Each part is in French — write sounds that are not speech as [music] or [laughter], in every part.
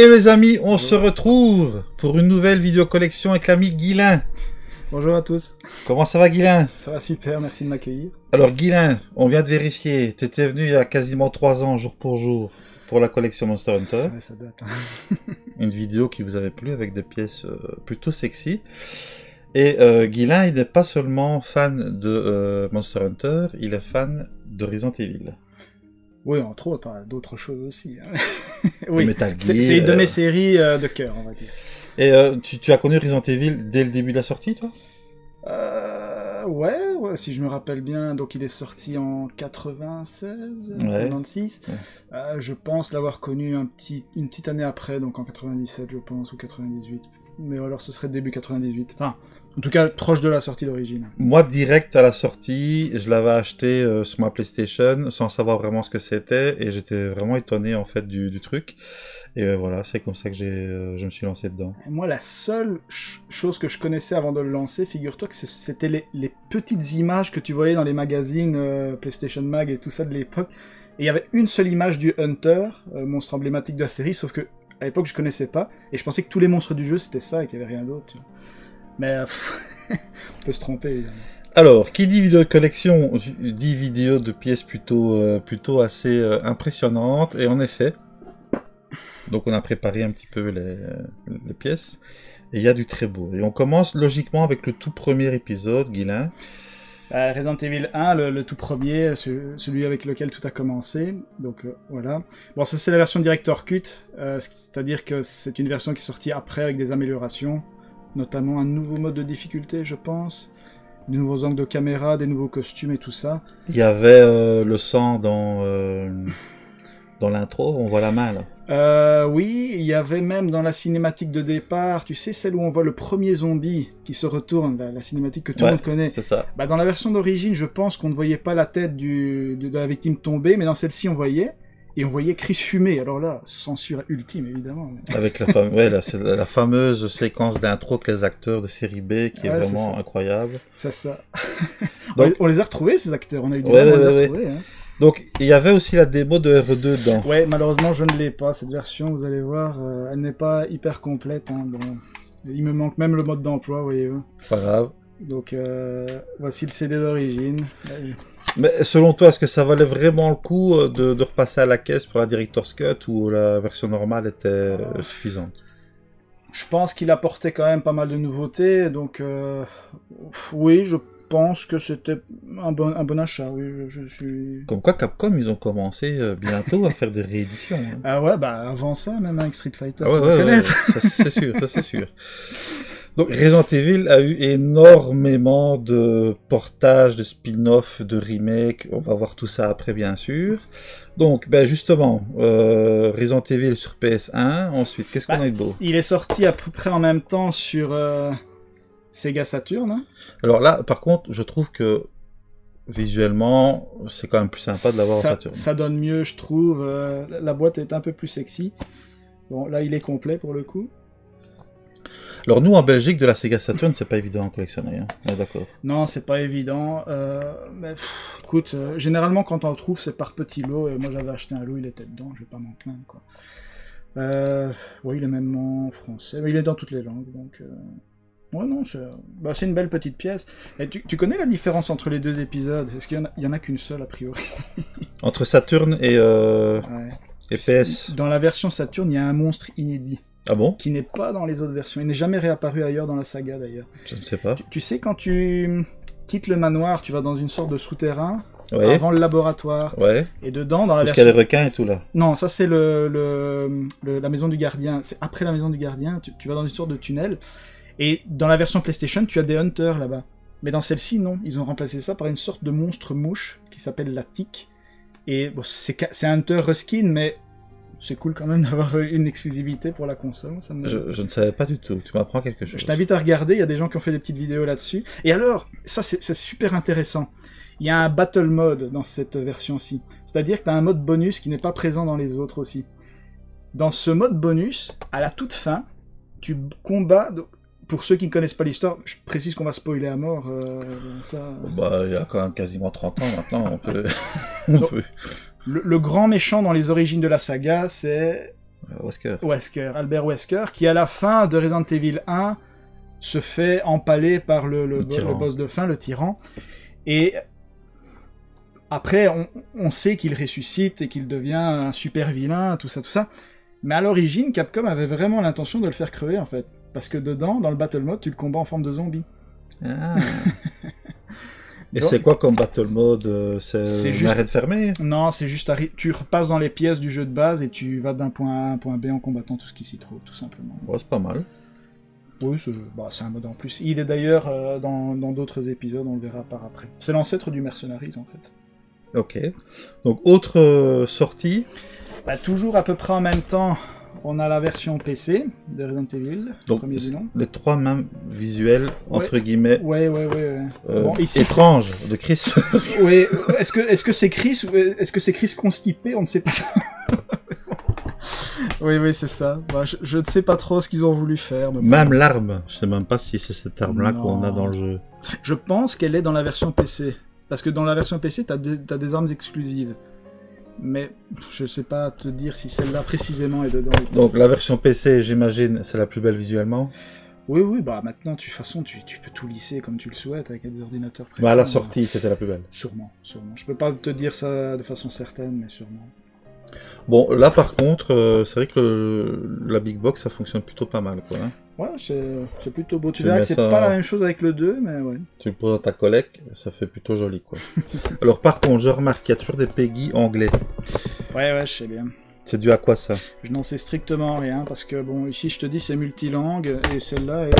Et les amis, on se retrouve pour une nouvelle vidéo collection avec l'ami Guilin. Bonjour à tous. Comment ça va Guilin? Ça va super, merci de m'accueillir. Alors Guilin, on vient de vérifier, t'étais venu il y a quasiment 3 ans, jour pour jour, pour la collection Monster Hunter. Ouais, ça date. hein. [laughs] [laughs] Une vidéo qui vous avait plu avec des pièces euh, plutôt sexy. Et euh, Guilin, il n'est pas seulement fan de euh, Monster Hunter, il est fan de Resident Evil. Oui, entre autres, enfin, d'autres choses aussi. hein. [laughs] oui, c'est une de euh, mes séries euh, de cœur, on va dire. Et euh, tu, tu as connu Resident Evil dès le début de la sortie, toi? Euh, ouais, ouais, si je me rappelle bien, donc il est sorti en 96, Ouais. 96. Ouais. Euh, je pense l'avoir connu un petit, une petite année après, donc en 97, je pense, ou 98. Mais alors ce serait début 98. Enfin, en tout cas, proche de la sortie d'origine. Moi, direct à la sortie, je l'avais acheté euh, sur ma PlayStation sans savoir vraiment ce que c'était et j'étais vraiment étonné en fait du, du truc. Et euh, voilà, c'est comme ça que j'ai, euh, je me suis lancé dedans. Et Moi, la seule ch- chose que je connaissais avant de le lancer, figure-toi que c'était les, les petites images que tu voyais dans les magazines PlayStation Mag et tout ça de l'époque. Et il y avait une seule image du Hunter, monstre emblématique de la série, sauf que à l'époque je connaissais pas et je pensais que tous les monstres du jeu c'était ça et qu'il y avait rien d'autre. tu vois. Mais euh, pff, [laughs] on peut se tromper. Alors, qui dit vidéo de collection dit vidéo de pièces plutôt, euh, plutôt assez euh, impressionnantes. Et en effet, donc on a préparé un petit peu les, les pièces. Et il y a du très beau. Et on commence logiquement avec le tout premier épisode, Guilin. Euh, Resident Evil 1, le, le tout premier, ce- celui avec lequel tout a commencé. Donc euh, voilà. Bon, ça c'est la version Director Cut, euh, c'est-à-dire que c'est une version qui est sortie après avec des améliorations, notamment un nouveau mode de difficulté, je pense, de nouveaux angles de caméra, des nouveaux costumes et tout ça. Il y avait euh, le sang dans, euh, dans l'intro, on voit la main là. Euh, oui, il y avait même dans la cinématique de départ, tu sais, celle où on voit le premier zombie qui se retourne, la, la cinématique que tout Ouais. le monde connaît. C'est ça. Bah, dans la version d'origine, je pense qu'on ne voyait pas la tête du, de, de la victime tomber, mais dans celle-ci, on voyait. Et on voyait Chris fumer. Alors là, censure ultime, évidemment. [laughs] Avec la, fame- ouais, la, c'est la, la fameuse séquence d'intro que les acteurs de série B qui est vraiment incroyable. C'est ça. [laughs] Donc- on, les a retrouvés, ces acteurs. On a eu du Ouais, mal à ouais, les retrouver. Hein. Donc il y avait aussi la démo de RE2 dedans. Ouais, malheureusement, je ne l'ai pas. Cette version, vous allez voir, euh, elle n'est pas hyper complète. Hein, bon. Il me manque même le mode d'emploi, voyez-vous. Pas grave. Donc, euh, voici le CD d'origine. Mais selon toi, est-ce que ça valait vraiment le coup euh, de, de repasser à la caisse pour la Director's Cut ou la version normale était euh, suffisante? Je pense qu'il apportait quand même pas mal de nouveautés, donc euh, oui, je pense que c'était un bon, un bon achat, oui, je, je suis... Comme quoi Capcom, ils ont commencé bientôt à faire des rééditions. hein. Ah ouais, bah avant ça, même avec Street Fighter, Ah ouais, ouais, ouais, ça, c'est sûr, ça c'est sûr. [laughs] Donc Resident Evil a eu énormément de portages, de spin-off, de remakes. On va voir tout ça après, bien sûr. Donc, ben justement, euh, Resident Evil sur PS1. Ensuite, qu'est-ce qu'on Bah, a eu de beau? Il est sorti à peu près en même temps sur euh, Sega Saturn. hein. Alors là, par contre, je trouve que visuellement, c'est quand même plus sympa de l'avoir en Saturn. ça donne mieux, je trouve. euh, la boîte est un peu plus sexy. Bon, là, il est complet pour le coup. Alors nous, en Belgique, de la Sega Saturn, c'est pas évident à collectionner. Hein. Ouais, d'accord. Non, c'est pas évident. euh, mais pff, écoute, euh, généralement quand on le trouve, c'est par petits lots. Et moi, j'avais acheté un lot, il était dedans. Je vais pas m'en plaindre, quoi. Euh, oui, il est même en français. mais il est dans toutes les langues, donc. Ouais, non, c'est bah, c'est une belle petite pièce. Et tu, tu connais la différence entre les deux épisodes? Est-ce qu'il y en a, il y en a qu'une seule, a priori? Entre Saturn et, euh, Ouais. et PS. Dans la version Saturn, il y a un monstre inédit Ah bon qui n'est pas dans les autres versions. Il n'est jamais réapparu ailleurs dans la saga, d'ailleurs. Je ne sais pas. Tu, tu sais, quand tu quittes le manoir, tu vas dans une sorte de souterrain Ouais. avant le laboratoire. Ouais. Et dedans, dans la Parce qu'il y a version... les requins et tout là. Non, ça c'est le, le, le- la maison du gardien. C'est après la maison du gardien, tu, tu vas dans une sorte de tunnel. Et dans la version PlayStation, tu as des hunters là-bas. Mais dans celle-ci, non. Ils ont remplacé ça par une sorte de monstre mouche qui s'appelle la tique. Et bon, c'est hunter reskin, mais c'est cool quand même d'avoir [laughs] une exclusivité pour la console. Ça me... Je, je ne savais pas du tout. Tu m'apprends quelque chose. Je t'invite à regarder, il y a des gens qui ont fait des petites vidéos là-dessus. Et alors, ça c'est super intéressant. Il y a un battle mode dans cette version-ci. C'est-à-dire que tu as un mode bonus qui n'est pas présent dans les autres aussi. Dans ce mode bonus, à la toute fin, tu combats... Pour ceux qui ne connaissent pas l'histoire, je précise qu'on va spoiler à mort. euh, ça... Bah, il y a quand même quasiment 30 ans maintenant. On peut. [laughs] on peut. Le, le grand méchant dans les origines de la saga, c'est Euh, Wesker. Wesker, Albert Wesker, qui à la fin de Resident Evil 1 se fait empaler par le, le, Le bo- tyran. le boss de fin, le tyran. Et après, on, on sait qu'il ressuscite et qu'il devient un super vilain, tout ça, tout ça. Mais à l'origine, Capcom avait vraiment l'intention de le faire crever, en fait. Parce que dedans, dans le Battle Mode, tu le combats en forme de zombie. Ah. [laughs] Et c'est quoi comme battle mode euh, C'est juste- arène fermée Non, c'est juste, tu repasses dans les pièces du jeu de base et tu vas d'un point A à un point B en combattant tout ce qui s'y trouve, tout simplement. Ouais, c'est pas mal. Oui, c'est bah, c'est un mode en plus. Il est d'ailleurs euh, dans dans d'autres épisodes, on le verra par après. C'est l'ancêtre du Mercenaries en fait. Ok. Donc, autre euh, sortie? Bah, toujours à peu près en même temps, on a la version PC de Resident Evil, Donc, premier du nom. les trois mêmes visuels, entre guillemets, Ouais, ouais, ouais. ouais. euh, Bon, ici, c'est- étranges de Chris. [laughs] Que- Ouais, est-ce que est-ce que c'est Chris ou est-ce que c'est Chris constipé? On ne sait pas. [laughs] oui, oui, c'est ça. Bah, je, je ne sais pas trop ce qu'ils ont voulu faire. mais bon. même l'arme, je sais même pas si c'est cette arme-là qu'on a dans le jeu. Je pense qu'elle est dans la version PC. Parce que dans la version PC, des, t'as des armes exclusives. Mais je sais pas te dire si celle-là précisément est dedans. Donc, la version PC, j'imagine, c'est la plus belle visuellement. Oui, oui, bah maintenant, tu, de toute façon, tu, tu peux tout lisser comme tu le souhaites avec des ordinateurs Mais à la précis. sortie, c'était la plus belle. Sûrement, sûrement. Je peux pas te dire ça de façon certaine, mais sûrement. Bon, là, par contre, euh, c'est vrai que le- la Big Box, ça fonctionne plutôt pas mal, quoi. hein. Ouais, c'est plutôt beau. Tu Tu verras que c'est ça- pas la même chose avec le 2, mais ouais. Tu le poses à ta collègue, ça fait plutôt joli, quoi. [laughs] Alors, par contre, je remarque qu'il y a toujours des Peggy anglais. Ouais, ouais, je sais bien. C'est dû à quoi, ça? Je n'en sais strictement rien parce que bon, ici je te dis c'est multilangue et celle-là est.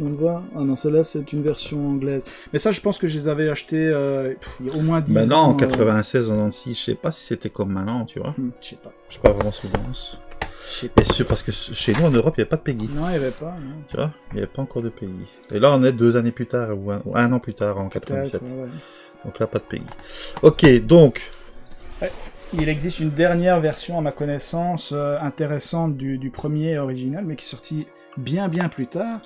On le voit Ah non, celle-là c'est une version anglaise. Mais ça, je pense que je les avais achetés euh, pff, il y a au moins 10 Maintenant, ans. en euh, 96, 96, je sais pas si c'était comme maintenant, tu vois. hmm, je sais pas. Je suis pas vraiment souvenance. Pas. Et c'est parce que chez nous, en Europe, il n'y a pas de Peggy. Non, il n'y avait pas. non. Tu vois Il n'y avait pas encore de Peggy. Et là, on est deux années plus tard, ou un, ou un an plus tard, en Peut-être, 97. ouais, ouais. Donc là, pas de Peggy. Ok, donc, Il existe une dernière version, à ma connaissance, euh, intéressante du, du premier original, mais qui est sorti bien bien plus tard.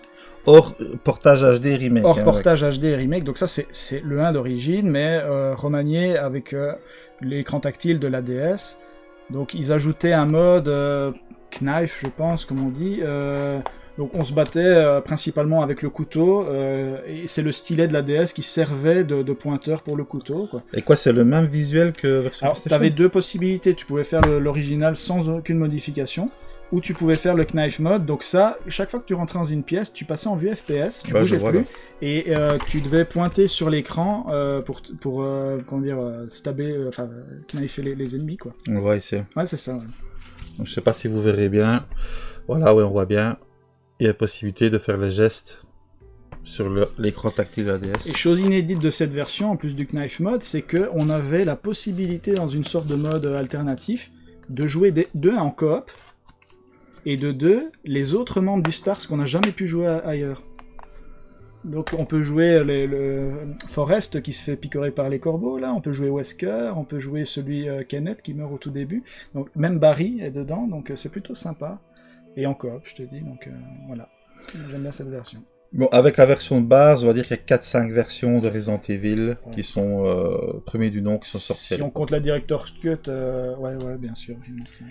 hors portage HD remake. Hors hein, portage HD et remake, donc ça c'est- c'est le 1 d'origine, mais euh, remanié avec euh, l'écran tactile de la DS. Donc ils ajoutaient un mode knife, je pense, comme on dit. euh, donc on se battait euh, principalement avec le couteau, euh, et c'est le stylet de la DS qui servait de, de pointeur pour le couteau. Quoi. Et quoi, c'est le même visuel que version Alors tu avais deux possibilités, tu pouvais faire l'original sans aucune modification. Ou tu pouvais faire le knife mode, donc ça, chaque fois que tu rentrais dans une pièce, tu passais en vue FPS, tu Ouais, bougeais vois, plus, là. et euh, tu devais pointer sur l'écran pour, pour comment dire, stabber, enfin, knifer les, les ennemis, quoi. On voit ici. Ouais, c'est ça. ouais. Donc, je sais pas si vous verrez bien. Voilà, oui, on voit bien. Il y a possibilité de faire les gestes sur l'écran tactile de la DS. Et chose inédite de cette version, en plus du knife mode, c'est que on avait la possibilité, dans une sorte de mode alternatif, de jouer des, de un en coop, et de deux, les autres membres du Stars qu'on n'a jamais pu jouer ailleurs. Donc on peut jouer les- le Forrest qui se fait picorer par les corbeaux, là, on peut jouer Wesker, on peut jouer celui euh, Kenneth qui meurt au tout début, donc même Barry est dedans, donc euh, c'est plutôt sympa. Et en coop, je te dis, donc euh, voilà. J'aime bien cette version. Bon, avec la version de base, on va dire qu'il y a 4-5 versions de Resident Evil qui sont euh, premiers du nom, qui sont sorties. Si on compte la Director's Cut, euh, ouais, ouais, bien sûr, j'ai mis le 5.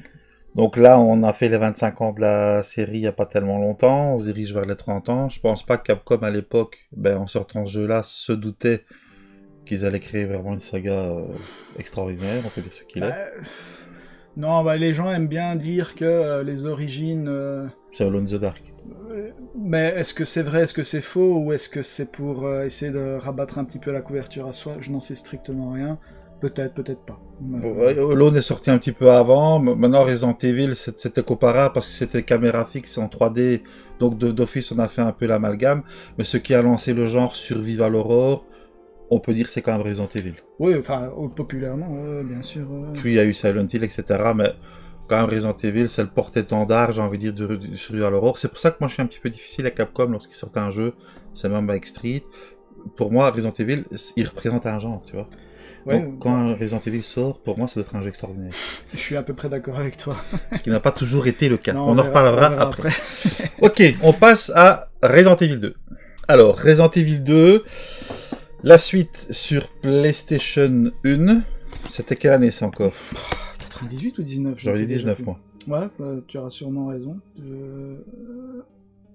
Donc là, on a fait les 25 ans de la série il n'y a pas tellement longtemps. On se dirige vers les 30 ans. Je pense pas que Capcom, à l'époque, ben, en sortant ce jeu-là, se doutait qu'ils allaient créer vraiment une saga euh, extraordinaire, on peut dire ce qu'il est. Bah, non, bah, les gens aiment bien dire que euh, les origines. euh, C'est Alone in the Dark. mais est-ce que c'est vrai, est-ce que c'est faux, ou est-ce que c'est pour euh, essayer de rabattre un petit peu la couverture à soi? Je n'en sais strictement rien. Peut-être, peut-être pas. Bon, Euh, est sorti un petit peu avant. Maintenant, Resident Evil, c'était comparable parce que c'était caméra fixe en 3D. Donc, d'office, on a fait un peu l'amalgame. Mais ce qui a lancé le genre Survival Horror, on peut dire que c'est quand même Resident Evil. Oui, enfin, euh, populairement, bien sûr. Puis il y a eu Silent Hill, etc. Mais quand même Resident Evil, c'est le porte-étendard, j'ai envie de dire, du, du Survival Horror. C'est pour ça que moi je suis un petit peu difficile à Capcom lorsqu'ils sortent un jeu. C'est même avec Street. Pour moi, Resident Evil, il représente un genre, tu vois. Ouais, Donc quand Resident Evil sort, pour moi, ça doit être un jeu extraordinaire. [laughs] je suis à peu près d'accord avec toi. [laughs] Ce qui n'a pas toujours été le cas. Non, on, en verra- reparlera on après. [laughs] ok, on passe à Resident Evil 2. Alors, Resident Evil 2, la suite sur PlayStation 1. C'était quelle année ça encore? 98 ou 19 je ne J'aurais dit déjà 19 plus. mois. Ouais, euh, tu auras sûrement raison. Je-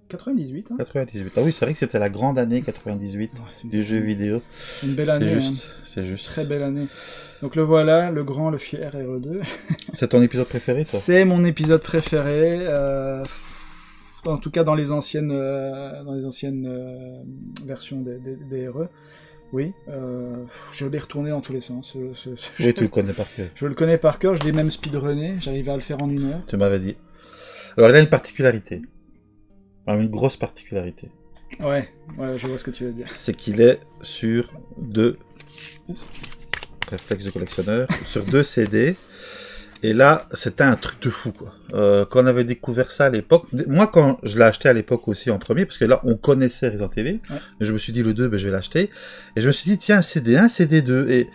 98, hein 98. Ah oui, c'est vrai que c'était la grande année 98 Ouais, du jeu vidéo. une belle C'est année. hein. C'est juste. Très belle année. Donc le voilà, le grand, le fier RE2. [laughs] C'est ton épisode préféré, toi? C'est mon épisode préféré. euh, en tout cas dans les anciennes, euh, dans les anciennes euh, versions des, des- des RE. Oui, je l'ai retourné dans tous les sens. ce- ce- ce jeu. Oui, tu le connais par cœur. Je le connais par cœur, je l'ai même speedrunné, j'arrivais à le faire en une heure. Tu m'avais dit. Alors, il a une particularité. Une grosse particularité. Ouais, ouais, je vois ce que tu veux dire. C'est qu'il est sur deux réflexes de collectionneur, [laughs] sur deux CD. Et là, c'était un truc de fou, quoi. Euh, quand on avait découvert ça à l'époque, moi, quand je l'ai acheté à l'époque aussi en premier, parce que là, on connaissait Resident Evil, Ouais. je me suis dit, le 2, ben, je vais l'acheter. Et je me suis dit, tiens, CD1, CD2. Et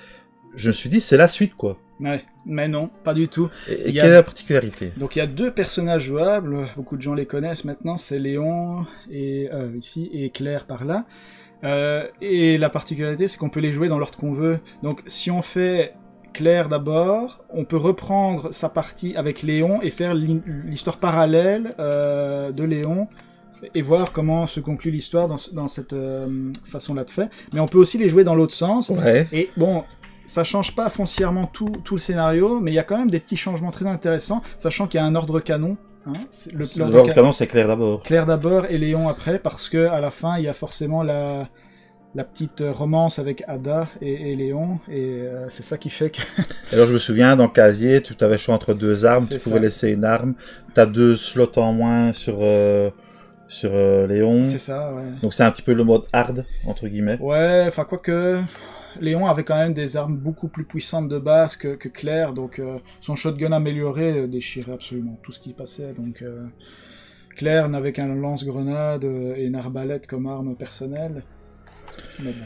je me suis dit, c'est la suite, quoi. Ouais, mais non, pas du tout. Et, quelle est la particularité? Donc il y a deux personnages jouables, beaucoup de gens les connaissent maintenant, c'est Léon et euh, ici et Claire par là. Euh, et la particularité, c'est qu'on peut les jouer dans l'ordre qu'on veut. Donc si on fait Claire d'abord, on peut reprendre sa partie avec Léon et faire l'hi- l'histoire parallèle euh, de Léon et voir comment se conclut l'histoire dans, ce- dans cette euh, façon-là de faire. Mais on peut aussi les jouer dans l'autre sens. Ouais. Et bon, ça change pas foncièrement tout, tout le scénario, mais il y a quand même des petits changements très intéressants, sachant qu'il y a un ordre canon. Hein, le, l'ordre L'ordre ca- canon, c'est clair d'abord. Claire d'abord et Léon après, parce que à la fin, il y a forcément la, la petite romance avec Ada et, et Léon, et euh, c'est ça qui fait que... [laughs] Alors je me souviens, dans Casier, tu avais choix entre deux armes, tu pouvais ça. laisser une arme, t'as deux slots en moins sur, euh, sur euh, Léon. c'est ça, ouais. Donc c'est un petit peu le mode hard, entre guillemets. Ouais, enfin quoique... Léon avait quand même des armes beaucoup plus puissantes de base que, que Claire, donc euh, son shotgun amélioré euh, déchirait absolument tout ce qui passait. Donc euh, Claire n'avait qu'un lance-grenade et une arbalète comme arme personnelle. Mais bon.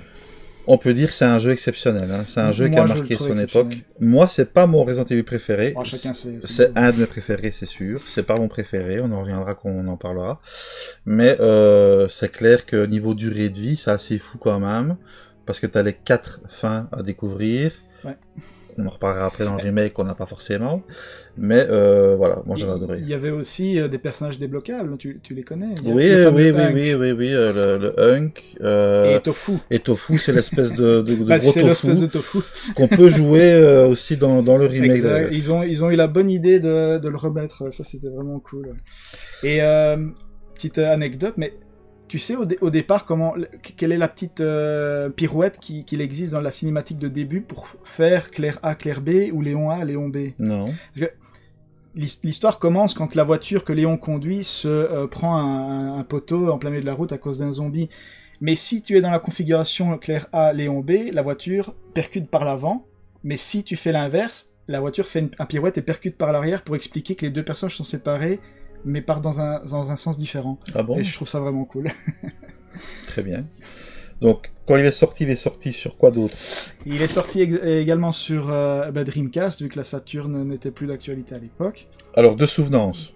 On peut dire que c'est un jeu exceptionnel. hein. C'est un jeu qui a marqué son époque. Moi, c'est pas mon Resident Evil préféré. Bon, ses C'est un de mes préférés, c'est sûr. C'est pas mon préféré. On en reviendra quand on en parlera. Mais euh, c'est clair que niveau durée de vie, c'est assez fou quand même. Parce que t'as les quatre fins à découvrir. Ouais. On en reparlera après dans le remake, qu'on n'a pas forcément. Mais euh, voilà, moi j'ai adoré. Il y avait aussi euh, des personnages débloquables, tu, tu les connais Oui, oui, oui, oui, oui, oui, euh, le, le Hunk. euh, Et Tofu. et Tofu, c'est l'espèce de, de, de [laughs] Bah, gros c'est tofu l'espèce de Tofu. qu'on peut jouer aussi dans, dans le remake. Exact. Ils ont, ils ont eu la bonne idée de, de le remettre. Ça, c'était vraiment cool. Et petite anecdote, mais tu sais au, dé- au départ comment, quelle est la petite euh, pirouette qui- qu'il existe dans la cinématique de début pour faire Claire A, Claire B ou Léon A, Léon B? Non. L'his- L'histoire commence quand la voiture que Léon conduit se euh, prend un, un poteau en plein milieu de la route à cause d'un zombie. Mais si tu es dans la configuration Claire A, Léon B, la voiture percute par l'avant. Mais si tu fais l'inverse, la voiture fait une, un pirouette et percute par l'arrière pour expliquer que les deux personnages sont séparés, mais partent dans un, dans un sens différent. Ah bon? Et je trouve ça vraiment cool. [laughs] Très bien. Donc, quand il est sorti, il est sorti sur quoi d'autre? Il est sorti également sur euh, bah, Dreamcast, vu que la Saturn n'était plus d'actualité à l'époque. Alors, de souvenance.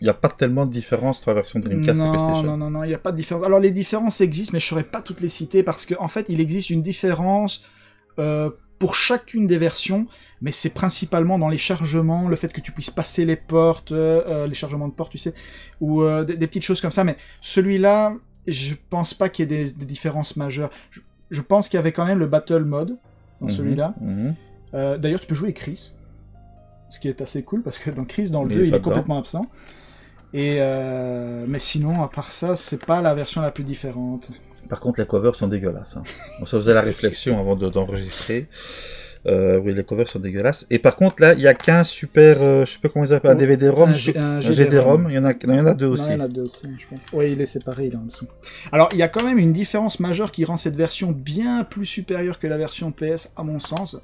Il n'y a pas tellement de différence entre la version Dreamcast et non, PlayStation. Non, non, non, il n'y a pas de différence. Alors les différences existent, mais je ne saurais pas toutes les citer parce qu'en en fait, il existe une différence euh, pour chacune des versions, mais c'est principalement dans les chargements, le fait que tu puisses passer les portes, euh, euh, les chargements de portes, tu sais, ou euh, des, des petites choses comme ça. Mais celui-là, je pense pas qu'il y ait des, des différences majeures. Je, je pense qu'il y avait quand même le battle mode dans Mhm, celui-là. mhm. Euh, D'ailleurs, tu peux jouer Chris, ce qui est assez cool parce que dans Chris, dans le Il 2, est il est complètement absent. Et mais sinon, à part ça, c'est pas la version la plus différente. Par contre, les covers sont dégueulasses. hein. On se faisait la réflexion avant de- d'enregistrer. Euh, oui, les covers sont dégueulasses. Et par contre, là, il y a qu'un super, euh, je sais pas comment ils appellent, un Oh, DVD-ROM, un je- G- un un GD-ROM. GD-ROM. Il y en a, non, il y en a deux Non, aussi. il y en a deux aussi, je pense. Oui, il est séparé, il est en dessous. Alors, il y a quand même une différence majeure qui rend cette version bien plus supérieure que la version PS, à mon sens.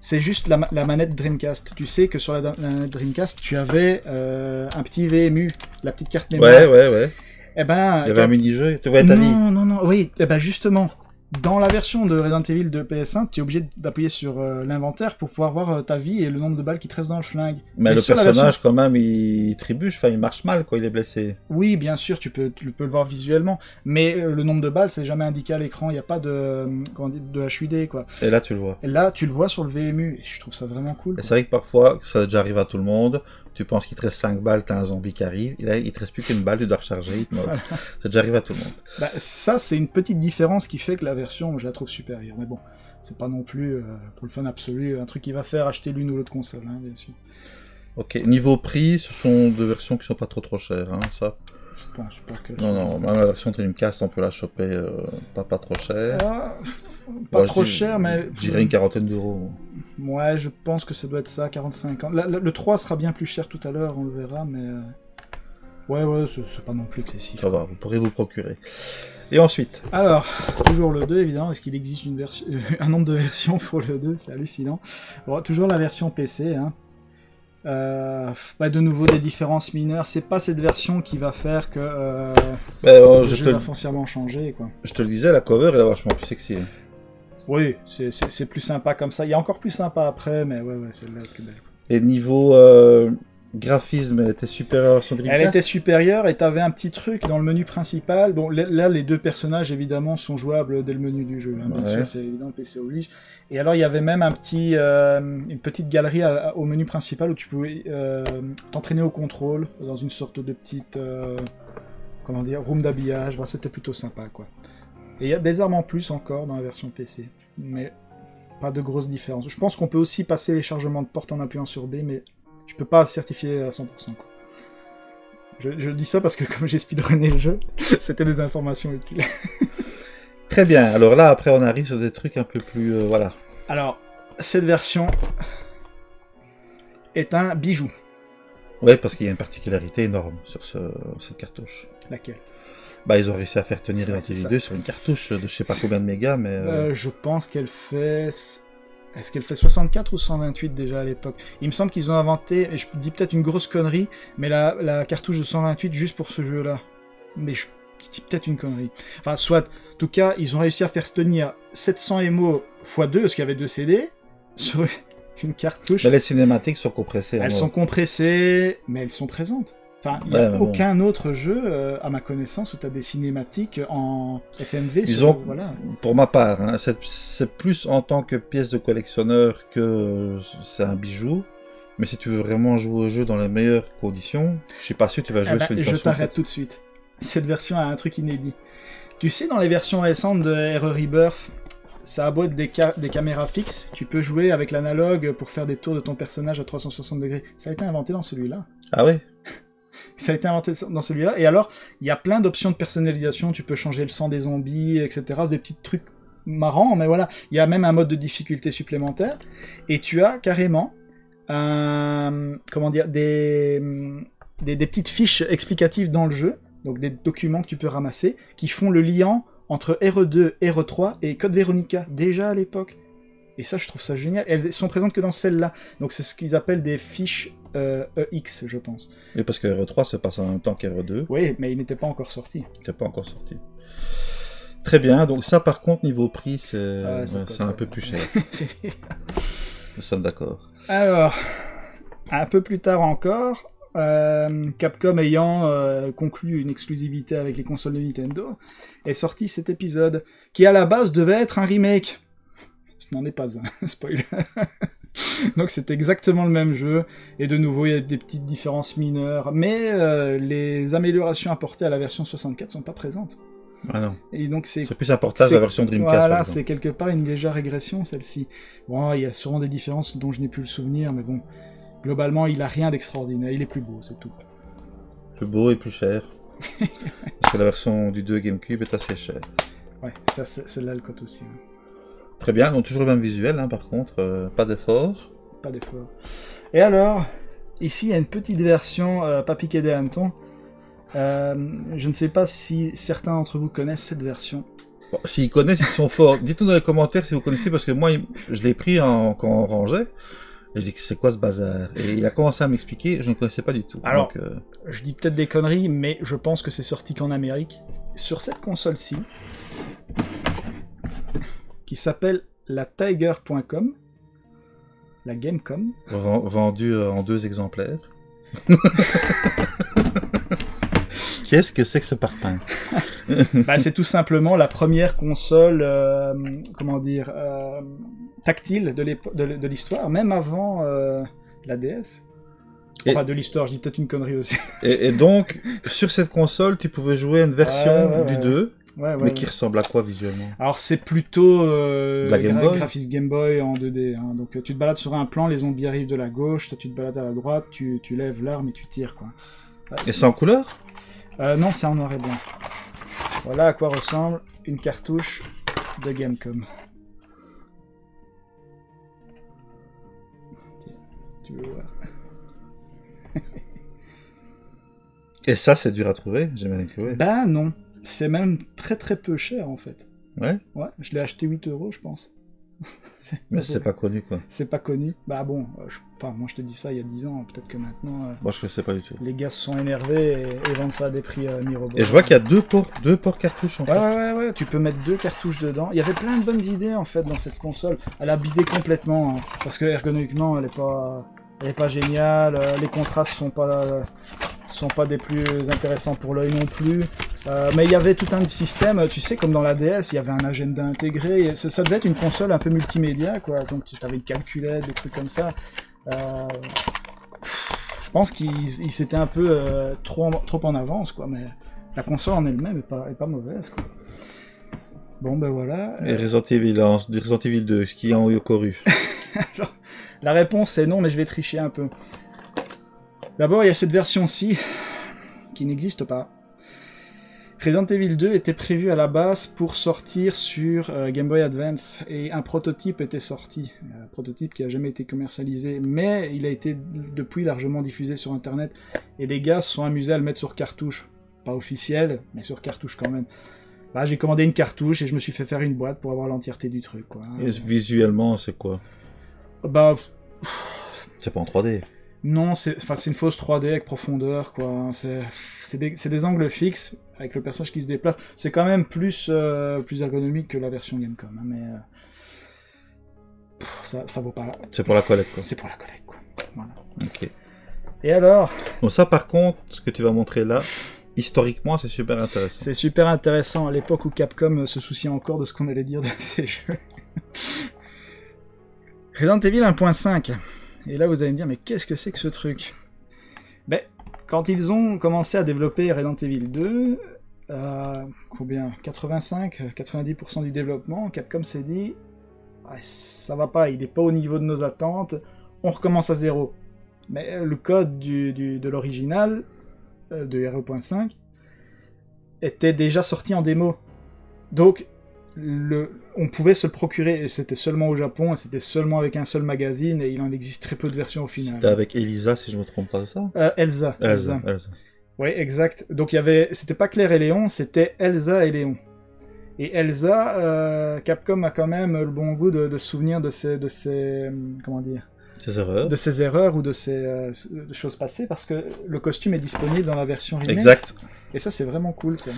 C'est juste la, ma- la manette Dreamcast. Tu sais que sur la, la manette Dreamcast, tu avais euh, un petit VMU, la petite carte mémoire. Ouais, ouais, ouais. Eh ben, Il y avait un mini-jeu. Tu vois ta vie. Non, non, non, oui, eh ben justement, Dans la version de Resident Evil de PS1, tu es obligé d'appuyer sur euh, l'inventaire pour pouvoir voir euh, ta vie et le nombre de balles qui te restent dans le flingue. Mais le personnage, version- quand même, il trébuche, enfin, il marche mal quand il est blessé. Oui, bien sûr, tu peux, tu peux le voir visuellement, mais euh, le nombre de balles, c'est jamais indiqué à l'écran. Il n'y a pas de, comment de HUD, quoi. Et là, tu le vois. Et là, tu le vois sur le VMU, et je trouve ça vraiment cool. Et quoi. c'est vrai que parfois, ça déjà arrive à tout le monde. Tu penses qu'il te reste 5 balles, t'as un zombie qui arrive. Et là, il te reste plus qu'une balle, tu dois recharger. il te meurt. [laughs] Ça déjà arrive à tout le monde. Bah, ça, c'est une petite différence qui fait que la version, je la trouve supérieure. Mais bon, c'est pas non plus, euh, pour le fun absolu, un truc qui va faire acheter l'une ou l'autre console, hein, bien sûr. Ok, niveau prix, ce sont deux versions qui sont pas trop trop chères. Hein, ça. Je pense pas que... Non, non, même la version Dreamcast, on peut la choper euh, pas, pas trop cher. Ah, pas trop cher, mais... Je dirais une quarantaine d'euros. Ouais, je pense que ça doit être ça, 45 ans. La- la- le 3 sera bien plus cher tout à l'heure, on le verra, mais... euh, Ouais, ouais, c'est pas non plus excessif. Ça va, vous pourrez vous procurer. Et ensuite, Alors, toujours le 2, évidemment, est-ce qu'il existe une version, [laughs] un nombre de versions pour le 2 C'est hallucinant. Bon, toujours la version PC, hein. Euh, bah, de nouveau des différences mineures. C'est pas cette version qui va faire que euh, ben, euh, le je, jeu te, va foncièrement changer, quoi. je te le disais, la cover elle est vachement plus sexy. hein. Oui, c'est plus sympa comme ça. Il y a encore plus sympa après, mais ouais, ouais, celle-là est plus belle. Et niveau euh, graphisme, elle était supérieure à la version Dreamcast Elle était supérieure et t'avais un petit truc dans le menu principal. Bon, là, les deux personnages évidemment sont jouables dès le menu du jeu. hein, bien Ouais. sûr, c'est évident, PC oblige. Et alors, il y avait même un petit, euh, une petite galerie à- au menu principal où tu pouvais euh, t'entraîner au contrôle dans une sorte de petite, euh, comment dire, room d'habillage. Bon, C'était plutôt sympa, quoi. Et il y a des armes en plus encore dans la version PC, mais pas de grosses différences. Je pense qu'on peut aussi passer les chargements de porte en appuyant sur B, mais je peux pas certifier à 100%. Quoi. Je, je dis ça parce que comme j'ai speedrunné le jeu, [laughs] c'était des informations utiles. [laughs] Très bien. Alors là, après, on arrive sur des trucs un peu plus. euh, voilà. Alors, cette version est un bijou. Ouais, parce qu'il y a une particularité énorme sur ce, cette cartouche. Laquelle? Bah, ils ont réussi à faire tenir Resident Evil 2 sur une cartouche de je sais pas combien de mégas, mais. euh, Euh, Je pense qu'elle fait... Est-ce qu'elle fait 64 ou 128 déjà à l'époque? Il me semble qu'ils ont inventé, et je dis peut-être une grosse connerie, mais la, la cartouche de 128 juste pour ce jeu-là. Mais je dis peut-être une connerie. Enfin, soit, en tout cas, ils ont réussi à faire se tenir 700 MO x 2, parce qu'il y avait deux CD, [laughs] sur une cartouche. Mais les cinématiques sont compressées. Elles sont compressées, mais elles sont présentes. Enfin, il n'y Ouais, a bon. aucun autre jeu, euh, à ma connaissance, où tu as des cinématiques en FMV. Ils sur- ont- Voilà. Pour ma part, hein, c'est plus en tant que pièce de collectionneur que c'est un bijou. Mais si tu veux vraiment jouer au jeu dans les meilleures conditions, je suis pas sûr que tu vas jouer Eh ben, sur une je t'arrête tout de suite. Cette version a un truc inédit. Tu sais, dans les versions récentes de RE Rebirth, ça a beau être des, ca- des caméras fixes, tu peux jouer avec l'analogue pour faire des tours de ton personnage à 360 degrés. Ça a été inventé dans celui-là. Ah ouais [laughs] Ça a été inventé dans celui-là. Et alors, il y a plein d'options de personnalisation. Tu peux changer le sang des zombies, etc. Des petits trucs marrants, mais voilà. Il y a même un mode de difficulté supplémentaire. Et tu as carrément un, comment dire, des, des, petites fiches explicatives dans le jeu. Donc des documents que tu peux ramasser qui font le lien entre E RE2, RE3 et Code Veronica, déjà à l'époque. Et ça, je trouve ça génial. Elles sont présentes que dans celle-là. Donc c'est ce qu'ils appellent des fiches euh, EX, je pense. Et parce que RE3 se passe en même temps qu'RE2, Oui, mais il n'était pas encore sorti. c'est pas encore sorti. Très bien, donc ça par contre, niveau prix, c'est c'est un peu plus cher. [laughs] Nous sommes d'accord. Alors, un peu plus tard encore, euh, Capcom ayant euh, conclu une exclusivité avec les consoles de Nintendo, est sorti cet épisode, qui à la base devait être un remake. Ce n'en est pas un, [laughs] spoiler. [laughs] Donc c'est exactement le même jeu, et de nouveau il y a des petites différences mineures, mais euh, les améliorations apportées à la version 64 sont pas présentes. Ah non, Et donc c'est plus un portage de la version Dreamcast. voilà, c'est quelque part une légère régression celle-ci. Bon, il y a sûrement des différences dont je n'ai plus le souvenir, mais bon, globalement, il a rien d'extraordinaire. Il est plus beau, c'est tout. Plus beau et plus cher. [laughs] parce que la version du 2 GameCube est assez chère. Ouais, ça, c'est- celle-là, le cote aussi. hein. Très bien, donc toujours le même visuel, hein, par contre, euh, pas d'effort. Pas d'effort. Et alors, ici, il y a une petite version euh, pas piquée des hannetons. Euh, je ne sais pas si certains d'entre vous connaissent cette version. Bon, S'ils connaissent, ils sont forts. Dites-nous dans les commentaires si vous connaissez, parce que moi, je l'ai pris en, quand on rangeait. Et je dis que c'est quoi ce bazar? Et il a commencé à m'expliquer, je ne connaissais pas du tout. Alors- Donc, euh, Je dis peut-être des conneries, mais je pense que c'est sorti qu'en Amérique. Sur cette console-ci, qui s'appelle la Tiger.com, la Gamecom. Ven- Vendu euh, en deux exemplaires. [laughs] Qu'est-ce que c'est que ce parpaing? [laughs] Bah, c'est tout simplement la première console, euh, comment dire, euh, tactile de l'histoire, même avant euh, la DS. Et- Enfin, de l'histoire, je dis peut-être une connerie aussi. et, et donc, sur cette console, tu pouvais jouer à une version Ouais, ouais, du ouais. 2, Ouais, ouais, mais qui ressemble à quoi visuellement? Alors c'est plutôt euh, la Game gra- Boy? graphisme Game Boy en 2D. hein. Donc euh, tu te balades sur un plan, les zombies arrivent de la gauche, toi tu te balades à la droite, tu, tu lèves l'arme et tu tires quoi. Et c'est en couleur? Euh, non, c'est en noir et blanc. Voilà à quoi ressemble une cartouche de Gamecom. Tu veux voir? Et ça, c'est dur à trouver J'imagine que oui. Bah non, c'est même très très peu cher en fait. Ouais, Ouais, je l'ai acheté 8 euros je pense. [laughs] Mais c'est pas connu quoi. C'est pas connu. Bah bon, euh, je- enfin moi je te dis ça il y a 10 ans, peut-être que maintenant euh, Moi, je sais pas du tout. les gars se sont énervés et, et vendent ça à des prix euh, mirobolants. Et je vois qu'il y a deux ports, deux ports cartouches en Ouais, fait. ouais, ouais, ouais, tu peux mettre deux cartouches dedans. Il y avait plein de bonnes idées en fait dans cette console. Elle a bidé complètement hein, parce que ergonomiquement elle est pas, elle est pas géniale. euh, Les contrastes sont pas, sont pas des plus intéressants pour l'œil non plus. Euh, mais il y avait tout un système, tu sais, comme dans la DS, il y avait un agenda intégré. Ça, ça devait être une console un peu multimédia, quoi. Donc tu avais une calculette, des trucs comme ça. Euh, Je pense qu'il il s'était un peu euh, trop, en, trop en avance, quoi. Mais la console en elle-même est pas, est pas mauvaise, quoi. Bon, ben voilà. Et Resident Evil, en- Resident Evil 2, ce qui en Yokoru. [laughs] La réponse est non, mais je vais tricher un peu. D'abord, il y a cette version-ci qui n'existe pas. Resident Evil 2 était prévu à la base pour sortir sur euh, Game Boy Advance et un prototype était sorti. Un prototype qui a jamais été commercialisé, mais il a été depuis largement diffusé sur Internet et les gars se sont amusés à le mettre sur cartouche. Pas officiel, mais sur cartouche quand même. Bah, j'ai commandé une cartouche et je me suis fait faire une boîte pour avoir l'entièreté du truc. Quoi. Et visuellement, c'est quoi? Bah, C'est pas en 3D. Non, c'est une fausse 3D avec profondeur, quoi. C'est des, des angles fixes avec le personnage qui se déplace. C'est quand même plus, euh, plus ergonomique que la version Gamecom, hein, mais euh, pff, ça, ça vaut pas. C'est pour la collecte quoi. C'est pour la collecte, quoi. Voilà. Ok. Et alors, Donc ça par contre, ce que tu vas montrer là, historiquement, c'est super intéressant. c'est super intéressant à l'époque où Capcom euh, se souciait encore de ce qu'on allait dire de [laughs] ces jeux. Resident Evil 1.5. Et là, vous allez me dire, mais qu'est-ce que c'est que ce truc? Ben, quand ils ont commencé à développer Resident Evil 2, euh, combien? 85, 90% du développement, Capcom s'est dit, ça va pas, il est pas au niveau de nos attentes, on recommence à zéro. Mais euh, le code de l'original, euh, de RE.5, était déjà sorti en démo. Donc, le, on pouvait se le procurer, et c'était seulement au Japon, et c'était seulement avec un seul magazine, et il en existe très peu de versions au final. C'était avec Elisa, si je me trompe pas, ça? Euh, Elsa. Elsa. Elsa. Oui, exact. Donc il y avait, c'était pas Claire et Léon, c'était Elsa et Léon. Et Elsa, euh, Capcom a quand même le bon goût de, se souvenir de ses, de ses, hum, comment dire, Ces erreurs. de ses erreurs ou de ses euh, choses passées, parce que le costume est disponible dans la version remake. Exact. Et ça, c'est vraiment cool. Quoi.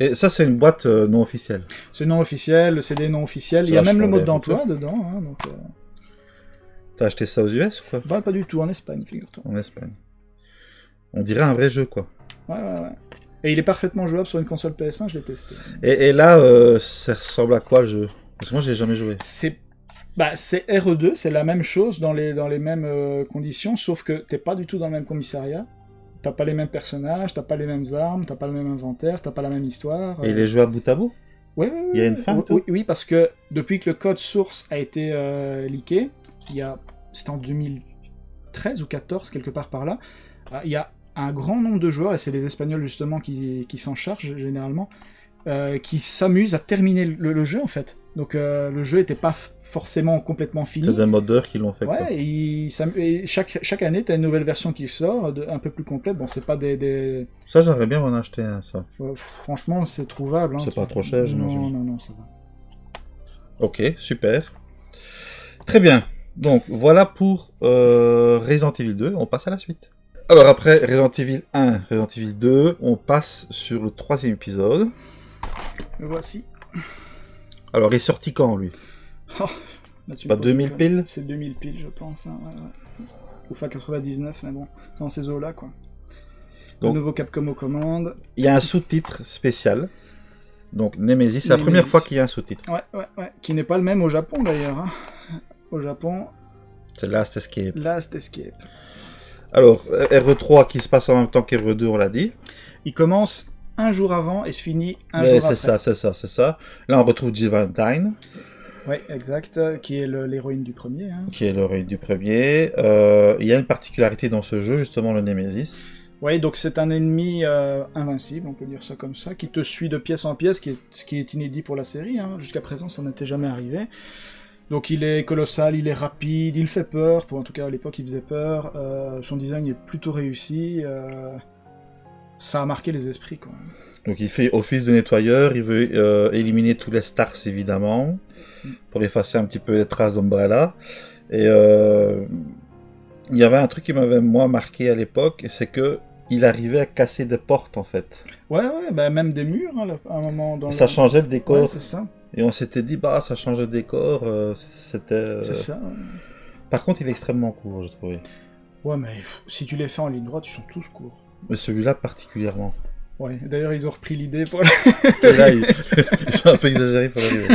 Et ça, c'est une boîte euh, non officielle. C'est non officiel, le CD non officiel. Ça, Il y a même le mode d'emploi dedans. Hein, donc, euh, T'as acheté ça aux US ou quoi? Bah, pas du tout en Espagne, figure-toi. En Espagne. On dirait un vrai jeu, quoi. Ouais, ouais, ouais. Et il est parfaitement jouable sur une console PS1, je l'ai testé. Et, et là, euh, ça ressemble à quoi le jeu? Parce que moi, j'ai jamais joué. C'est bah, c'est RE2, c'est la même chose dans les, dans les mêmes euh, conditions, sauf que t'es pas du tout dans le même commissariat. T'as pas les mêmes personnages, t'as pas les mêmes armes, t'as pas le même inventaire, t'as pas la même histoire. Et euh. il est joué à bout à bout? Ouais, ouais, ouais, il y a une fin, oui, oui, oui, parce que depuis que le code source a été euh, leaké, il y a, c'était en 2013 ou 14 quelque part par là, euh, il y a un grand nombre de joueurs et c'est les Espagnols justement qui, qui s'en chargent généralement, euh, qui s'amusent à terminer le, le jeu en fait. Donc euh, le jeu était pas forcément complètement fini. C'est des modeurs qui l'ont fait, quoi. Ouais, et, il s'am- et chaque, chaque année, t'as une nouvelle version qui sort, de- un peu plus complète. Bon, c'est pas des, des- Ça, j'aimerais bien en acheter un, ça. Franchement, c'est trouvable. hein. C'est pas trop cher, Non, j'imagine. non, non, ça va. Ok, super. Très bien. Donc, voilà pour euh, Resident Evil 2. On passe à la suite. Alors, après Resident Evil 1, Resident Evil 2, on passe sur le troisième épisode. Voici. Alors, il est sorti quand, lui Oh, là, tu Pas me poses 2000 une piles. C'est 2000 piles, je pense. hein, ouais, ouais. Ou fin 99, mais bon, dans ces eaux-là, quoi. Donc- Le nouveau Capcom aux commandes. Il y a un sous-titre spécial. Donc Nemesis, c'est la première fois qu'il y a un sous-titre. Ouais, ouais, ouais. Qui n'est pas le même au Japon, d'ailleurs. hein. Au Japon, C'est Last Escape. Last Escape. Alors, RE3 qui se passe en même temps qu'RE2, on l'a dit. Il commence un jour avant et se finit un Ouais, jour c'est après. ça, c'est ça, c'est ça. Là, on retrouve Jill Valentine, Ouais, exact. euh, Qui est l'héroïne du premier. hein. qui est l'oreille du premier. Euh, il y a une particularité dans ce jeu, justement, le Nemesis. Ouais, donc c'est un ennemi euh, invincible, on peut dire ça comme ça, qui te suit de pièce en pièce, qui est, ce qui est inédit pour la série. hein. Jusqu'à présent, ça n'était jamais arrivé. Donc il est colossal, il est rapide, il fait peur. Pour en tout cas à l'époque, il faisait peur. Euh, son design est plutôt réussi. euh, ça a marqué les esprits, quoi. Donc il fait office de nettoyeur, il veut euh, éliminer tous les stars évidemment, pour effacer un petit peu les traces d'Umbrella. Et euh, il y avait un truc qui m'avait moi marqué à l'époque, c'est que il arrivait à casser des portes en fait. Ouais, ouais, bah, même des murs, hein, là, à un moment dans ça le- changeait le Ouais, décor. c'est ça. et on s'était dit, bah ça change le décor, euh, c'était... C'est ça. Par contre il est extrêmement court, j'ai trouvé. Ouais, mais si tu les fais en ligne droite, ils sont tous courts. Mais celui-là particulièrement. Ouais, d'ailleurs, ils ont repris l'idée pour [laughs] là, il- j'ai un peu exagéré pour l'arrivée.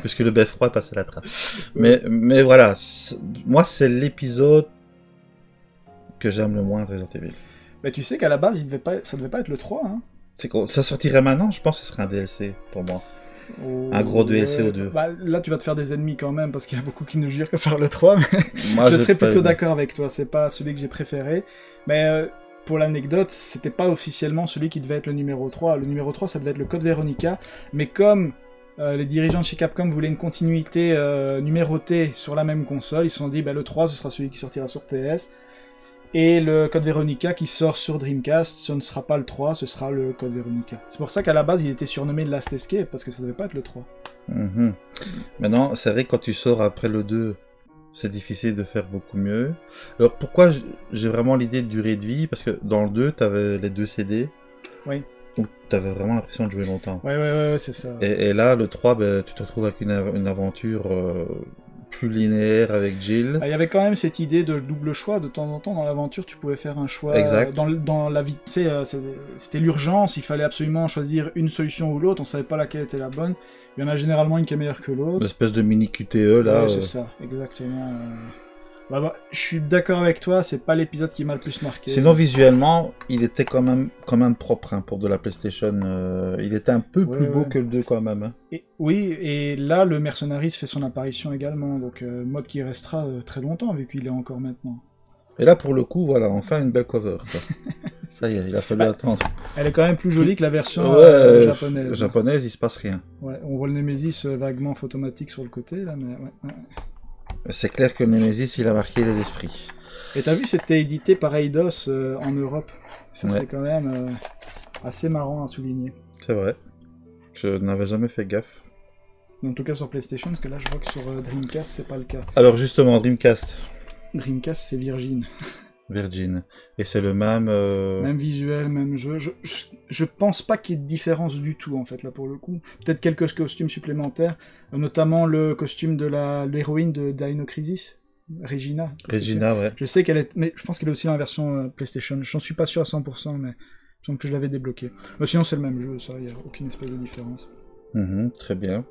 Puisque le beffroi passait la trappe. Mais, mais voilà, moi c'est l'épisode que j'aime le moins de Resident Evil. Mais tu sais qu'à la base, il devait pas... ça devait pas être le 3, hein. Ça sortirait maintenant, je pense que ce serait un DLC pour moi. Un gros DLC au deux. Bah, là, tu vas te faire des ennemis quand même, parce qu'il y a beaucoup qui ne jurent que par le 3, mais Moi, [laughs] je serais plutôt d'accord avec toi. C'est pas celui que j'ai préféré. Mais euh, pour l'anecdote, c'était pas officiellement celui qui devait être le numéro 3. Le numéro 3, ça devait être le Code Veronica. Mais comme euh, les dirigeants de chez Capcom voulaient une continuité euh, numérotée sur la même console, ils se sont dit, bah, le 3, ce sera celui qui sortira sur PS. Et le Code Veronica qui sort sur Dreamcast, ce ne sera pas le 3, ce sera le Code Veronica. C'est pour ça qu'à la base, il était surnommé Last Escape, parce que ça devait pas être le 3. Mhm. Maintenant, c'est vrai que quand tu sors après le 2, c'est difficile de faire beaucoup mieux. Alors pourquoi j'ai vraiment l'idée de durée de vie Parce que dans le 2, tu avais les deux CD. Oui. Donc tu avais vraiment l'impression de jouer longtemps. Ouais, ouais, ouais, ouais, c'est ça. Et, et là, le 3, ben, tu te retrouves avec une, av- une aventure euh, plus linéaire avec Jill. Ah, Il y avait quand même cette idée de double choix. De temps en temps, dans l'aventure, tu pouvais faire un choix. Exact. euh, Dans, dans la vie, euh, c'est- c'était l'urgence. Il fallait absolument choisir une solution ou l'autre. On savait pas laquelle était la bonne. Il y en a généralement une qui est meilleure que l'autre. L'espèce de mini QTE là. Ouais, c'est euh, ça, exactement. Bah, bah, je suis d'accord avec toi. C'est pas l'épisode qui m'a le plus marqué. Sinon, visuellement, il était quand même, quand même propre hein, pour de la PlayStation. euh, il était un peu Ouais, plus beau que le 2 quand même. hein. Et- oui, et là, le Mercenaries fait son apparition également. Donc, euh, mode qui restera euh, très longtemps vu qu'il est encore maintenant. Et là, pour le coup, voilà, enfin une belle cover. quoi. [laughs] Ça y est, il a fallu Bah, attendre. Elle est quand même plus jolie que la version Ouais, euh, japonaise. japonaise, il se passe rien. Ouais, on voit le Nemesis vaguement photomatique sur le côté, là, mais ouais, ouais. C'est clair que Nemesis, il a marqué les esprits. Et t'as vu, c'était édité par Eidos euh, en Europe. Ça, Ouais. c'est quand même euh, assez marrant à souligner. C'est vrai. Je n'avais jamais fait gaffe. En tout cas sur PlayStation, parce que là, je vois que sur euh, Dreamcast, c'est pas le cas. Alors justement, Dreamcast, Dreamcast, c'est Virgin. [laughs] Virgin. Et c'est le même... euh, Même visuel, même jeu. Je, je, je pense pas qu'il y ait de différence du tout, en fait, là, pour le coup. Peut-être quelques costumes supplémentaires, notamment le costume de la l'héroïne de Dino Crisis, Regina. Regina, ouais. Je sais qu'elle est, mais je pense qu'elle est aussi dans la version euh, PlayStation. J'en suis pas sûr à 100%, mais il semble que je l'avais débloqué. Mais sinon, c'est le même jeu, ça, il n'y a aucune espèce de différence. Mhm, très bien.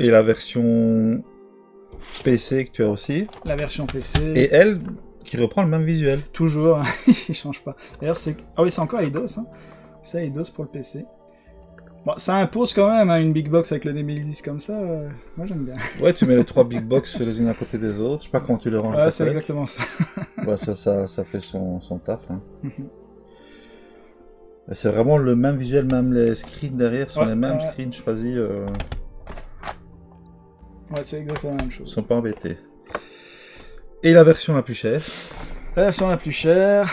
Et la version PC que tu as aussi? La version PC, Et elle, qui reprend le même visuel. toujours, [laughs] il change pas. D'ailleurs, c'est. Ah oui, c'est encore Eidos, hein. C'est Eidos pour le PC. Bon, ça impose quand même hein, une big box avec le Nemesis comme ça. euh, Moi, j'aime bien. Ouais, tu mets les trois big box [laughs] les unes à côté des autres. Je sais pas comment tu les ranges. Ouais, c'est exactement ça. [laughs] Ouais, ça, ça, ça fait son, son taf. hein. Et C'est vraiment le même visuel, même les screens derrière sont Ouais, les mêmes ouais. screens choisis. Euh, ouais, c'est exactement la même ils chose. sont pas embêtés. Et la version la plus chère. La version la plus chère,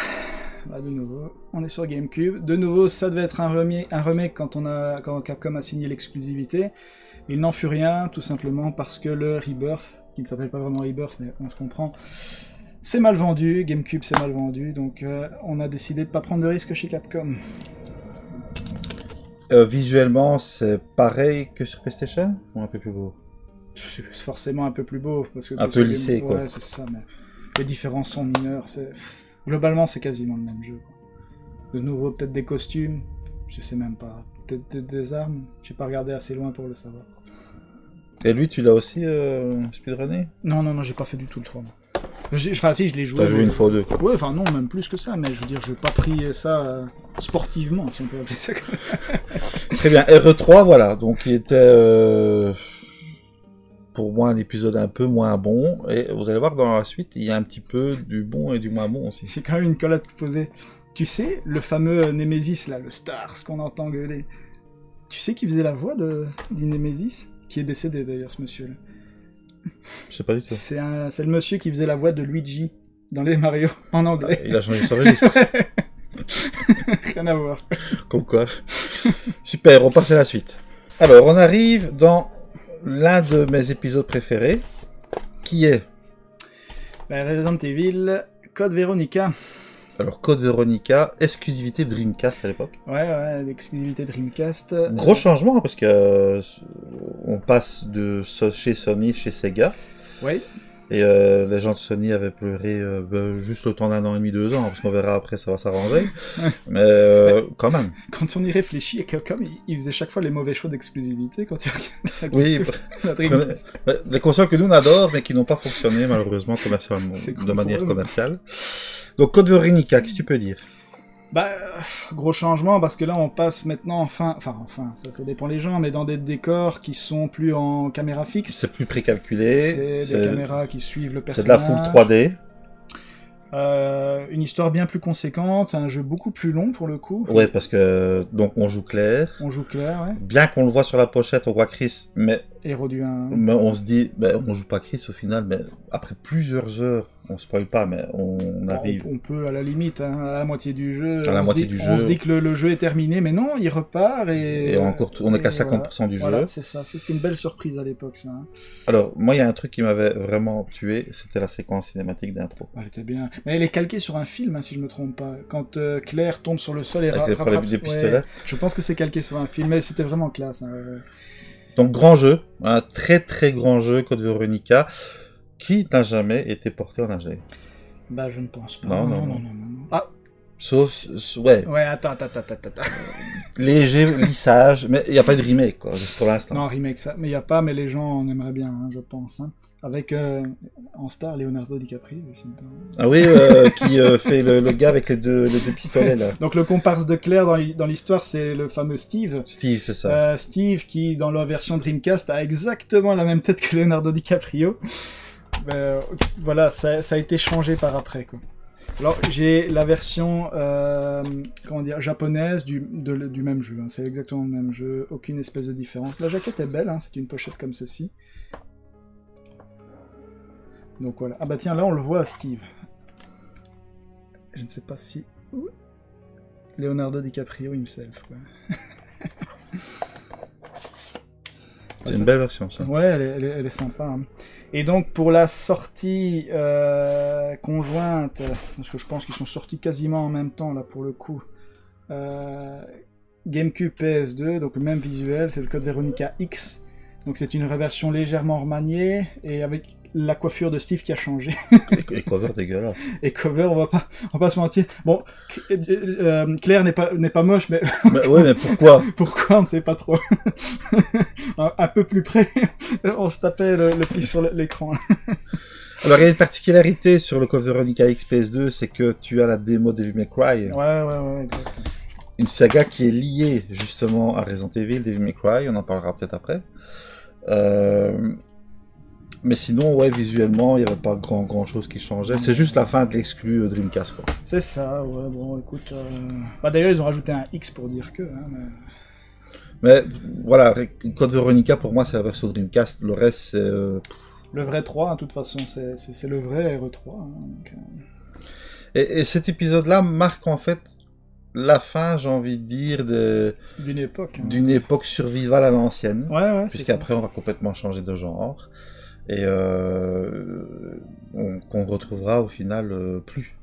bah, de nouveau, on est sur GameCube. De nouveau, ça devait être un remake, un remake quand, on a, quand Capcom a signé l'exclusivité. Il n'en fut rien, tout simplement parce que le Rebirth, qui ne s'appelle pas vraiment Rebirth, mais on se comprend, c'est mal vendu, GameCube c'est mal vendu, donc euh, on a décidé de pas prendre de risque chez Capcom. Euh, visuellement, c'est pareil que sur PlayStation? Ou un peu plus beau? Forcément un peu plus beau. Parce que Un peu sur les- lissé, quoi. Ouais, c'est ça, mais les différences sont mineures. Globalement, c'est quasiment le même jeu. quoi. De nouveau, peut-être des costumes, je sais même pas. Peut-être des, des armes, j'ai pas regardé assez loin pour le savoir. Et lui, tu l'as aussi euh, speedrunné? Non, non, non, j'ai pas fait du tout le 3. moi. J'ai- Enfin, si, je l'ai joué. T'as joué une fois ou deux, quoi. Ouais, enfin non, même plus que ça, mais je veux dire, je pas pris ça euh, sportivement, si on peut appeler ça comme ça. Très bien. RE3, voilà. Donc, il était euh, pour moi un épisode un peu moins bon. Et vous allez voir dans la suite, il y a un petit peu du bon et du moins bon aussi. J'ai quand même une colle à te poser. Tu sais, le fameux Nemesis, là, le Star, ce qu'on entend gueuler. Tu sais qui faisait la voix de, du Nemesis? Qui est décédé d'ailleurs, ce monsieur-là. Je sais pas du tout. C'est un- le monsieur qui faisait la voix de Luigi dans les Mario [laughs] en anglais. Il a changé son registre. [laughs] Rien à voir. Comme quoi. Super, on passe à la suite. Alors, on arrive dans l'un de mes épisodes préférés, qui est, La Resident Evil, Code Veronica. alors, Code Veronica, exclusivité Dreamcast à l'époque. Ouais, ouais, l'exclusivité Dreamcast. Gros changement, hein, parce que euh, on passe de chez Sony, chez Sega, Ouais, et euh, les gens de Sony avaient pleuré euh, ben, juste le temps d'un an et demi, deux ans, parce qu'on verra après, ça va s'arranger. Mais euh, quand même. quand on y réfléchit, comme il, il faisait chaque fois les mauvais choix d'exclusivité quand il regardait la, Oui, la Dreamcast. Ouais, Des consoles que nous on adore, mais qui n'ont pas fonctionné malheureusement commercialement, cool de manière eux. commerciale. Donc Code Veronica, qu'est-ce que tu peux dire? Bah, euh, gros changement parce que là on passe maintenant enfin, enfin, enfin, ça, ça dépend les gens, mais dans des décors qui sont plus en caméra fixe. C'est plus précalculé, C'est c'est des caméras qui suivent le c'est personnage. de la full 3D. Euh, une histoire bien plus conséquente, un jeu beaucoup plus long pour le coup. Ouais, parce que donc on joue clair. On joue clair, ouais. Bien qu'on le voit sur la pochette, on voit Chris, mais, Héros du 1. mais on se dit, ben, on joue pas Chris au final, mais après plusieurs heures, on spoil pas, mais on, on arrive. On, on peut à la limite, hein, à la moitié du jeu. À la on moitié dit- du On jeu. se dit que le, le jeu est terminé, mais non, il repart et. Et encore, on est qu'à et 50% du Voilà, jeu. c'est ça. C'était une belle surprise à l'époque, ça. hein. Alors, moi, il y a un truc qui m'avait vraiment tué, c'était la séquence cinématique d'intro. Elle était bien. Mais elle est calquée sur un film, hein, si je me trompe pas. Quand euh, Claire tombe sur le sol et ra- rattrape... Ouais, je pense que c'est calqué sur un film, mais c'était vraiment classe. hein. Donc grand jeu, un très très grand jeu Code Veronica qui n'a jamais été porté en HD. Bah, je ne pense pas. Non, non, non, non. Ah, Sauf, ouais, ouais, attends, attends, attends, attends. léger lissage, [laughs] mais il n'y a pas de remake quoi, juste pour l'instant. Non, remake ça. Mais il n'y a pas, mais les gens en aimeraient bien, hein, je pense. hein. Avec euh, en star Leonardo DiCaprio aussi. Ah oui, euh, qui euh, fait le, gars avec les deux, les deux pistolets là. Donc le comparse de Claire dans l'hi- dans l'histoire, c'est le fameux Steve. Steve, c'est ça. Steve qui, dans la version Dreamcast, a exactement la même tête que Leonardo DiCaprio. Euh, voilà, ça, ça a été changé par après. Quoi. Alors j'ai la version euh, comment dire japonaise du, de- du même jeu. hein. C'est exactement le même jeu, aucune espèce de différence. La jaquette est belle, hein, c'est une pochette comme ceci. Donc voilà. Ah bah tiens, là on le voit, Steve. Je ne sais pas si. Ouh. Leonardo DiCaprio himself. C'est une belle version ça. Ouais, elle est, elle est- elle est sympa. hein. Et donc pour la sortie euh, conjointe, parce que je pense qu'ils sont sortis quasiment en même temps là pour le coup, euh, GameCube PS2, donc le même visuel, c'est le code Veronica X. Donc c'est une reversion légèrement remaniée et avec la coiffure de Steve qui a changé. [laughs] Et, cover dégueulasse. Et cover, on va pas, on va pas se mentir. Bon, euh, Claire n'est pas n'est pas moche, mais mais, ouais, mais pourquoi [laughs] pourquoi on ne sait pas trop. [laughs] un, un peu plus près, on se tapait le, le pif sur l'écran. Alors il y a une particularité sur le Code Veronica XPS2, c'est que tu as la démo Devil May Cry. Ouais, ouais, ouais, exact. une saga qui est liée justement à Resident Evil, Devil May Cry, on en parlera peut-être après. Euh, Mais sinon, ouais, visuellement, il n'y avait pas grand, grand chose qui changeait. C'est juste la fin de l'exclu euh, Dreamcast, quoi. C'est ça, ouais, bon, écoute. euh, Bah, D'ailleurs, ils ont rajouté un X pour dire que. hein, mais- Mais voilà, Code Veronica, pour moi, c'est la version Dreamcast. Le reste, c'est... euh, Le vrai 3, hein, de toute façon, c'est le vrai RE3. hein, donc, Et, et cet épisode-là marque en fait la fin, j'ai envie de dire, de- D'une époque. d'une époque survivale à l'ancienne. Ouais, ouais. Puisqu'après, on va complètement changer de genre. Et euh, on- qu'on retrouvera au final euh, plus.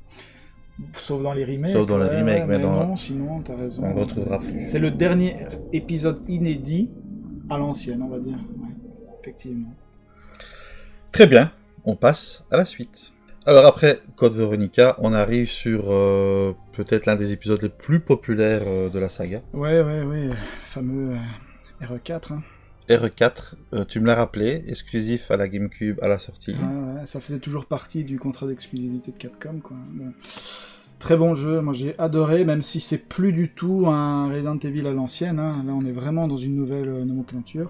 Sauf dans les remakes. Sauf dans les remakes, mais dans- non, sinon, t'as raison. On retrouvera C'est- plus. C'est le dernier épisode inédit à l'ancienne, on va dire. Ouais, effectivement. Très bien, on passe à la suite. Alors après Code Veronica, on arrive sur euh, peut-être l'un des épisodes les plus populaires euh, de la saga. Ouais, ouais, ouais, le fameux euh, RE4. Hein. RE4, euh, tu me l'as rappelé, exclusif à la GameCube à la sortie. Ouais, ouais, ça faisait toujours partie du contrat d'exclusivité de Capcom, quoi. Bon. Très bon jeu, moi j'ai adoré, même si c'est plus du tout un Resident Evil à l'ancienne. Hein. Là, on est vraiment dans une nouvelle euh, nomenclature.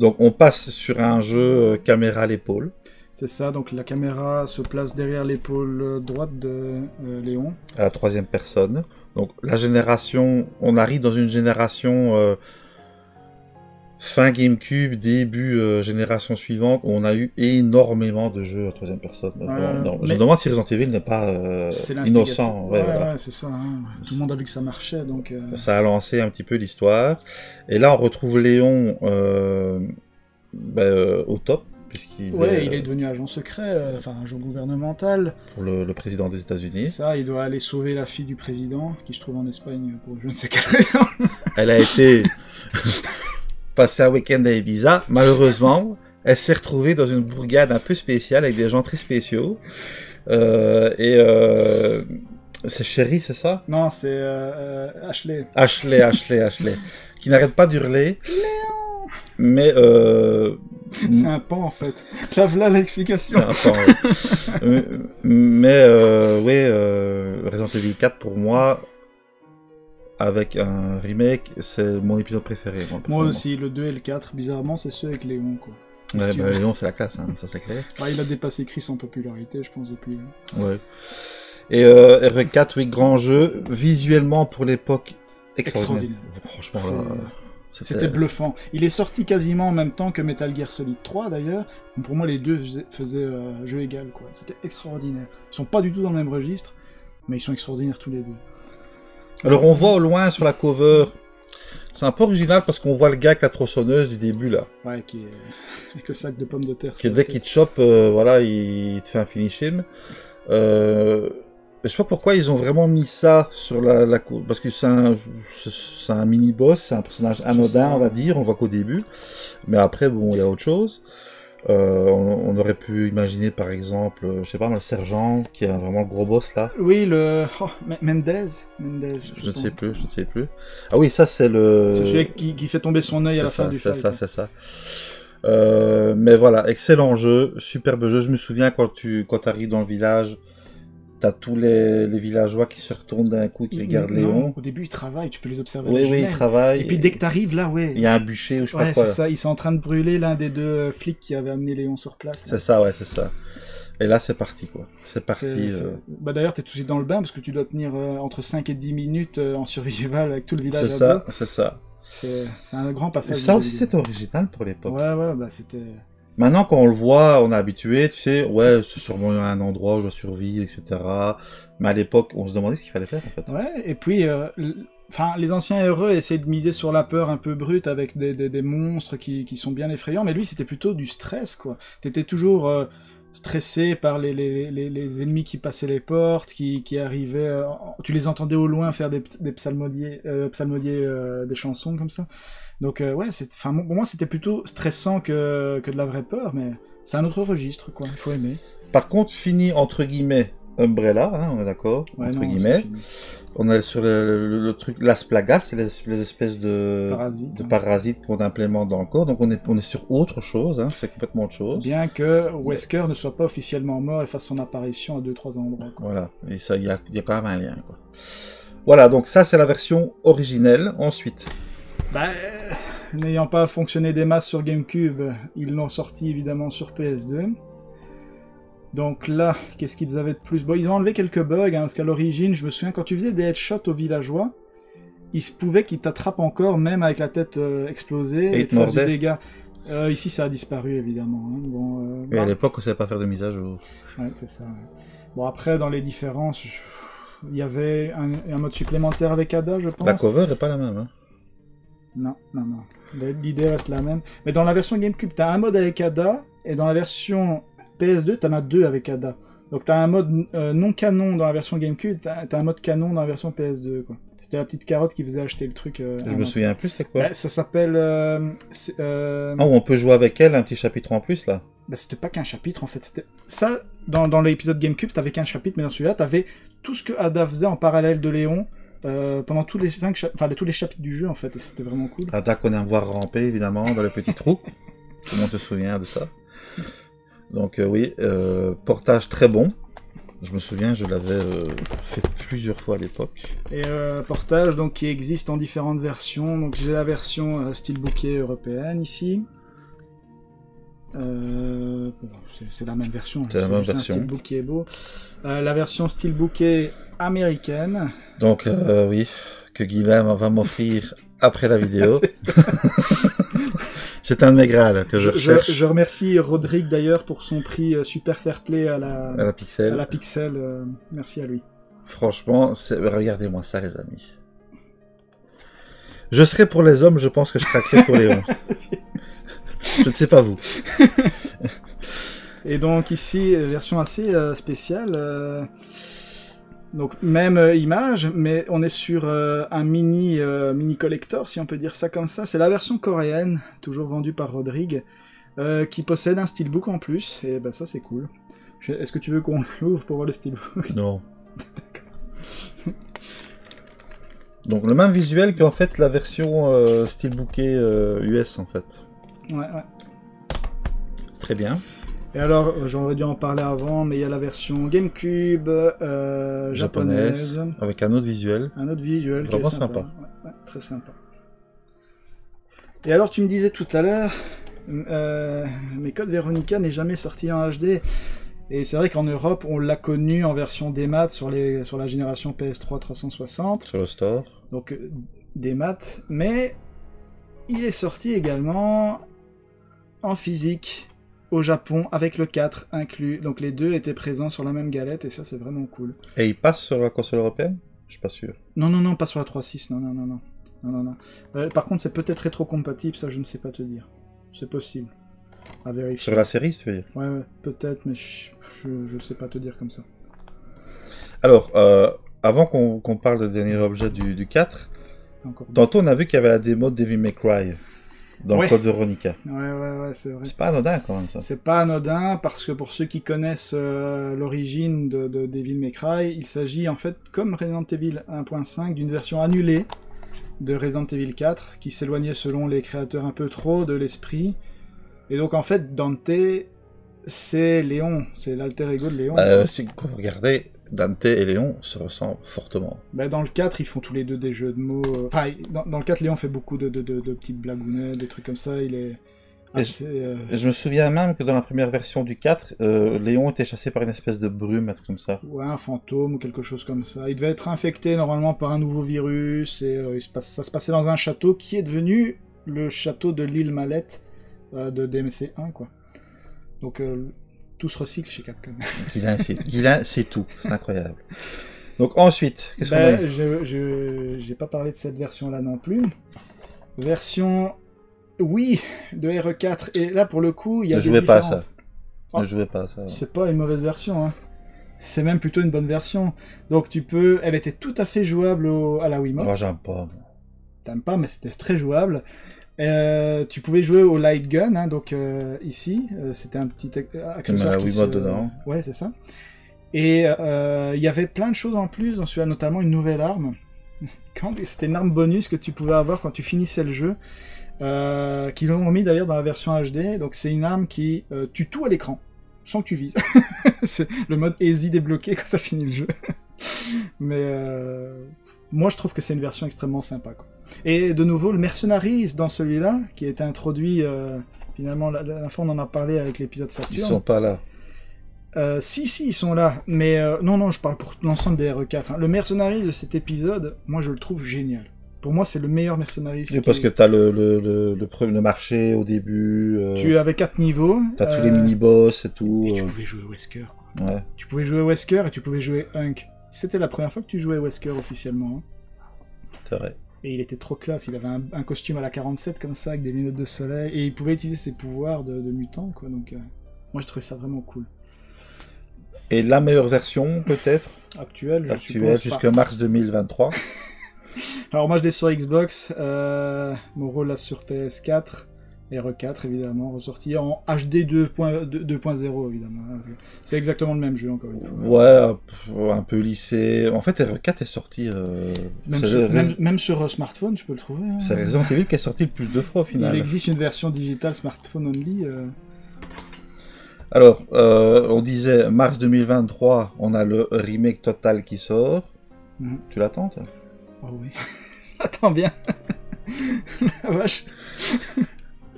Donc on passe sur un jeu euh, caméra à l'épaule. C'est ça, donc la caméra se place derrière l'épaule droite de euh, Léon. à la troisième personne. Donc la génération, on arrive dans une génération fin GameCube, début euh, génération suivante, où on a eu énormément de jeux à troisième personne. Bon, Je me demande si Resident Evil n'est pas euh, innocent. Ouais, Ouais, voilà. ouais, c'est ça. hein. Tout le monde a vu que ça marchait, donc. euh, Ça a lancé un petit peu l'histoire. Et là, on retrouve Léon euh, au top, Ouais, est, il est devenu agent secret, euh, enfin agent gouvernemental. pour le, le président des États-Unis. ça, il doit aller sauver la fille du président, qui se trouve en Espagne pour je ne sais quelle raison. Elle a été [laughs] passée un week-end à Ibiza. Malheureusement, [laughs] elle s'est retrouvée dans une bourgade un peu spéciale avec des gens très spéciaux. Euh, et euh, c'est Chéri, c'est ça? Non, c'est euh, Ashley. Ashley, Ashley, Ashley. [laughs] Qui n'arrête pas d'hurler. Mais C'est un pan en fait. Là, voilà l'explication. C'est un ouais. [laughs] Euh, Mais ouais, Resident Evil 4 pour moi, avec un remake, c'est mon épisode préféré. Moi, aussi, le 2 et le 4, bizarrement, c'est ceux avec Léon, quoi. Ouais, bah. Léon, c'est la classe, hein, ça c'est clair. [laughs] Ah, il a dépassé Chris en popularité, je pense, depuis. là. Ouais. Et euh, RE4, oui, grand jeu, visuellement pour l'époque extraordinaire. Franchement, là, C'était bluffant. Il est sorti quasiment en même temps que Metal Gear Solid 3, d'ailleurs. Pour moi, les deux faisaient, faisaient, euh, jeu égal. C'était extraordinaire. Ils sont pas du tout dans le même registre, mais ils sont extraordinaires tous les deux. Alors on voit au loin sur la cover, c'est un peu original parce qu'on voit le gars avec la tronçonneuse du début là. Ouais, qui est... [laughs] avec le sac de pommes de terre. La dès qu'il te chope, euh, voilà, il te fait un finish him. Euh, je sais pas pourquoi ils ont vraiment mis ça sur la, la parce que c'est un, un mini boss, c'est un personnage anodin, on va dire, on voit qu'au début, mais après bon, il y a autre chose. Euh, on, on aurait pu imaginer par exemple, euh, je sais pas, le sergent qui est vraiment gros boss là. Oui, le... oh, Mendez Mendez, Je ne sais plus, je ne sais plus. Ah oui, ça c'est le. C'est celui qui, qui fait tomber son œil à la C'est fin du c'est fight. ça, c'est ça. Euh, mais voilà, excellent jeu, superbe jeu. Je me souviens quand tu quand arrives dans le village, t'as tous les, les villageois qui se retournent d'un coup, qui regardent Non, Léon. Au début, ils travaillent, tu peux les observer. Oui, oui, ils travaillent. Et puis dès que t'arrives là, ouais. Il y a un bûcher ou je sais pas Ouais, quoi. c'est ça. Ils sont en train de brûler l'un des deux flics qui avait amené Léon sur place. C'est ça, ouais, c'est ça. Et là, c'est parti, quoi. C'est parti. Euh, Bah d'ailleurs, t'es tout de suite dans le bain parce que tu dois tenir euh, entre 5 et 10 minutes euh, en survival avec tout le village C'est ça, c'est ça. C'est un grand Et passage. ça de aussi, c'est original pour l'époque. Ouais, ouais, bah c'était. Maintenant, quand on le voit, on est habitué, tu sais, ouais, c'est sûrement un endroit où je dois survivre, etc. Mais à l'époque, on se demandait ce qu'il fallait faire, en fait. Ouais, et puis, euh, les anciens heureux essaient de miser sur la peur un peu brute avec des, des, monstres qui, qui sont bien effrayants, mais lui, c'était plutôt du stress, quoi. T'étais toujours euh, stressé par les, les, les, ennemis qui passaient les portes, qui, qui arrivaient. euh, tu les entendais au loin faire des, des psalmodiers, psalmodier, euh, des chansons comme ça. Donc, euh, ouais, enfin, pour moi, c'était plutôt stressant que, que de la vraie peur, mais c'est un autre registre, quoi. Il faut aimer. Par contre, fini entre guillemets Umbrella, hein, on est d'accord, Ouais, entre non, guillemets. On est sur le, le- le truc Las Plagas, c'est les, les espèces de Parasites, de hein. parasites qu'on implémente dans le corps. Donc on est on est sur autre chose, hein, c'est complètement autre chose. Bien que Wesker ne soit pas officiellement mort et fasse son apparition à 2-3 endroits. quoi. Voilà, et ça, il y a, y a quand même un lien. Quoi. Voilà, donc ça c'est la version originelle. Ensuite, Bah, euh, n'ayant pas fonctionné des masses sur GameCube, ils l'ont sorti évidemment sur PS2. Donc là, qu'est-ce qu'ils avaient de plus Bon, ils ont enlevé quelques bugs, hein, parce qu'à l'origine, je me souviens, quand tu faisais des headshots aux villageois, il se pouvait qu'ils t'attrapent encore, même avec la tête euh, explosée, Et et, te fassent du dégât. Euh, ici, ça a disparu, évidemment. hein. Bon, euh, et à bah, l'époque on savait pas faire de mise à jour. Ouais, c'est ça. ouais. Bon, après, dans les différences, je- il y avait un, un mode supplémentaire avec Ada, je pense. La cover est pas la même. Hein. Non, non, non. L'idée reste la même. Mais dans la version GameCube, t'as un mode avec Ada, et dans la version PS2, t'en as deux avec Ada. Donc t'as un mode euh, non canon dans la version GameCube, t'as t'as un mode canon dans la version PS2, quoi. C'était la petite carotte qui faisait acheter le truc. euh, Je me souviens plus, c'est quoi Ouais, ça s'appelle... euh, euh, Ah, où on peut jouer avec elle, un petit chapitre en plus là. bah, c'était pas qu'un chapitre en fait. C'était ça dans, dans l'épisode GameCube, t'avais qu'un chapitre, mais dans celui-là, t'avais tout ce que Ada faisait en parallèle de Léon euh, pendant tous les cinq, enfin tous les chapitres du jeu en fait. Et c'était vraiment cool. Ada qu'on aime voir ramper, évidemment, dans le petit trou. [laughs] Tout le monde se souvient de ça. Donc euh, oui, euh, portage très bon. Je me souviens, je l'avais fait plusieurs fois à l'époque. Et portage donc qui existe en différentes versions. Donc j'ai la version euh, steelbooké européenne ici. Euh, c'est- la même version. C'est la même version. steelbook qui est beau. Euh, la version steelbooké américaine. Donc euh, oui, que Guillaume va m'offrir après la vidéo. [laughs] [laughs] C'est un de mes grades que je recherche je remercie Rodrigue d'ailleurs pour son prix euh, super fair play à la, à la Pixel. à la Pixel. euh, merci à lui. Franchement, regardez-moi ça, les amis. Je serais pour les hommes, je pense que je craquerais pour les [laughs] hommes. je ne sais pas vous. Et donc ici, version assez euh, spéciale. euh, donc même euh, image, mais on est sur euh, un mini euh, mini collector, si on peut dire ça comme ça. C'est la version coréenne, toujours vendue par Rodrigue, qui possède un steelbook en plus. Et ben ça c'est cool. Je- Est-ce que tu veux qu'on [laughs] l'ouvre pour voir le steelbook? Non. Donc le même visuel qu'en fait la version steelbooké euh, US en fait. Ouais, ouais. Très bien. Et alors, euh, j'aurais dû en parler avant, mais il y a la version GameCube euh, japonaise. Avec un autre visuel. Un autre visuel qui est Vraiment sympa. sympa. Ouais, ouais, très sympa. Et alors, tu me disais tout à l'heure, euh, mais Code Veronica n'est jamais sorti en HD. Et c'est vrai qu'en Europe, on l'a connu en version démat sur, les, sur la génération PS3 360, Sur le store. donc démat, mais il est sorti également en physique au Japon avec le 4 inclus. Donc les deux étaient présents sur la même galette et ça c'est vraiment cool. Et il passe sur la console européenne? Je suis pas sûr. Non, non, non, pas sur la 3.6, non, non, non, non. non, non, non. Euh, par contre, c'est peut-être rétro-compatible, ça je ne sais pas te dire. C'est possible. À vérifier. Sur la série, tu veux dire? Ouais, ouais, peut-être, mais je, je, je sais pas te dire comme ça. Alors, euh, avant qu'on qu'on parle des derniers objets du, du 4, Encore. tantôt on a vu qu'il y avait la démo de Devil May Cry dans Ouais. Code Veronica. Ouais, ouais, ouais, c'est vrai. C'est pas anodin quand même ça. C'est pas anodin parce que pour ceux qui connaissent euh, l'origine de, de Devil May Cry, il s'agit en fait, comme Resident Evil 1.5, d'une version annulée de Resident Evil 4 qui s'éloignait selon les créateurs un peu trop de l'esprit. Et donc en fait, Dante, c'est Léon, c'est l'alter ego de Léon. Euh, si quand vous regardez, Dante et Léon se ressemblent fortement. Bah, dans le 4, ils font tous les deux des jeux de mots. euh, Enfin, dans, dans le 4, Léon fait beaucoup de, de, de, de petites blagounettes, des trucs comme ça. Il est assez. euh, je me souviens même que dans la première version du 4, euh, Léon était chassé par une espèce de brume, un truc comme ça. Ouais, un fantôme ou quelque chose comme ça. Il devait être infecté normalement par un nouveau virus et euh, il se passe- ça se passait dans un château qui est devenu le château de l'île Mallette euh, de DMC1, quoi. Donc euh, tout se recycle chez Capcom. [laughs] Guilain, c'est tout. C'est incroyable. Donc ensuite, qu'est-ce qu'on a Ben, je, j'ai pas parlé de cette version-là non plus. Version oui de RE4 et là pour le coup il y a Ne jouez pas à ça. Ne jouez pas à ça. C'est pas une mauvaise version. Hein. C'est même plutôt une bonne version. Donc tu peux, elle était tout à fait jouable au- à la Wiimote. Moi, j'aime pas. T'aimes pas, mais c'était très jouable. Euh, tu pouvais jouer au light gun, hein, donc euh, ici, euh, c'était un petit ac- accessoire la qui Wiimote se- dedans. Ouais, c'est ça. Et il y avait plein de choses en plus dans celui-là, notamment une nouvelle arme. [laughs] C'était une arme bonus que tu pouvais avoir quand tu finissais le jeu, euh, qu'ils ont remis d'ailleurs dans la version HD. Donc c'est une arme qui tue tout à l'écran, sans que tu vises. [laughs] c'est le mode easy débloqué quand t'as fini le jeu. [laughs] Mais moi je trouve que c'est une version extrêmement sympa. Quoi. Et de nouveau, le Mercenaries dans celui-là, qui a été introduit, euh, finalement, la, la dernière fois on en a parlé avec l'épisode Ils Saturn. sont pas là. Euh, si, si, ils sont là. Mais euh, non, non, je parle pour l'ensemble des RE4. hein. Le Mercenaries de cet épisode, moi je le trouve génial. Pour moi, c'est le meilleur Mercenaries. C'est parce que t'as le, le, le, le, premier- le marché au début. euh, Tu avais quatre niveaux. T'as tous euh, les mini-boss et tout. Et tu pouvais jouer Wesker. Quoi. Ouais, Tu pouvais jouer Wesker et tu pouvais jouer Hunk. C'était la première fois que tu jouais Wesker officiellement. hein. c'est vrai. Et il était trop classe. Il avait un, un costume à la 47 comme ça, avec des lunettes de soleil. Et il pouvait utiliser ses pouvoirs de, de mutant. Quoi. Donc, euh, moi, je trouvais ça vraiment cool. Et la meilleure version, peut-être, Actuel, je actuelle, jusqu'à mars 2023. [laughs] Alors moi je l'ai sur Xbox, euh, mon rôle là sur PS4. Et RE4 évidemment, ressorti en HD 2.0 évidemment. C'est exactement le même jeu encore une fois. Ouais, un peu lissé. En fait, RE4 est sorti. Euh, même, sur, même, sur, smartphone, tu peux le trouver. Hein. C'est Resident Evil qui est sorti le plus de fois au final. Il existe une version digitale smartphone only. Euh. Alors, euh, on disait mars 2023, on a le remake total qui sort. Mhm. Tu l'attends Oh oui. [laughs] Attends bien. [laughs] La vache.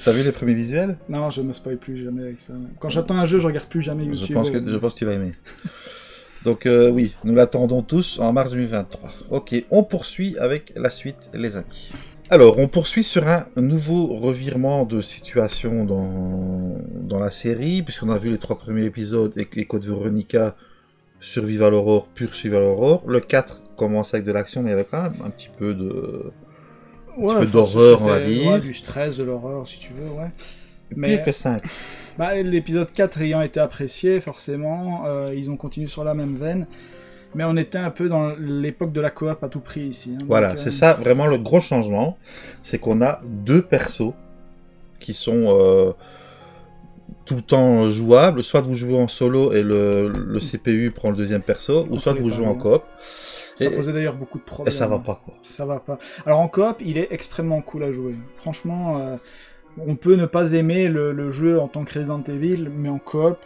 T'as vu les premiers visuels? Non, je ne me spoil plus jamais avec ça. Quand j'attends un jeu, je regarde plus jamais YouTube. Je pense que, je pense que tu vas aimer. [laughs] Donc euh, oui, nous l'attendons tous en mars 2023. Ok, on poursuit avec la suite, les amis. Alors, on poursuit sur un nouveau revirement de situation dans, dans la série, puisqu'on a vu les trois premiers épisodes et, et Code Veronica, Survival Horror, pur Survival Horror. Le 4 commence avec de l'action, mais il y avait quand même un petit peu de ouais, d'horreur, on va dire. du stress, de l'horreur, si tu veux, ouais. Mais, puis 5 bah, L'épisode 4 ayant été apprécié, forcément, euh, ils ont continué sur la même veine. Mais on était un peu dans l'époque de la coop à tout prix ici. Hein. voilà, c'est euh, ça, vraiment le gros changement. C'est qu'on a deux persos qui sont euh, tout le temps jouables. Soit vous jouez en solo et le, le CPU prend le deuxième perso, ou soit vous jouez en coop. Ça posait d'ailleurs beaucoup de problèmes. Et ça va pas, quoi. Ça va pas. Alors en coop, il est extrêmement cool à jouer. Franchement, euh, on peut ne pas aimer le, jeu en tant que Resident Evil, mais en coop,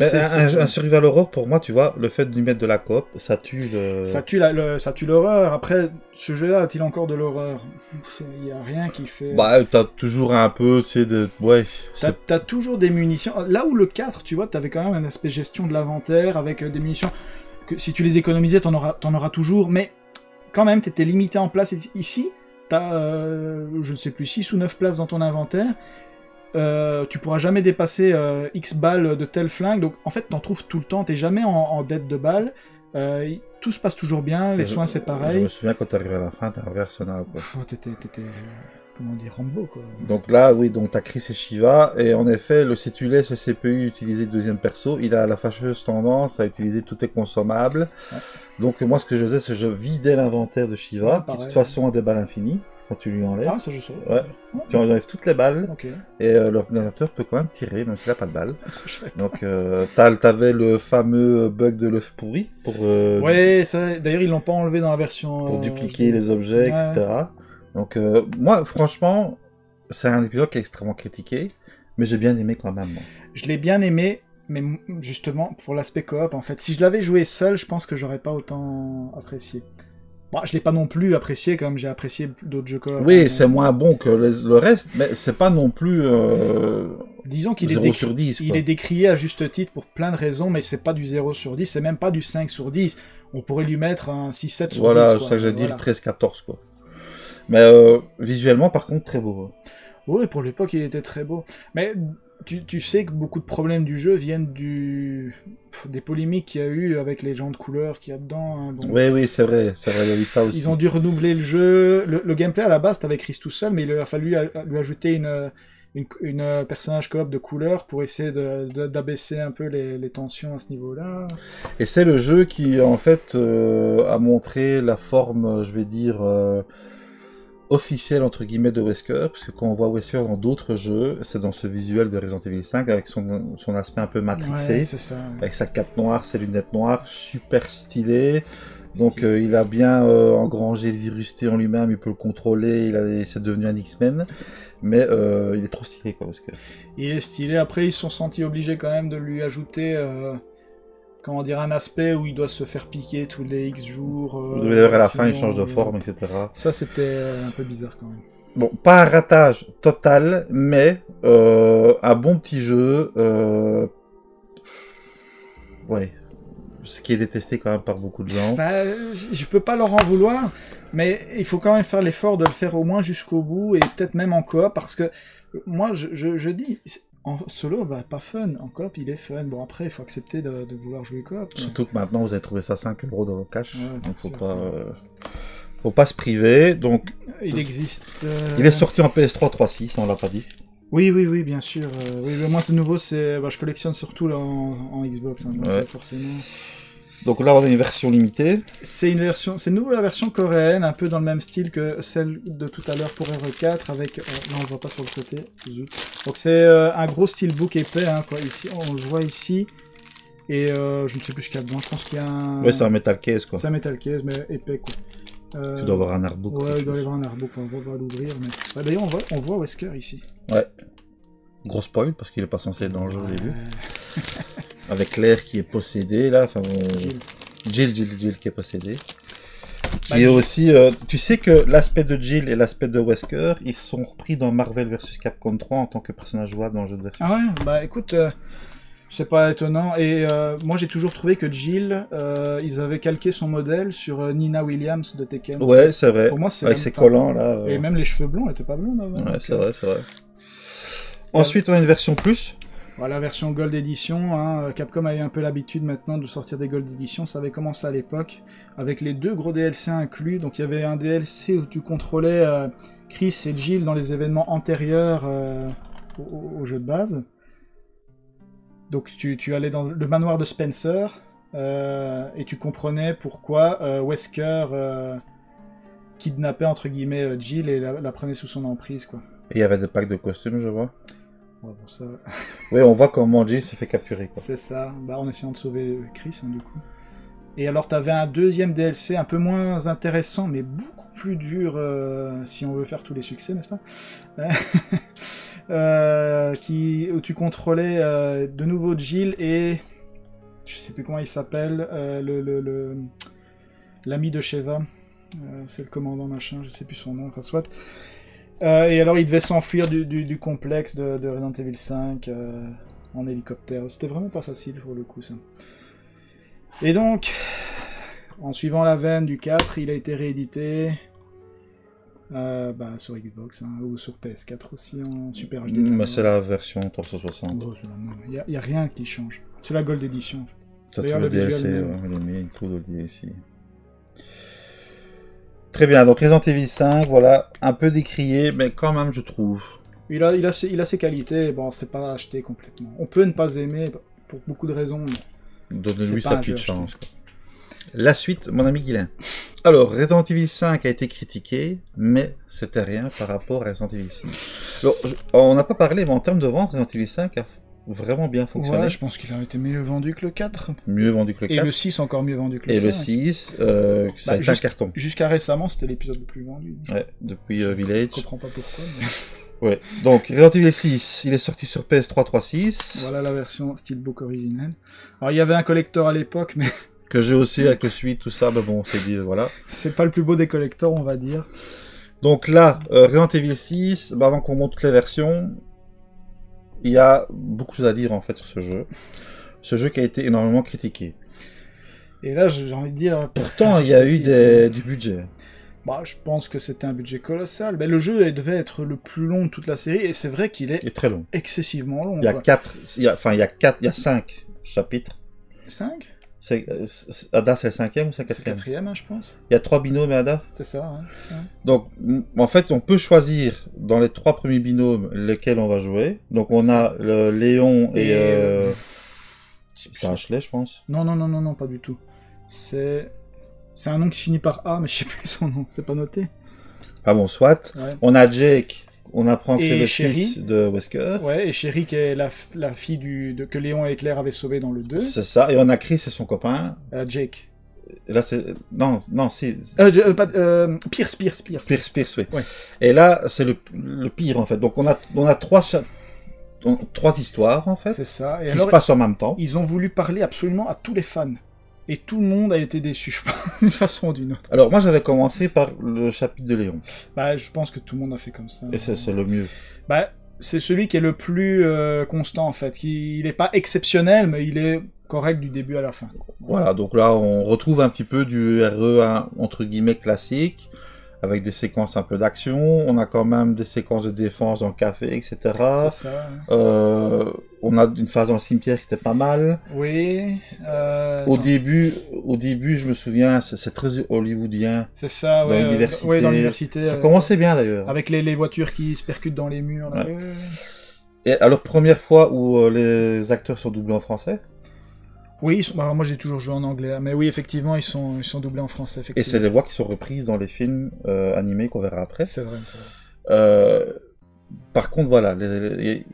mais un, un, survival horror, pour moi, tu vois, le fait de lui mettre de la coop, ça tue le... Ça tue la, ça tue l'horreur. Après, ce jeu-là a-t-il encore de l'horreur? Il n'y a rien qui fait... Bah, t'as toujours un peu, tu sais, de... Ouais. T'as toujours des munitions. Là où le 4, tu vois, t'avais quand même un aspect gestion de l'inventaire, avec euh, des munitions si tu les économisais, t'en auras, en auras toujours, mais quand même, t'étais limité en place. Ici, t'as, euh, je ne sais plus, 6 ou 9 places dans ton inventaire. Euh, tu pourras jamais dépasser euh, X balles de tel flingue, donc en fait, t'en trouves tout le temps, t'es jamais en, dette de balles. tout se passe toujours bien, les soins c'est pareil. Je me souviens quand t'arrivais à la fin, t'as un Arsenal. Quoi. Oh, t'étais, comment dire, Rambo quoi. Donc là, oui, donc t'as Chris et Shiva, et en effet, le, si tu laisses le CPU utiliser le deuxième perso, il a la fâcheuse tendance à utiliser tous tes consommables. Donc moi, ce que je faisais, c'est que je vidais l'inventaire de Shiva, qui de toute façon a des balles infinies quand tu lui enlèves. Ah, ça je sais. Ouais. Tu enlèves toutes les balles. Et euh, l'ordinateur peut quand même tirer, même s'il n'a pas de balles. [laughs] Donc, euh, t'avais le fameux bug de l'œuf pourri pour. Euh, ouais, d'ailleurs, ils l'ont pas enlevé dans la version. Pour dupliquer les objets, etc. Donc, euh, moi, franchement, c'est un épisode qui est extrêmement critiqué, mais j'ai bien aimé quand même. Je l'ai bien aimé, mais justement, pour l'aspect coop, en fait. Si je l'avais joué seul, je pense que j'aurais pas autant apprécié. Bon, je l'ai pas non plus apprécié comme j'ai apprécié d'autres jeux coop. Oui, hein, c'est moins bon que le reste, mais c'est pas non plus. Euh, Disons qu'il est, sur 10, il est décrié à juste titre pour plein de raisons, mais c'est pas du 0 sur 10, c'est même pas du 5 sur 10. On pourrait lui mettre un 6-7 sur 10. Voilà, c'est ça que j'ai dit, le 13-14, quoi. Mais euh, visuellement, par contre, très beau. Oui, pour l'époque, il était très beau. Mais tu, tu, sais que beaucoup de problèmes du jeu viennent du des polémiques qu'il y a eu avec les gens de couleur qu'il y a dedans. Hein, oui, oui, c'est vrai, c'est vrai, il y a eu ça aussi. Ils ont dû renouveler le jeu. Le, gameplay à la base, t'avais Chris tout seul, mais il a fallu lui ajouter une, une, personnage coop de couleur pour essayer d'abaisser un peu les, les, tensions à ce niveau-là. Et c'est le jeu qui, en fait, euh, a montré la forme, je vais dire. Euh, officiel entre guillemets de Wesker, parce que quand on voit Wesker dans d'autres jeux, c'est dans ce visuel de Resident Evil 5 avec son, son aspect un peu matrixé, avec sa cape noire, ses lunettes noires, super stylé. Donc euh, il a bien euh, engrangé le virus T en lui-même, il peut le contrôler, il a, c'est devenu un X-Men, mais euh, il est trop stylé quoi. Parce que... Il est stylé, après ils se sont sentis obligés quand même de lui ajouter comment dire, un aspect où il doit se faire piquer tous les X jours. Euh, à la fin, il change de forme, etc. Ça, c'était euh, un peu bizarre quand même. Bon, pas un ratage total, mais euh, un bon petit jeu. Euh... Ouais. Ce qui est détesté quand même par beaucoup de gens. Bah, je peux pas leur en vouloir, mais il faut quand même faire l'effort de le faire au moins jusqu'au bout et peut-être même en coop parce que moi je, je, je dis en solo, bah, pas fun. En coop, il est fun. Bon, après, il faut accepter de, vouloir jouer coop. Surtout que maintenant, vous avez trouvé ça 5 euros dans le cash. donc, faut pas, euh, faut pas se priver. Donc, il existe. Euh, il est sorti en PS3 3.6, on l'a pas dit. Oui, oui, oui, bien sûr. Euh, oui, moi, ce nouveau, c'est, bah, je collectionne surtout là, en, Xbox, hein, forcément. Donc là, on a une version limitée. C'est une version, c'est nouveau la version coréenne, un peu dans le même style que celle de tout à l'heure pour RE4, avec, euh, non, on le voit pas sur le côté. Zut. Donc c'est euh, un gros steelbook épais, hein, quoi. Ici, on le voit ici. Et euh, je ne sais plus ce qu'il y a dedans. Je pense qu'il y a un. Ouais, c'est un metal case, quoi. C'est un metal case, mais épais, quoi. Euh, Tu dois avoir un artbook. Ouais, il doit y avoir un artbook, on va on va l'ouvrir. Mais... Ouais, D'ailleurs, on voit, on voit Wesker ici. Ouais. Gros spoil, parce qu'il est pas censé être dans le jeu au début. [laughs] Avec Claire qui est possédée, là. Enfin, on- Jill. Jill, Jill, Jill qui est possédée. Qui Bah, est aussi... euh, tu sais que l'aspect de Jill et l'aspect de Wesker, ils sont repris dans Marvel vs Capcom 3 en tant que personnage jouable dans le jeu de version. Ah ouais, bah écoute, euh, c'est pas étonnant. Et euh, moi j'ai toujours trouvé que Jill, ils avaient calqué son modèle sur Nina Williams de Tekken. Ouais, c'est vrai. Pour moi, c'est Avec ses collants, là. Et même les cheveux blonds, elle était pas blonde avant. Ouais, c'est vrai, c'est vrai. Ensuite, on a une version plus. Voilà, la version Gold Edition. hein, Capcom a eu un peu l'habitude maintenant de sortir des Gold Edition. Ça avait commencé à l'époque avec les deux gros DLC inclus. Donc il y avait un DLC où tu contrôlais euh, Chris et Jill dans les événements antérieurs euh, au, jeu de base. Donc tu, allais dans le manoir de Spencer euh, et tu comprenais pourquoi Wesker kidnappait entre guillemets Jill et la, la prenait sous son emprise quoi. Et il y avait des packs de costumes, je vois. Ouais, bon, ça, [laughs] Oui, on voit comment Jill se fait capturer. C'est ça, bah, en essayant de sauver euh, Chris, hein, du coup. Et alors, t'avais un deuxième DLC un peu moins intéressant, mais beaucoup plus dur euh, si on veut faire tous les succès, n'est-ce pas? [laughs] Euh, qui, Où tu contrôlais euh, de nouveau Jill et. Je sais plus comment il s'appelle, le, l'ami de Sheva. C'est le commandant machin, je sais plus son nom, enfin soit. Euh, et alors il devait s'enfuir du, du- du complexe de, de Resident Evil 5 euh, en hélicoptère. C'était vraiment pas facile pour le coup ça. Et donc, en suivant la veine du 4, il a été réédité euh, bah, sur Xbox hein, ou sur PS4 aussi en Super HD. Mais c'est la version 360. Bon, c'est la même. Il n'y a, rien qui change. C'est la Gold Edition en fait. T'as tout le DLC, ouais, il est mis tout le DLC. Très bien, donc Resident Evil 5, voilà, un peu décrié, mais quand même, je trouve. Il a, il a, ses, il a ses qualités, bon, c'est pas acheté complètement. On peut ne pas aimer pour beaucoup de raisons. C'est sa petite chance. quoi. La suite, mon ami Guilain. Alors, Resident Evil 5 a été critiqué, mais c'était rien par rapport à Resident Evil 6. Alors, je- on n'a pas parlé, mais en termes de vente, Resident Evil 5 a vraiment bien fonctionné. Ouais, je pense qu'il a été mieux vendu que le 4. Mieux vendu que le Et 4. le 6 encore mieux vendu que le Et 5. le 6, euh, ça Bah, a été un carton. Jusqu'à récemment, c'était l'épisode le plus vendu. Ouais, depuis euh, Je Village. comprends pas pourquoi. mais- [laughs] Ouais. Donc, Resident Evil 6, il est sorti sur PS3 3.6, voilà la version Steelbook originelle. Alors, il y avait un collector à l'époque, mais [laughs] que j'ai aussi avec le suite, tout ça, mais bon, c'est dit, voilà. c'est pas le plus beau des collectors, on va dire. Donc là, euh, Resident Evil 6, bah, avant qu'on monte toutes les versions, il y a beaucoup de choses à dire en fait sur ce jeu. Ce jeu qui a été énormément critiqué. Et là, j'ai envie de dire. Pourtant, [laughs] il y a eu des... du budget. Bah, je pense que c'était un budget colossal. Mais le jeu il devait être le plus long de toute la série, et c'est vrai qu'il est Il est très long. excessivement long. Il y a enfin, il y a quatre, il y a cinq chapitres. 5 C'est, euh, Ada, c'est le cinquième ou c'est le C'est le quatrième? quatrième, hein, je pense. Il y a trois binômes, Ada. C'est ça, hein. Donc, en fait, on peut choisir dans les trois premiers binômes lesquels on va jouer. Donc, on a le Léon et, Et, euh, euh, c'est Ashley, je pense. Non, non, non, non, non, pas du tout. C'est. C'est un nom qui finit par A, mais je sais plus son nom, c'est pas noté. Ah bon, soit. Ouais. On a Jake. On apprend que c'est le Sherry. fils de Wesker. Ouais, et Sherry, qui est la, la fille du, de, que Léon et Claire avaient sauvée dans le 2. C'est ça. Et on a Chris et son copain. Euh, Jake. Et là, c'est non, non, si. Euh, euh, pas, euh, Pierce, Pierce, Pierce. Pierce, Pierce, oui. Ouais. Et là, c'est le, le pire en fait. Donc, on a, on a trois, cha- on- trois histoires en fait C'est ça. Et qui alors, se passent en même temps. ils ont voulu parler absolument à tous les fans. Et tout le monde a été déçu, je pense, [laughs] d'une façon ou d'une autre. Alors, moi, j'avais commencé par le chapitre de Léon. Bah, je pense que tout le monde a fait comme ça. Et c'est le mieux. Bah, c'est celui qui est le plus euh, constant, en fait. Il est pas exceptionnel, mais il est correct du début à la fin. Voilà, donc là, on retrouve un petit peu du RE1 entre guillemets classique, avec des séquences un peu d'action. On a quand même des séquences de défense dans le café, etc. C'est ça. Euh, on a une phase dans le cimetière qui était pas mal. Oui. euh, Au début, au début, je me souviens, c'est très hollywoodien. C'est ça, dans ouais. euh, l'université. ouais, dans l'université. Ça euh, commençait bien d'ailleurs. Avec les, les voitures qui se percutent dans les murs. là. Ouais. Et alors, première fois où euh, les acteurs sont doublés en français? Oui, ils sont- bah, moi j'ai toujours joué en anglais, hein, mais oui, effectivement, ils sont, ils sont doublés en français. Et c'est des voix qui sont reprises dans les films euh, animés qu'on verra après. C'est vrai, c'est vrai. Euh, par contre, voilà, les- les-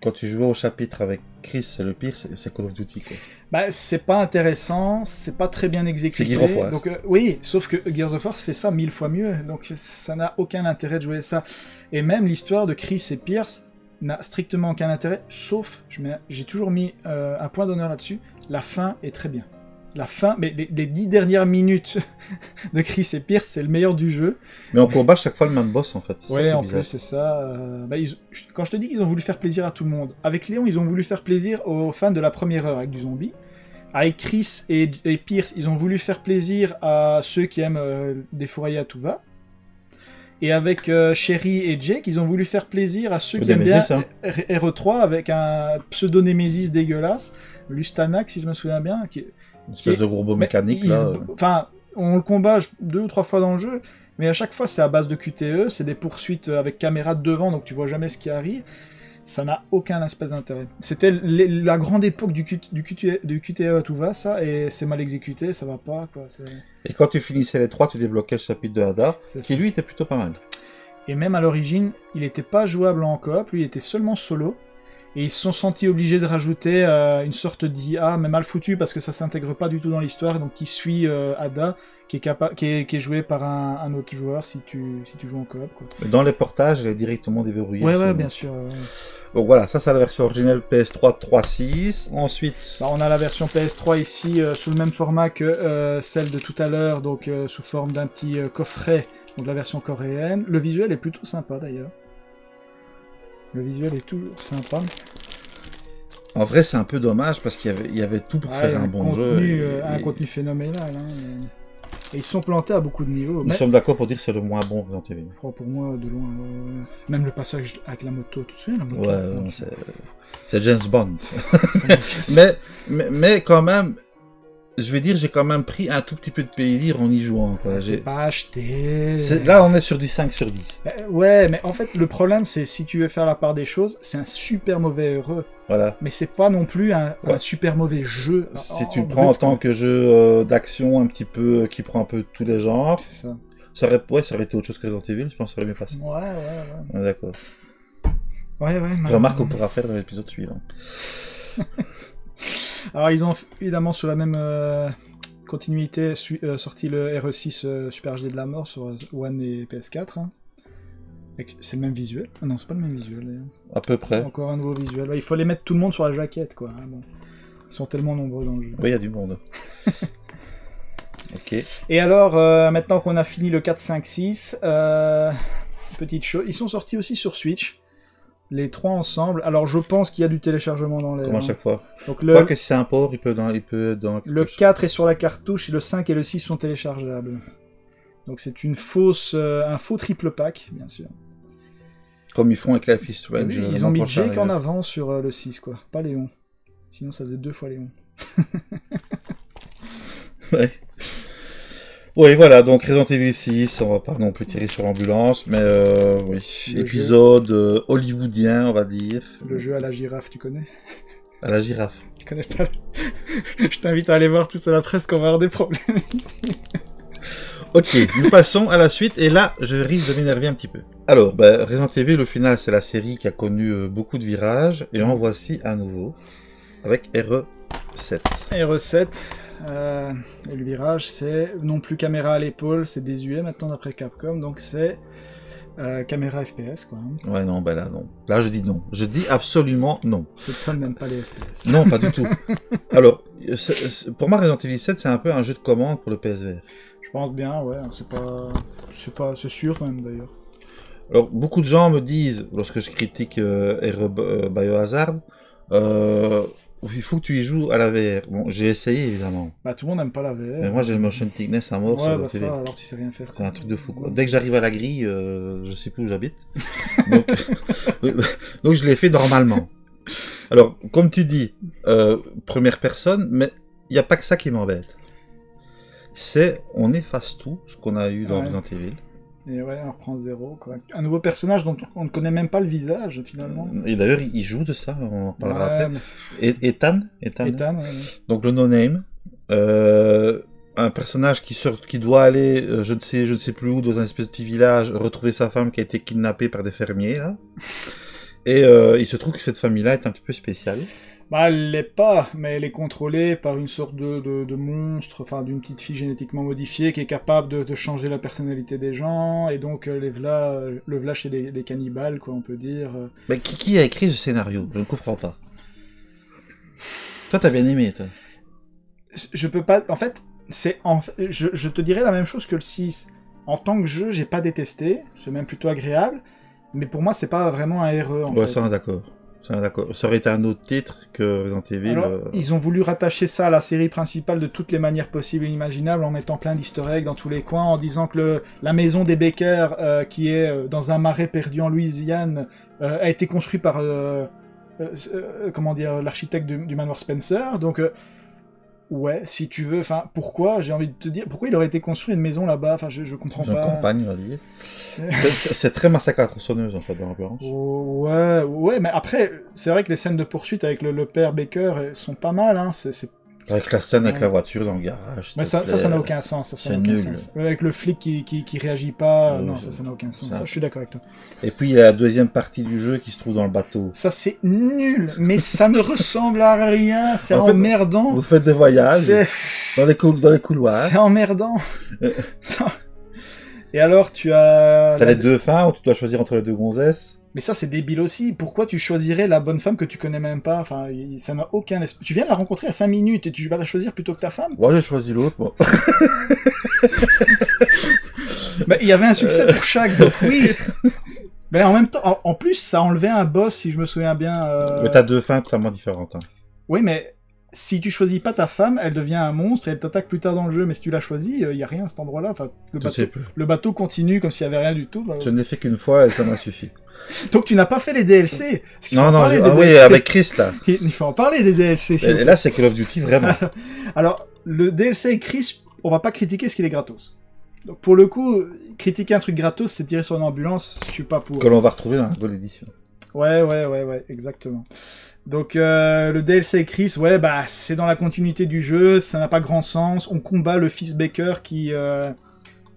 quand tu jouais au chapitre avec Chris, c'est le pire, c'est Call of Duty. Quoi. Bah, c'est pas intéressant, c'est pas très bien exécuté. C'est Gears of War. Donc, euh, oui, sauf que Gears of War fait ça mille fois mieux, donc ça n'a aucun intérêt de jouer ça. Et même l'histoire de Chris et Pierce n'a strictement aucun intérêt, sauf, je mets- j'ai toujours mis euh, un point d'honneur là-dessus, la fin est très bien. La fin, mais les, les dix dernières minutes [laughs] de Chris et Pierce, c'est le meilleur du jeu. Mais on combat chaque fois le même boss en fait. Ouais, en bizarre. plus, c'est ça. euh, bah, ils- quand je te dis qu'ils ont voulu faire plaisir à tout le monde, avec Léon, ils ont voulu faire plaisir aux fans de la première heure avec du zombie. Avec Chris et, et Pierce, ils ont voulu faire plaisir à ceux qui aiment euh, défourailler à tout va. Et avec euh, Sherry et Jake, ils ont voulu faire plaisir à ceux qui aiment bien hein. R- RE3 avec un pseudo-Némésis dégueulasse, Lustanak, si je me souviens bien, qui, Une espèce qui- de mais mécanique là. euh. Enfin, on le combat deux ou trois fois dans le jeu, mais à chaque fois c'est à base de QTE, c'est des poursuites avec caméra de devant, donc tu vois jamais ce qui arrive. Ça n'a aucun espèce d'intérêt. C'était la grande époque du, Q- du, QTE, du QTE à tout va, ça, et c'est mal exécuté, ça va pas, quoi. Et quand tu finissais les trois, tu débloquais le chapitre de Hadar, qui ça. lui était plutôt pas mal. Et même à l'origine, il n'était pas jouable en coop, lui il était seulement solo. Et ils se sont sentis obligés de rajouter euh, une sorte d'IA, mais mal foutu parce que ça s'intègre pas du tout dans l'histoire, donc qui suit euh, Ada, qui est, qui est, qui est joué par un, un autre joueur si tu, si tu joues en coop. Quoi. Dans les portages, elle est directement déverrouillée. Ouais, ouais, bien sûr. ouais. Donc voilà, ça c'est la version originale PS3 3.6. Ensuite, Bah, on a la version PS3 ici euh, sous le même format que celle de tout à l'heure, donc sous forme d'un petit coffret, donc la version coréenne. Le visuel est plutôt sympa d'ailleurs. Le visuel est toujours sympa. en vrai, c'est un peu dommage parce qu'il y avait, il y avait tout pour Ouais, faire un, un, bon contenu, jeu. et- euh, un contenu phénoménal. hein, Et ils sont plantés à beaucoup de niveaux. Nous Mais sommes d'accord pour dire que c'est le moins bon Resident Evil. oh, pour moi, de loin, euh, même le passage avec la moto, tu te souviens la moto Ouais, c'est James Bond. [laughs] [laughs] mais, mais, mais quand même, je vais dire, j'ai quand même pris un tout petit peu de plaisir en y jouant. Quoi. c'est J'ai- pas acheté. Là, on est sur du 5 sur 10. Euh, Ouais, mais en fait, le problème, c'est si tu veux faire la part des choses, c'est un super mauvais heureux. Voilà. Mais c'est pas non plus un, Ouais. un super mauvais jeu. Si en- tu le prends en tant quoi. que jeu euh, d'action un petit peu, euh, qui prend un peu tous les genres, C'est ça. ça aurait, ouais, ça aurait été autre chose que Resident Evil, je pense que ça aurait mieux passé. Ouais, ouais, ouais. On est D'accord. Ouais, ouais. Remarque qu'on pourra faire dans l'épisode suivant. [laughs] Alors, ils ont évidemment sur la même euh, continuité euh, sorti le RE6 euh, Super HD de la mort sur One et PS4. hein. C'est le même visuel. Ah non, c'est pas le même visuel d'ailleurs. À peu près. Encore un nouveau visuel. Ouais, il faut les mettre tout le monde sur la jaquette, quoi. hein, bon. Ils sont tellement nombreux dans le jeu. Oui, il y a du monde. [laughs] ok. Et alors, maintenant qu'on a fini le 4, 5, 6, euh, petite chose. Ils sont sortis aussi sur Switch. Les trois ensemble. Alors, je pense qu'il y a du téléchargement dans les. Comme à chaque fois. Donc, Je le, crois que si c'est un port, il peut dans, il peut dans la Le cartouche. 4 est sur la cartouche et le 5 et le 6 sont téléchargeables. Donc c'est une fausse, euh, un faux triple pack, bien sûr. Comme ils font avec Life is Strange. Oui, euh, ils l'an ont mis Jake en euh, avant sur euh, le 6, quoi. Pas Léon. Sinon ça faisait deux fois Léon. [laughs] Ouais. Oui, voilà, donc Resident Evil 6, on va pas non plus tirer sur l'ambulance, mais euh, oui, Le épisode euh, hollywoodien, on va dire, Le jeu à la girafe, tu connais? À la girafe. Tu connais pas? [laughs] Je t'invite à aller voir tout ça la presse qu'on va avoir des problèmes ici. Ok, nous [laughs] passons à la suite, et là, je risque de m'énerver un petit peu. Alors, ben, Resident Evil, au final, c'est la série qui a connu euh, beaucoup de virages, et en voici un nouveau, avec E RE7. Euh, et le virage, c'est non plus caméra à l'épaule, c'est désuet maintenant d'après Capcom, donc c'est euh, caméra FPS quoi. hein. Ouais, non, ben là, non. Là, je dis non. Je dis absolument non. C'est Tom n'aime pas les FPS. Non, pas du [laughs] tout. Alors, pour moi, Resident Evil 7, c'est un peu un jeu de commande pour le PSVR. Je pense bien, ouais, c'est pas, c'est pas, c'est sûr même d'ailleurs. Alors, beaucoup de gens me disent, lorsque je critique euh, euh, Biohazard, euh, il faut que tu y joues à la VR. Bon, j'ai essayé, évidemment. Bah tout le monde n'aime pas la VR. Mais moi, j'ai le motion sickness à mort Ouais, sur bah télé. ça, alors tu sais rien faire. C'est un truc de fou, quoi. Dès que j'arrive à la grille, euh, je sais plus où j'habite. [laughs] Donc, [laughs] donc je l'ai fait normalement. Alors, comme tu dis, euh, première personne, mais il n'y a pas que ça qui m'embête. C'est, on efface tout, ce qu'on a eu dans Ouais. Resident Evil. Et ouais, on reprend zéro. Quoi. Un nouveau personnage dont on ne connaît même pas le visage, finalement. Et d'ailleurs, il joue de ça, on en parlera Ouais, après. Et- Ethan, Ethan, Ethan, ouais, ouais. donc le no-name, euh, un personnage qui, sort, qui doit aller, euh, je ne sais, je ne sais plus où, dans un espèce de petit village, retrouver sa femme qui a été kidnappée par des fermiers. Là. Et euh, il se trouve que cette famille-là est un petit peu spéciale. Bah, elle l'est pas, mais elle est contrôlée par une sorte de, de, de monstre, enfin d'une petite fille génétiquement modifiée qui est capable de, de changer la personnalité des gens, et donc euh, les v'là, euh, le v'là chez les, les cannibales, quoi, on peut dire. Mais qui, qui a écrit ce scénario? Je ne comprends pas. Toi, t'as bien aimé, toi. Je peux pas. En fait, c'est en... je, je te dirais la même chose que le 6. En tant que jeu, j'ai pas détesté, c'est même plutôt agréable, mais pour moi, c'est pas vraiment un RE. En Ouais, fait. ça, on est d'accord. D'accord. Ça aurait été un autre titre que Resident Evil. Alors, euh, ils ont voulu rattacher ça à la série principale de toutes les manières possibles et imaginables en mettant plein d'easter eggs dans tous les coins, en disant que le- la maison des Baker, euh, qui est euh, dans un marais perdu en Louisiane, euh, a été construite par, comment dire, l'architecte du, du manoir Spencer. Donc, ouais, si tu veux, enfin, pourquoi, j'ai envie de te dire, pourquoi il aurait été construit une maison là-bas? Enfin, je, je comprends Dans pas. campagne, on va dire. C'est- très massacre à la tronçonneuse, en fait, dans l'ambiance. Ouais, ouais, mais après, c'est vrai que les scènes de poursuite avec le, le père Baker sont pas mal, hein. C'est Avec la scène avec la voiture dans le garage. Mais ça, ça, n'a aucun sens. Ça, n'a aucun nul. sens. Avec le flic qui, qui, qui réagit pas, non, ça, ça n'a aucun sens. ça- je suis d'accord avec toi. Et puis, il y a la deuxième partie du jeu qui se trouve dans le bateau. Ça, c'est nul, mais ça ne ressemble à rien. C'est En fait, emmerdant. Vous faites des voyages dans les, cou- dans les couloirs. c'est emmerdant. [laughs] Et alors, tu as. T'as les deux fins où tu dois choisir entre les deux gonzesses? Mais ça, c'est débile aussi. Pourquoi tu choisirais la bonne femme que tu connais même pas? Enfin, ça n'a aucun. esp- Tu viens de la rencontrer à 5 minutes et tu vas la choisir plutôt que ta femme? Moi, j'ai choisi l'autre. moi. Mais [laughs] il y avait un succès pour chaque, donc oui. Mais en même temps, en, en plus, ça enlevait un boss, si je me souviens bien. euh, Mais t'as deux fins totalement différentes. hein. Oui, mais si tu choisis pas ta femme, elle devient un monstre et elle t'attaque plus tard dans le jeu. Mais si tu l'as choisi, il y a rien à cet endroit-là. Enfin, le Je bateau, le bateau continue comme s'il y avait rien du tout. Je ne l'ai fait qu'une fois et ça m'a suffi. [laughs] Donc tu n'as pas fait les DLC. Non, non, des ah oui, avec Chris, là. [laughs] Il faut en parler des DLC. Et là, c'est Call of Duty, vraiment. [laughs] Alors, le DLC Chris, on va pas critiquer ce qu'il est gratos. Donc pour le coup, critiquer un truc gratos, c'est tirer sur une ambulance. Je suis pas pour. que l'on va retrouver dans la Gold Edition. Ouais, ouais, ouais, ouais, exactement. Donc euh, le DLC Chris, ouais, bah c'est dans la continuité du jeu, ça n'a pas grand sens. On combat le fils Baker qui, euh,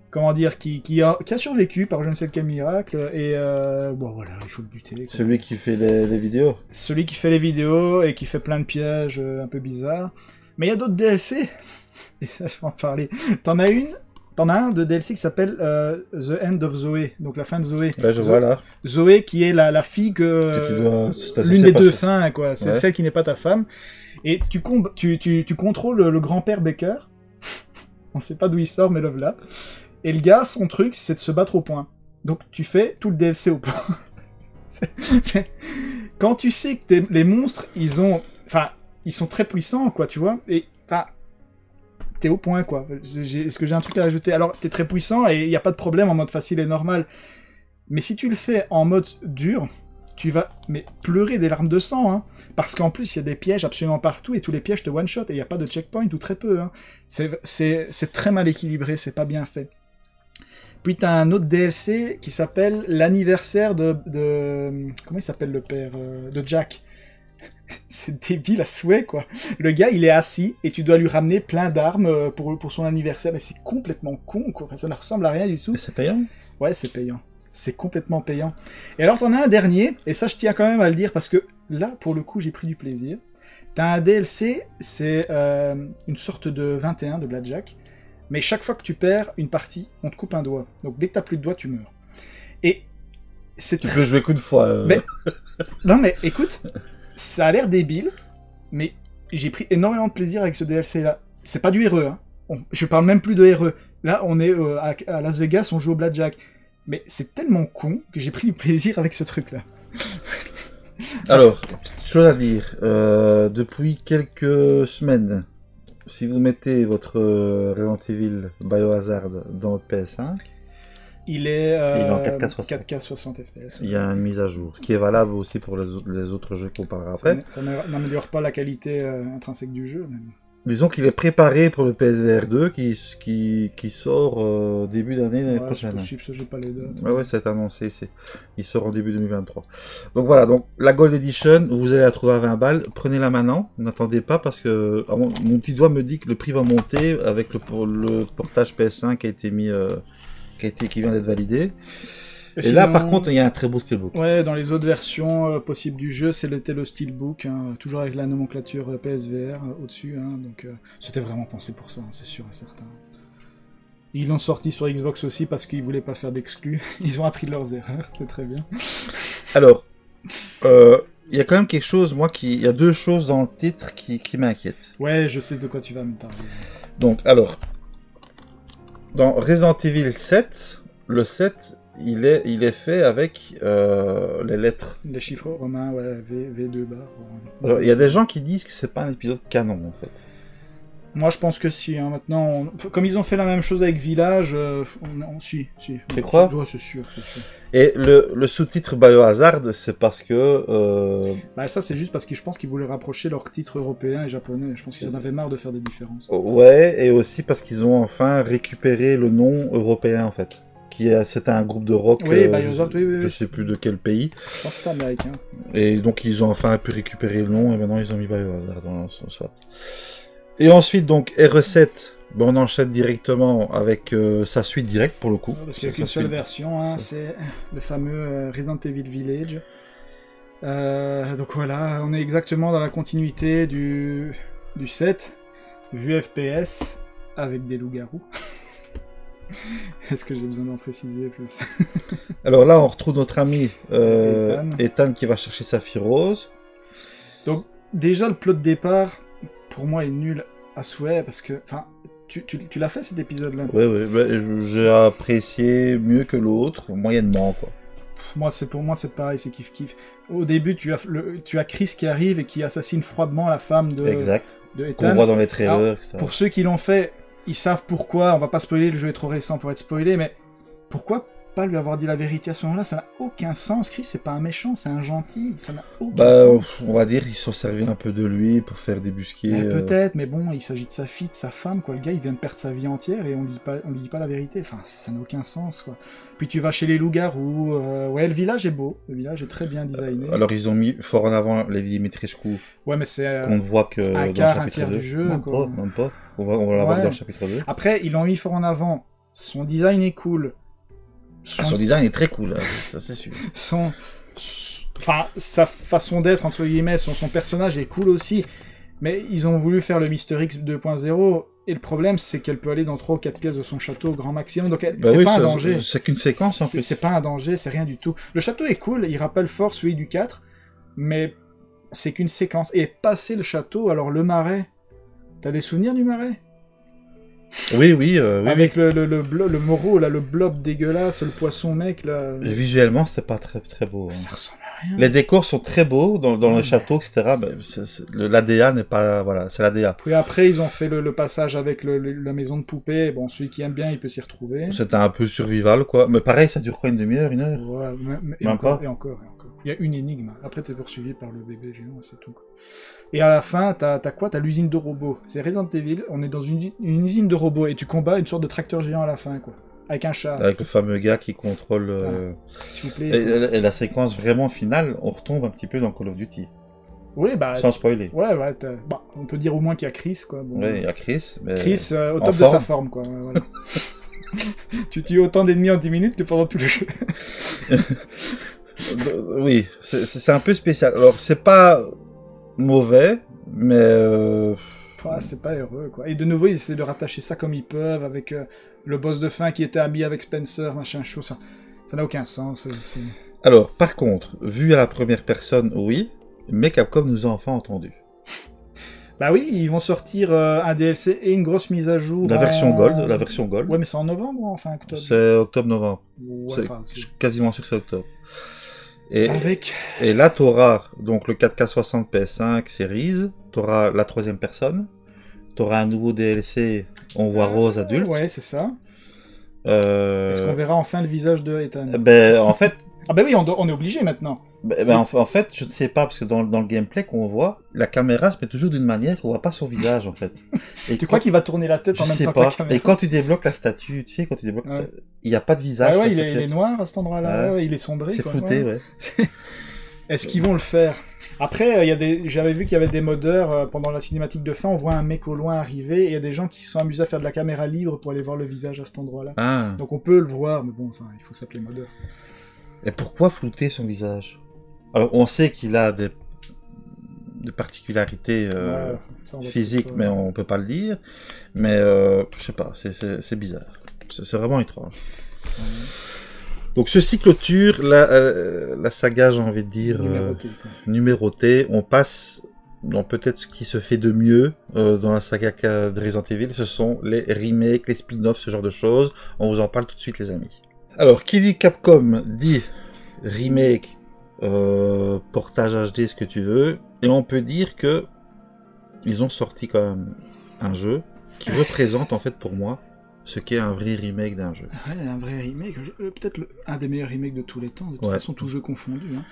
comment dire, qui, qui, a, qui a survécu par je ne sais quel miracle et euh, bon voilà, il faut le buter. quoi. Celui qui fait les, les vidéos. Celui qui fait les vidéos et qui fait plein de pièges un peu bizarres. Mais il y a d'autres DLC [laughs] et ça je vais en parler. T'en as une? T'en as un de DLC qui s'appelle euh, The End of Zoé, donc la fin de Zoé. Là, je Zo- vois, là. Zoé qui est la, la fille que, Que tu dois- c'est l'une des deux fins quoi. C'est Ouais. celle qui n'est pas ta femme. Et tu, tu, tu, tu contrôles le, grand-père Baker. [laughs] On sait pas d'où il sort mais le voilà. Et le gars son truc c'est de se battre au point. Donc tu fais tout le DLC au point. [laughs] [laughs] Quand tu sais que les monstres ils ont enfin ils sont très puissants quoi tu vois. Et t'es au point quoi est-ce que j'ai un truc à ajouter alors t'es très puissant et il n'y a pas de problème en mode facile et normal mais si tu le fais en mode dur, tu vas mais pleurer des larmes de sang, hein, parce qu'en plus il y a des pièges absolument partout et tous les pièges te one shot et il n'y a pas de checkpoint ou très peu. Hein. C'est- très mal équilibré, c'est pas bien fait. Puis t'as un autre DLC qui s'appelle l'anniversaire de, de comment il s'appelle le père euh, de Jack? [laughs] C'est débile à souhait quoi. Le gars il est assis et tu dois lui ramener plein d'armes euh, pour, pour son anniversaire, mais c'est complètement con quoi. Ça ne ressemble à rien du tout. C'est payant Ouais, c'est payant. C'est complètement payant. Et alors, t'en as un dernier, et ça, je tiens quand même à le dire parce que là, pour le coup, j'ai pris du plaisir. T'as un DLC, c'est euh, une sorte de 21 de Blackjack, mais chaque fois que tu perds une partie, on te coupe un doigt. Donc, dès que t'as plus de doigts, tu meurs. Et c'est Tu peux jouer qu'une fois. euh. Mais- non mais écoute, ça a l'air débile, mais j'ai pris énormément de plaisir avec ce DLC là. C'est pas du RE, hein. Je parle même plus de RE. Là, on est euh, à, Las Vegas, on joue au blackjack. Mais c'est tellement con que j'ai pris du plaisir avec ce truc là. [laughs] Alors, chose à dire. Euh, depuis quelques semaines, si vous mettez votre euh, Resident Evil Biohazard dans votre PS5, Il est, euh, Il est en 4K 60. 4K 60 FPS. il y a une mise à jour. Ce qui est valable aussi pour les, autres- les autres jeux qu'on parlera après. Ça n'a- n'améliore pas la qualité euh, intrinsèque du jeu. disons qu'il est préparé pour le PSVR 2 qui, qui, qui sort euh, début d'année Ouais, prochaine. possible, ça j'ai pas les dates. Ouais, ouais, c'est annoncé, il sort en début 2023. Donc voilà, donc la Gold Edition, vous allez la trouver à 20 balles, prenez-la maintenant, n'attendez pas parce que ah, mon, mon petit doigt me dit que le prix va monter avec le, portage PS5 qui a été mis, euh, qui, a été, qui vient d'être validé. Et, là, par contre, il y a un très beau steelbook. Ouais, dans les autres versions euh, possibles du jeu, c'était le Steelbook, hein, toujours avec la nomenclature euh, PSVR euh, au-dessus, hein, donc euh, c'était vraiment pensé pour ça, hein, c'est sûr et certain. Ils l'ont sorti sur Xbox aussi parce qu'ils voulaient pas faire d'exclus. [laughs] Ils ont appris de leurs erreurs, c'est très bien. Alors, il y a quand même quelque chose, moi, qui, il y a deux choses dans le titre qui, qui m'inquiètent. Ouais, je sais de quoi tu vas me parler. Donc, alors, dans Resident Evil 7, le 7, il est, il est fait avec euh, les lettres. Les chiffres romains, ouais, v, V2 bar. ouais. Alors, il y a des gens qui disent que c'est pas un épisode canon, en fait. Moi, je pense que si. Hein, maintenant, on- comme ils ont fait la même chose avec Village, euh, on, on si, si. Tu crois? Ouais, c'est sûr. Et le, le sous-titre Biohazard, c'est parce que... euh, Bah, ça, c'est juste parce que je pense qu'ils voulaient rapprocher leurs titres européens et japonais. Je pense qu'ils en avaient marre de faire des différences. ouais, et aussi parce qu'ils ont enfin récupéré le nom européen, en fait. Qui c'était un groupe de rock, Oui, euh, Biohazard, je, oui, oui, je oui. sais plus de quel pays. Je pense que c'était américain. Et donc ils ont enfin pu récupérer le nom et maintenant ils ont mis Biohazard dans le soit. Et ensuite donc R7, bon, on enchaîne directement avec euh, sa suite directe pour le coup. Parce qu'il n'y a qu'une seule suite. version, hein, c'est le fameux euh, Resident Evil Village. Euh, donc voilà, on est exactement dans la continuité du, du 7, vu FPS, avec des loups-garous. [laughs] Est-ce que j'ai besoin d'en préciser plus? [laughs] Alors là on retrouve notre ami euh, Ethan. Ethan. qui va chercher sa fille rose. Donc déjà le plot de départ, pour moi, est nul à souhait, parce que... Enfin, tu, tu, tu l'as fait cet épisode-là? Ouais ouais, bah, j'ai apprécié mieux que l'autre, moyennement quoi. Moi, c'est pour moi, c'est pareil, c'est kiff kiff. Au début, tu as, le, tu as Chris qui arrive et qui assassine froidement la femme de, exact. de Qu'on Ethan. voit dans les trailers. etc. Pour ceux qui l'ont fait, ils savent pourquoi. On va pas spoiler, le jeu est trop récent pour être spoilé, mais pourquoi pas lui avoir dit la vérité à ce moment-là Ça n'a aucun sens. Chris, c'est pas un méchant, c'est un gentil. Ça n'a aucun Bah, sens. on va dire qu'ils se sont servis un peu de lui pour faire débusquer. Euh, Peut-être, mais bon, il s'agit de sa fille, de sa femme, quoi. Le gars, il vient de perdre sa vie entière et on lui dit pas, on lui dit pas la vérité. Enfin, ça n'a aucun sens, quoi. Puis tu vas chez les loups-garous. euh, Ouais, le village est beau. Le village est très bien designé. Alors ils ont mis fort en avant Lady Dimitrescu Ouais, mais c'est. euh, ne voit que un dans quart, le un chapitre tiers 2. du jeu, Même quoi. pas, même pas. On va, on va Ouais. dans le chapitre 2. Après, ils l'ont mis fort en avant. Son design est cool. Son, Ah, son design est très cool, hein, ça c'est sûr. son- Enfin, sa façon d'être, entre guillemets, son, son personnage est cool aussi. Mais ils ont voulu faire le Mister X 2.0. Et le problème, c'est qu'elle peut aller dans 3 ou 4 pièces de son château au grand maximum. Donc, Bah c'est oui, pas un danger. C'est qu'une séquence en plus. c'est pas un danger, c'est rien du tout. Le château est cool, il rappelle fort celui du 4, mais c'est qu'une séquence. Et passer le château, alors le marais, t'as des souvenirs du marais? Oui, oui, euh, oui, Avec le, le, le, blo- le moreau, là, le blob dégueulasse, le poisson mec, là. visuellement, c'était pas très, très beau. hein. Ça ressemble à rien. Les décors sont très beaux dans, dans Ouais, le château, etc. mais L'ADA n'est pas. Voilà, c'est l'ADA. Puis après, ils ont fait le, le passage avec la maison de poupée. Bon, celui qui aime bien, il peut s'y retrouver. C'était un peu survival, quoi. Mais pareil, ça dure quoi, une demi-heure, une heure? Ouais, mais- mais- et, Même encore, pas. et encore, et encore. Il y a une énigme. Après, t'es poursuivi par le bébé géant, c'est tout. quoi. Et à la fin, t'as as quoi? T'as l'usine de robots. C'est Resident Evil. On est dans une, une usine de robots et tu combats une sorte de tracteur géant à la fin, quoi. Avec un chat, Avec le fameux gars qui contrôle. euh, s'il vous plaît. Et, la séquence vraiment finale, on retombe un petit peu dans Call of Duty. Oui, bah. Sans spoiler. Ouais, ouais. bah, on peut dire au moins qu'il y a Chris, quoi. Bon, Ouais, il y a Chris. Mais... Chris euh, au top de sa forme. quoi. voilà. [laughs] tu tues autant d'ennemis en 10 minutes que pendant tout le jeu. [laughs] Oui, c'est un peu spécial. Alors, c'est pas mauvais, mais. euh, Ah, c'est pas heureux, quoi. Et de nouveau, ils essaient de rattacher ça comme ils peuvent, avec euh, le boss de fin qui était ami avec Spencer, machin chaud, ça ça n'a aucun sens. c'est- Alors, par contre, vu à la première personne, oui, mais Capcom nous a enfin entendu. [laughs] Bah oui, ils vont sortir euh, un DLC et une grosse mise à jour. La en- version Gold, la version Gold, Ouais, mais c'est en novembre ou en fin octobre c'est octobre-novembre. Ouais, C'est- enfin, je suis quasiment sûr que c'est octobre. Et, Avec. et là, tu auras donc le 4K60 PS5 Series, tu auras la troisième personne, tu auras un nouveau DLC, on voit Rose adulte. Ouais, c'est ça. Euh, Est-ce qu'on verra enfin le visage de Ethan? Ben, en fait, Ah bah oui, on est obligé maintenant. Ben, ben, en, en fait, je ne sais pas, parce que dans, dans le gameplay qu'on voit, la caméra se met toujours d'une manière qu'on voit pas son visage, en fait. [laughs] Et Tu crois qu'il va tourner la tête Je en même sais temps que la pas. caméra Et quand tu débloques la statue, tu sais, quand tu débloques, Ouais. il n'y a pas de visage. Ouais, la il, est, il statuette. est noir à cet endroit-là, Ouais. il est sombré. C'est quoi, flouté, ouais. [laughs] Est-ce qu'ils vont le faire? Après, euh, des... j'avais vu qu'il y avait des modeurs euh, pendant la cinématique de fin, on voit un mec au loin arriver, et il y a des gens qui se sont amusés à faire de la caméra libre pour aller voir le visage à cet endroit-là. Ah. Donc on peut le voir, mais bon, enfin, il faut s'appeler modeur. Et pourquoi flouter son visage? Alors, on sait qu'il a des, des particularités euh, Ouais, physiques, mais euh, on peut pas le dire. Mais euh, je sais pas, c'est- bizarre. C'est vraiment étrange. Donc, ceci clôture la, euh, la saga, j'ai envie de dire, euh, numéroté, quoi. numérotée. On passe dans peut-être ce qui se fait de mieux euh, dans la saga de Resident Evil. Ce sont les remakes, les spin-offs, ce genre de choses. On vous en parle tout de suite, les amis. Alors, qui dit Capcom dit remake, euh, portage HD, ce que tu veux. Et on peut dire que ils ont sorti quand même un jeu qui représente en fait pour moi ce qu'est un vrai remake d'un jeu. Ouais, un vrai remake, euh, peut-être un des meilleurs remakes de tous les temps, de toute Ouais. façon, tout jeu confondu. hein.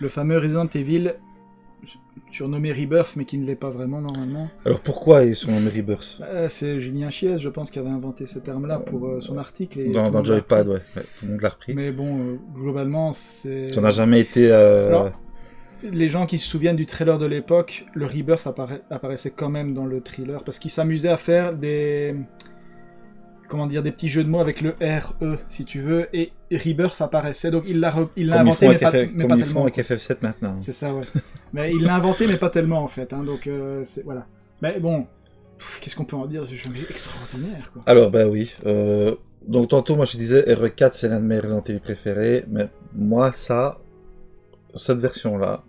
Le fameux Resident Evil, surnommé Rebirth, mais qui ne l'est pas vraiment normalement. Alors pourquoi ils sont en Rebirth Bah, c'est Julien Chiez, je pense, qui avait inventé ce terme-là pour euh, son article. Et Dans, dans Joypad, ouais. ouais. Tout le monde l'a repris. Mais bon, euh, globalement, c'est. Ça n'a jamais été... euh, Alors, Les gens qui se souviennent du trailer de l'époque, le Rebirth appara- apparaissait quand même dans le thriller, parce qu'il s'amusait à faire des. Comment dire, des petits jeux de mots avec le RE, si tu veux, et Rebirth apparaissait, donc il l'a il inventé, mais pas, FF mais comme pas ils tellement. font avec FF7 maintenant. C'est ça, ouais. mais il l'a inventé, mais pas tellement, en fait, hein, donc euh. Voilà. Mais bon, qu'est-ce qu'on peut en dire? Ce jeu est extraordinaire, quoi. Alors, bah oui. euh, donc, tantôt, moi, je disais, RE4, c'est l'un de mes Resident Evil préférés. Mais moi, ça, cette version-là,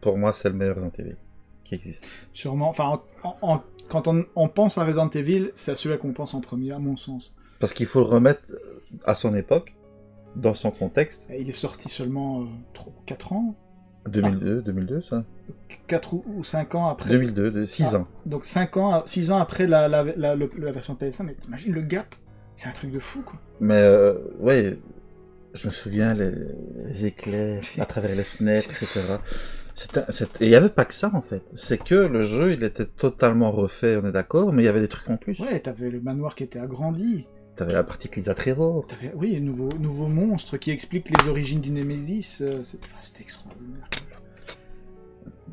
pour moi, c'est le meilleur Resident Evil qui existe. Sûrement. Enfin, en- en- en- quand on, on pense à Resident Evil, c'est à celui qu'on pense en premier, à mon sens. Parce qu'il faut le remettre à son époque, dans son contexte. Il est sorti seulement euh, 4 ans 2002, 2002, ça 4 ou, ou 5 ans après. 2002, de 6 Ah. ans. Donc 5 ans, 6 ans après la, la, la, le- la version PS1, mais t'imagines le gap? C'est un truc de fou, quoi. Mais, euh, ouais, je me souviens, les, les éclairs [laughs] à travers les fenêtres, etc. Et il n'y avait pas que ça, en fait. C'est que le jeu, il était totalement refait, on est d'accord, mais il y avait des trucs en plus. Ouais, t'avais le manoir qui était agrandi. T'avais la partie Lisa Trevor. Oui, un nouveau, nouveau monstre qui explique les origines du Nemesis. euh, ah, C'était extraordinaire.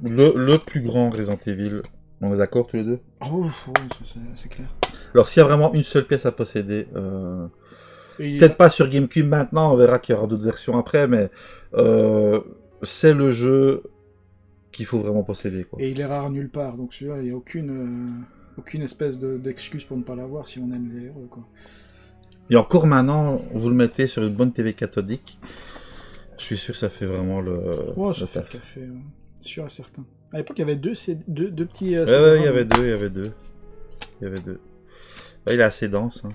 Le, le plus grand Resident Evil. On est d'accord tous les deux? Oh, c'est- clair. Alors s'il y a vraiment une seule pièce à posséder, euh, peut-être pas sur GameCube maintenant, on verra qu'il y aura d'autres versions après, mais euh, c'est le jeu qu'il faut vraiment posséder. Quoi. Et il est rare nulle part, donc celui-là, il n'y a aucune, euh, aucune espèce de- d'excuse pour ne pas l'avoir si on aime les héros. Quoi. Et encore maintenant, vous le mettez sur une bonne TV cathodique. Je suis sûr que ça fait vraiment le, Ouais, le ça fait café, euh, sûr et certain. À l'époque, il y avait deux, deux, deux petits. euh, Ouais, ouais, il y avait deux, il y avait deux. Il y avait deux. Ouais, il est assez dense. hein.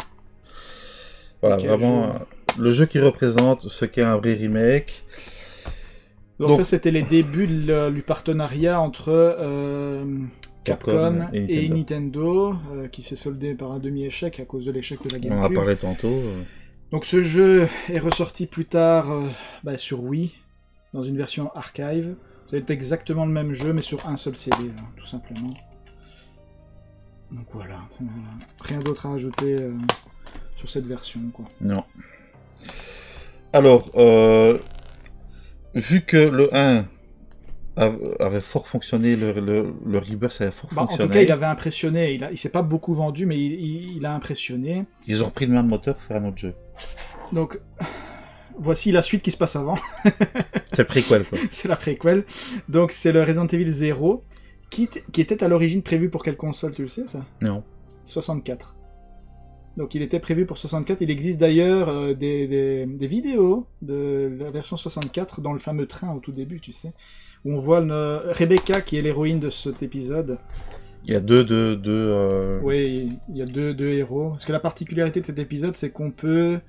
Voilà, vraiment, je- euh, le jeu qui représente ce qu'est un vrai remake. Donc, Donc- ça, c'était les débuts de du partenariat entre euh, Capcom, Capcom et et Nintendo, euh, qui s'est soldé par un demi-échec à cause de l'échec de la On en a GameCube. parlé tantôt. euh. Donc ce jeu est ressorti plus tard euh, bah, sur Wii, dans une version archive. C'est exactement le même jeu, mais sur un seul CD, hein, tout simplement. Donc voilà, rien d'autre à ajouter euh, sur cette version. Quoi. Non. Alors, euh, vu que le 1 av- avait fort fonctionné, le, le, le Rebirth avait fort Bah, en fonctionné, tout cas, il avait impressionné. Il, a, il s'est pas beaucoup vendu, mais il, il- il a impressionné. ils ont repris le même moteur pour faire un autre jeu. Donc voici la suite qui se passe avant. C'est le préquel, quoi. [laughs] c'est la préquel. Donc c'est le Resident Evil 0, qui, qui était à l'origine prévu pour quelle console, tu le sais ça? Non. 64. Donc il était prévu pour 64. Il existe d'ailleurs euh, des, des- des vidéos de la version 64 dans le fameux train au tout début, tu sais, où on voit Rebecca qui est l'héroïne de cet épisode. Il y a deux, deux, deux. euh, Oui, il y a deux, deux héros. Parce que la particularité de cet épisode, c'est qu'on peut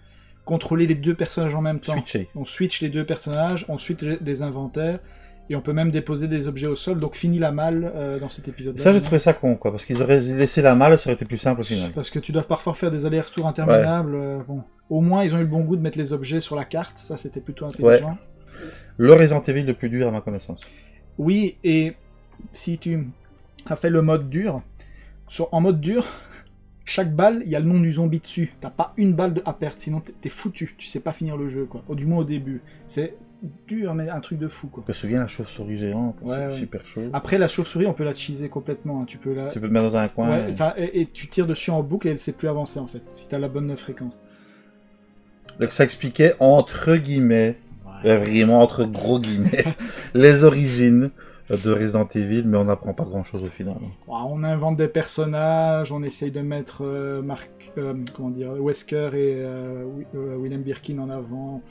contrôler les deux personnages en même temps. switchés. On switch les deux personnages, on switch les inventaires, et on peut même déposer des objets au sol. Donc fini la malle euh, dans cet épisode. Ça, j'ai trouvé ça con, quoi, parce qu'ils auraient laissé la malle, ça aurait été plus simple au final. Parce que tu dois parfois faire des allers-retours interminables. euh, bon. Au moins, ils ont eu le bon goût de mettre les objets sur la carte. Ça, c'était plutôt intelligent. le Resident Evil le plus dur à ma connaissance. Oui, et si tu as fait le mode dur, sur, en mode dur, [laughs] chaque balle, il y a le nom du zombie dessus. T'as pas une balle de, à perdre, sinon t'es- t'es foutu. Tu sais pas finir le jeu, quoi. Ou du moins au début. C'est dur, mais un truc de fou, quoi. Je me souviens la chauve-souris géante, Ouais, super chaud. Après, la chauve-souris, on peut la cheeser complètement. hein. Tu peux la. Tu peux te mettre dans un coin. Ouais, et- enfin, et, et tu tires dessus en boucle et elle sait plus avancer, en fait. Si t'as la bonne fréquence. Donc ça expliquait entre guillemets, euh, vraiment entre gros guillemets, [laughs] les origines de Resident Evil, mais on n'apprend pas grand chose au final. On invente des personnages, on essaye de mettre euh, Mark, euh, comment dire, Wesker et Wi- euh, William Birkin en avant.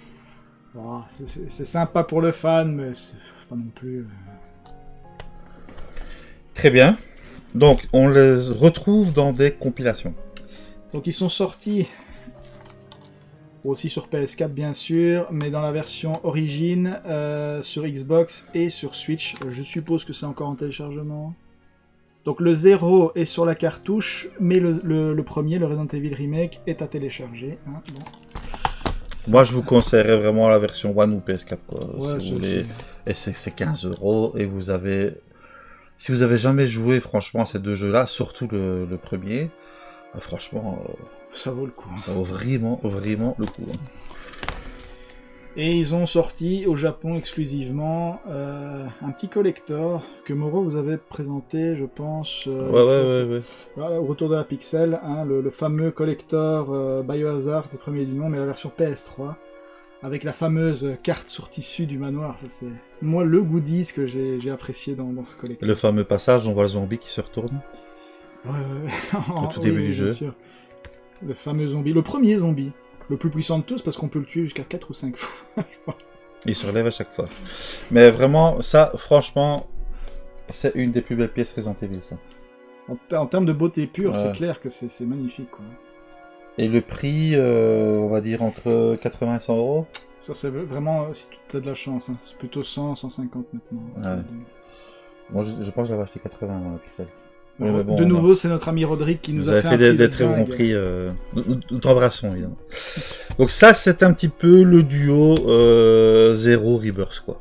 Bon, c'est- sympa pour le fan, mais c'est pas non plus. euh, Très bien. Donc on les retrouve dans des compilations. Donc ils sont sortis aussi sur PS4 bien sûr, mais dans la version origine euh, sur Xbox et sur Switch. Je suppose que c'est encore en téléchargement. Donc le 0 est sur la cartouche, mais le, le- le premier, le Resident Evil Remake, est à télécharger. hein. Bon. Moi je vous conseillerais vraiment la version One ou PS4 quoi, Ouais, si vous voulez. Et c'est c'est 15 euros et vous avez... Si vous avez jamais joué franchement à ces deux jeux-là, surtout le, le premier, euh, franchement, euh, Ça vaut le coup. hein. ça vaut vraiment, vraiment le coup. hein. Et ils ont sorti au Japon exclusivement euh, un petit collector que Moro vous avait présenté, je pense. euh, Ouais, ouais, ouais, ouais. Voilà, au retour de la Pixel, hein, le, le fameux collector euh, Biohazard, le premier du nom, mais la version PS3, avec la fameuse carte sur tissu du manoir. Ça, c'est moi le goodies que j'ai apprécié dans, dans ce collector. Le fameux passage, on voit le zombie qui se retourne. Ouais, ouais, ouais. [laughs] Au tout début du jeu. sûr. Le fameux zombie, le premier zombie, le plus puissant de tous parce qu'on peut le tuer jusqu'à 4 ou 5 fois. [laughs] je pense. Il se relève à chaque fois. Mais vraiment, ça, franchement, c'est une des plus belles pièces Resident Evil, ça. En, ter- en termes de beauté pure, Ouais. c'est clair que c'est magnifique. Quoi. Et le prix, euh, on va dire entre 80 et 100 euros? Ça, c'est vraiment, euh, si tu as de la chance, hein. c'est plutôt 100, 150 maintenant. Ouais. Moi, je, je pense que j'avais acheté 80 dans la Bon, de on nouveau, c'est notre ami Rodrigue qui nous a fait, fait des, très bons prix. Euh... Nous nous t'embrassons, évidemment. Donc ça, c'est un petit peu le duo euh, Zero Rebirth, quoi.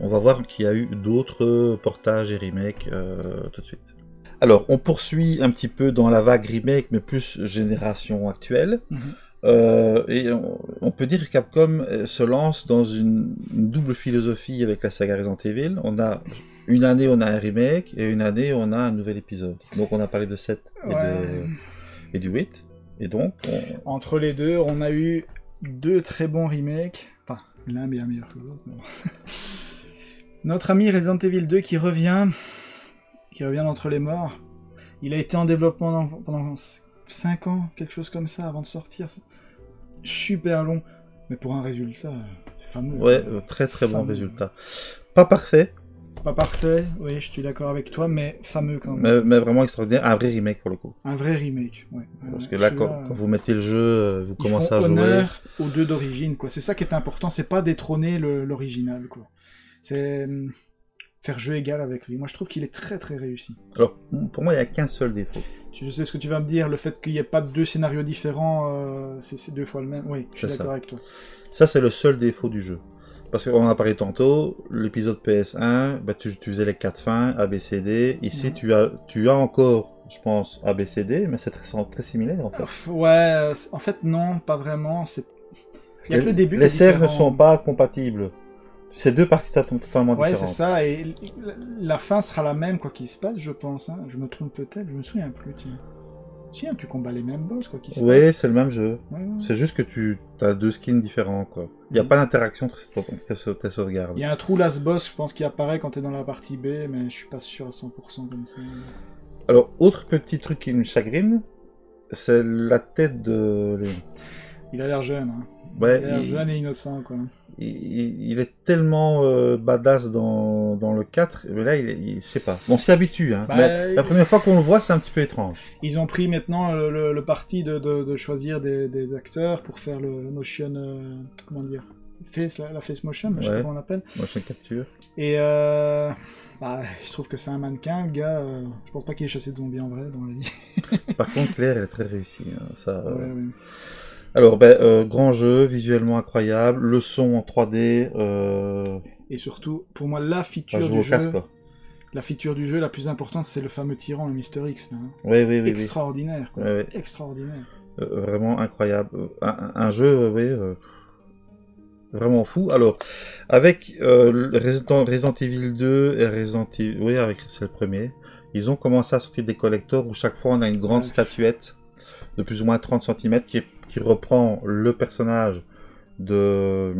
On va voir qu'il y a eu d'autres portages et remakes euh, tout de suite. Alors, on poursuit un petit peu dans la vague remake, mais plus génération actuelle. Mhm. Euh, et on, on peut dire que Capcom euh, se lance dans une, une double philosophie avec la saga Resident Evil. On a une année, on a un remake, et une année, on a un nouvel épisode. Donc, on a parlé de 7 et, Ouais. de, et du 8. Et donc, on- Entre les deux, on a eu deux très bons remakes. Enfin, l'un bien meilleur que l'autre. [laughs] Notre ami Resident Evil 2 qui revient, qui revient d'entre les morts. Il a été en développement pendant 5 ans, quelque chose comme ça, avant de sortir. Super long, mais pour un résultat euh, fameux. ouais, euh, très très bon résultat. Pas parfait, Pas parfait, oui, je suis d'accord avec toi, mais fameux quand même. mais, mais vraiment extraordinaire. Un vrai remake pour le coup. Un vrai remake, ouais. Parce Ouais, que là, quand, quand vous mettez le jeu, euh, vous ils commencez font à jouer. honneur aux deux d'origine, quoi. C'est ça qui est important, c'est pas détrôner l'original, quoi. C'est hum, faire jeu égal avec lui. Moi, je trouve qu'il est très très réussi. Alors, pour moi, il n'y a qu'un seul défaut. Tu sais ce que tu vas me dire, le fait qu'il n'y ait pas deux scénarios différents, euh, c'est deux fois le même. Oui, je suis d'accord avec toi. Ça, c'est le seul défaut du jeu. Parce qu'on en a parlé tantôt, l'épisode PS1, bah, tu, tu faisais les quatre fins, ABCD. Ici, Ouais. tu, as, tu as encore, je pense, ABCD, mais c'est très, très similaire en fait. Ouais, euh, en fait, non, pas vraiment. Il y a les que le début les serres ne sont pas compatibles. C'est deux parties to- totalement Ouais, différentes. c'est ça, et la fin sera la même, quoi qu'il se passe, je pense. hein. Je me trompe peut-être, je me souviens plus, tiens. Hein, tu combats les mêmes boss, quoi se Oui, c'est le même jeu. Ouais, ouais. C'est juste que tu as deux skins différents, quoi. Il n'y a Mhm. pas d'interaction entre tes- sauvegardes. Il y a un trou last boss, je pense, qui apparaît quand t'es dans la partie B, mais je suis pas sûr à 100% comme ça. Alors, autre petit truc qui me chagrine, c'est la tête de. Il a l'air jeune, hein. Ouais, il a l'air il- jeune et innocent, quoi. Il, est tellement euh, badass dans, dans le 4, mais là, il, je sais pas. On s'y habitue, hein. Bah, mais la première fois qu'on le voit, c'est un petit peu étrange. Ils ont pris maintenant le, le- le parti de, de- de choisir des, des acteurs pour faire le motion... euh, comment dire face, la, la face motion, je sais pas comment on l'appelle. Moi, je capture. Et euh, bah, il se trouve que c'est un mannequin, le gars. euh, je pense pas qu'il ait chassé de zombies en vrai dans la vie. Par [laughs] contre, Claire, elle est très réussie. hein. Ça, euh, Ouais, ouais. Alors, ben, euh, grand jeu, visuellement incroyable, le son en 3D, euh, Et surtout, pour moi, la enfin, feature joue du jeu, casque, la feature du jeu la plus importante, c'est le fameux tyran, le Mister X. là, hein. Oui, oui, oui. Extraordinaire, quoi. Extraordinaire. Euh, vraiment incroyable. Un, un jeu, oui, vraiment fou. Alors, avec Resident, Resident Evil 2 et Resident Evil, oui, avec c'est le premier, ils ont commencé à sortir des collectors où chaque fois on a une grande Ouais. statuette de plus ou moins 30 cm qui, qui reprend le personnage de,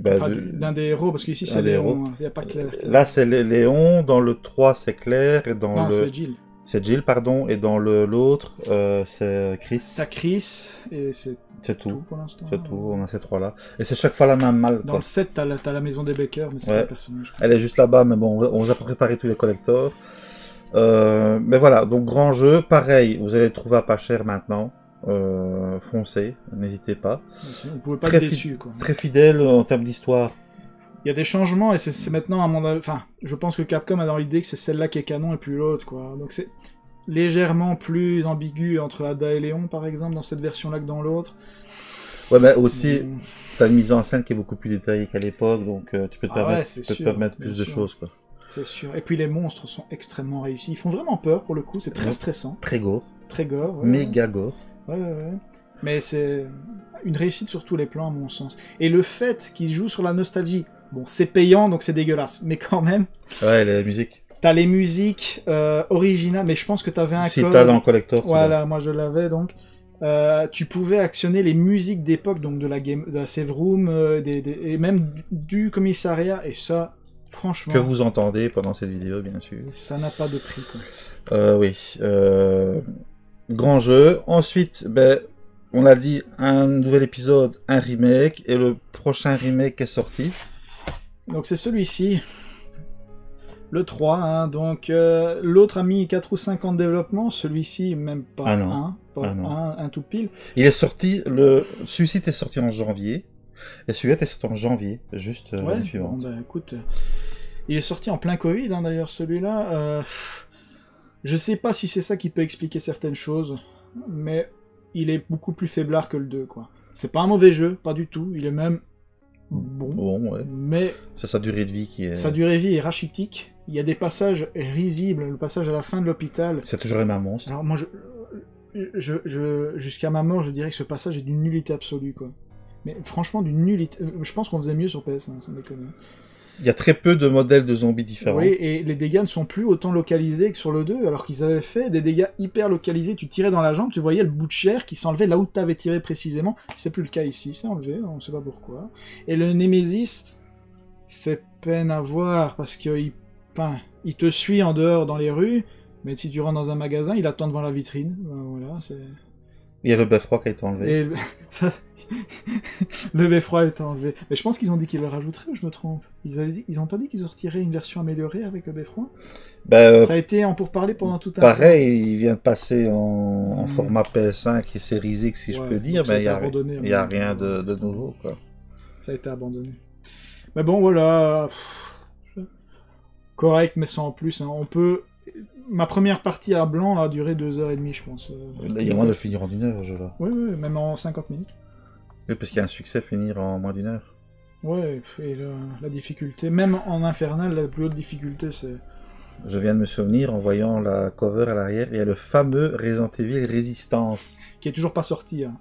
bah, Enfin, d'un des héros, parce qu'ici, c'est Léon. hein. Il a pas Claire. Là, c'est Lé- Léon, dans le 3, c'est Claire, et dans Non, le... c'est Jill. C'est Jill, pardon, et dans le l'autre, euh, c'est Chris. T'as Chris, et c'est C'est tout tout. pour l'instant. C'est tout, on a ces trois-là. Et c'est chaque fois la même malle, Dans quoi. le 7, t'as la, t'as la maison des Baker, mais c'est Ouais. pas le personnage. Elle est juste là-bas, mais bon, on vous a préparé tous les collectors. Euh, mais voilà, donc grand jeu, pareil, vous allez le trouver à pas cher maintenant. Euh, foncez, n'hésitez pas. On pouvait pas Très être déçu, quoi. Très fidèle en termes d'histoire. Il y a des changements, et c'est- maintenant, à mon avis... Enfin, je pense que Capcom a dans l'idée que c'est celle-là qui est canon, et puis l'autre, quoi. Donc c'est légèrement plus ambigu entre Ada et Léon, par exemple, dans cette version-là que dans l'autre. Ouais, mais aussi, Mm. t'as une mise en scène qui est beaucoup plus détaillée qu'à l'époque, donc euh, tu peux te Ah permettre, ouais, c'est tu peux te sûr, permettre bien plus de choses, quoi. C'est sûr. Et puis les monstres sont extrêmement réussis. Ils font vraiment peur, pour le coup. C'est très stressant, Très gore, très gore. ouais. méga gore. Ouais, ouais, ouais. Mais c'est une réussite sur tous les plans, à mon sens. Et le fait qu'ils jouent sur la nostalgie, bon, c'est payant, donc c'est dégueulasse. Mais quand même, Ouais, la musique. t'as les musiques euh, originales, mais je pense que t'avais un Si code. t'as dans le collector. Voilà, moi je l'avais donc. Euh, tu pouvais actionner les musiques d'époque, donc de la game, de la save room, euh, des, des- et même du, commissariat. Et ça, franchement, que vous entendez pendant cette vidéo, bien sûr. ça n'a pas de prix. Quoi. Euh, oui. Grand jeu. Ensuite, ben, on l'a dit, un nouvel épisode, un remake. Et le prochain remake est sorti. Donc c'est celui-ci, le 3. hein, donc euh, l'autre a mis 4 ou 5 ans de développement, celui-ci même pas Ah non. un, pas Ah non. un, un tout pile. Il est sorti, le celui-ci est sorti en janvier. Et celui-là est sorti en janvier, juste euh, Ouais, l'année bon, suivante. écoute, euh, il est sorti en plein Covid hein, d'ailleurs celui-là. Euh, je sais pas si c'est ça qui peut expliquer certaines choses, mais il est beaucoup plus faiblard que le 2 quoi. C'est pas un mauvais jeu, pas du tout, il est même bon, Bon, ouais. mais C'est sa durée de vie qui est. sa durée de vie est rachitique. Il y a des passages risibles, le passage à la fin de l'hôpital. C'est toujours mêmes monstres. Alors moi, je, je, je- jusqu'à ma mort, je dirais que ce passage est d'une nullité absolue, quoi. Mais franchement, d'une nullité. euh, Je pense qu'on faisait mieux sur PS1, sans déconner. Il y a très peu de modèles de zombies différents. Oui, et les dégâts ne sont plus autant localisés que sur le 2, alors qu'ils avaient fait des dégâts hyper localisés. Tu tirais dans la jambe, tu voyais le bout de chair qui s'enlevait là où tu avais tiré précisément. C'est plus le cas ici, c'est enlevé, on ne sait pas pourquoi. Et le Nemesis fait peine à voir parce qu'il il te suit en dehors dans les rues, mais si tu rentres dans un magasin, il attend devant la vitrine. Ben voilà, c'est. Il y a le beffroi qui a été enlevé. Et le- [laughs] ça... [laughs] le beffroi est enlevé. Mais je pense qu'ils ont dit qu'ils le rajouteraient, ou je me trompe Ils avaient dit... ils ont pas dit qu'ils sortiraient une version améliorée avec le beffroi Ben, euh, Ça a été en pourparler pendant tout un pareil, il vient de passer en, en Mm. format PS5 et série X, si je peux dire, a mais il été n'y a, y a hein, rien de, nouveau. Quoi. Ça a été abandonné. Mais bon, voilà. Pff, Correct, mais sans plus. hein. On peut. Ma première partie à blanc a duré deux heures et demie, je pense. Euh, Il y a moins de finir en une heure, je là. Oui, oui, même en 50 minutes. Oui, parce qu'il y a un succès finir en moins d'une heure. Ouais, et la, la difficulté, même en infernal, la plus haute difficulté, c'est. Je viens de me souvenir en voyant la cover à l'arrière, il y a le fameux Resident Evil Resistance. qui est toujours pas sorti. hein.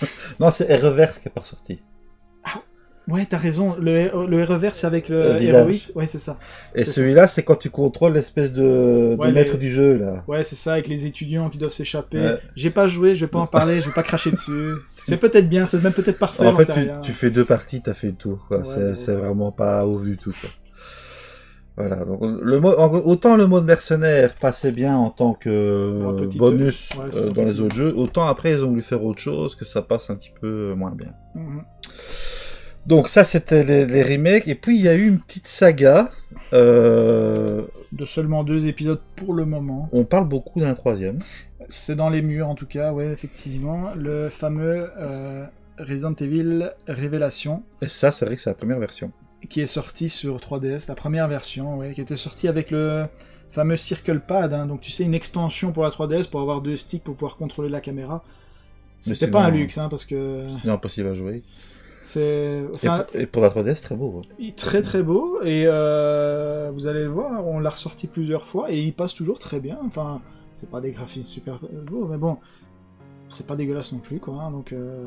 [laughs] Non, c'est Reverse qui est pas sorti. Ouais, t'as raison, le, le reverse c'est avec le Le village. Hero 8. Ouais, c'est ça. Et celui-là, c'est quand tu contrôles l'espèce de, maître du jeu, là. Ouais, c'est ça, avec les étudiants qui doivent s'échapper. Ouais. J'ai pas joué, je vais pas en parler, je vais pas cracher dessus. [laughs] C'est peut-être bien, c'est même peut-être parfait, En fait, tu, fais deux parties, t'as fait le tour, quoi. Ouais, c'est vraiment pas ouf du tout, quoi. Voilà, donc le en- autant le mode mercenaire passait bien en tant que petite- bonus ouais, euh, dans les autres jeux, autant après ils ont voulu faire autre chose que ça passe un petit peu moins bien. Mhm. Donc ça c'était les, les remakes et puis il y a eu une petite saga. euh, De seulement deux épisodes pour le moment. on parle beaucoup d'un troisième. C'est dans les murs en tout cas, ouais, effectivement. Le fameux euh, Resident Evil Révélation, Et ça c'est vrai que c'est la première version. qui est sorti sur 3DS, la première version, ouais, qui était sortie avec le fameux Circle Pad, hein, donc tu sais, une extension pour la 3DS pour avoir deux sticks pour pouvoir contrôler la caméra. Mais C'était pas un luxe, hein, parce que C'est impossible à jouer. C'est Et, un- pour- et pour la 3DS, très beau. ouais. est très très beau et euh, vous allez le voir, on l'a ressorti plusieurs fois et il passe toujours très bien. Enfin, c'est pas des graphismes super beaux, mais bon, c'est pas dégueulasse non plus, quoi. hein, donc, euh,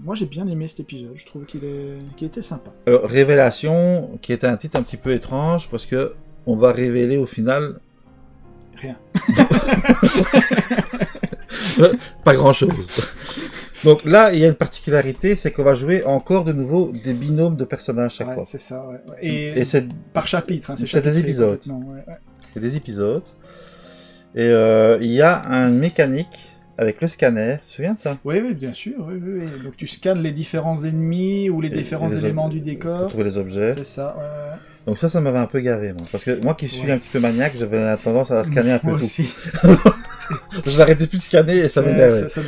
moi j'ai bien aimé cet épisode. Je trouve qu'il est, qu'il était sympa. Alors, Révélation, qui est un titre un petit peu étrange, parce que on va révéler au final Rien. [laughs] pas grand chose. [laughs] Donc là, il y a une particularité, c'est qu'on va jouer encore de nouveau des binômes de personnages chaque Ouais, fois. c'est ça. ouais. Et, Et c'est par chapitre, hein, c'est des épisodes. c'est des épisodes. Et euh, il y a une mécanique avec le scanner. Tu te souviens de ça? Oui, oui, bien sûr. Oui, oui. Donc tu scannes les différents ennemis ou les Et- différents et les éléments du Pour décor. trouver les objets. C'est ça. ouais, ouais. Donc ça, ça m'avait un peu gavé, moi. Parce que moi qui suis Ouais. un petit peu maniaque, j'avais tendance à scanner un [laughs] peu Moi tout. aussi. [laughs] Je n'arrêtais plus de scanner et ça m'énervait. ça- ça.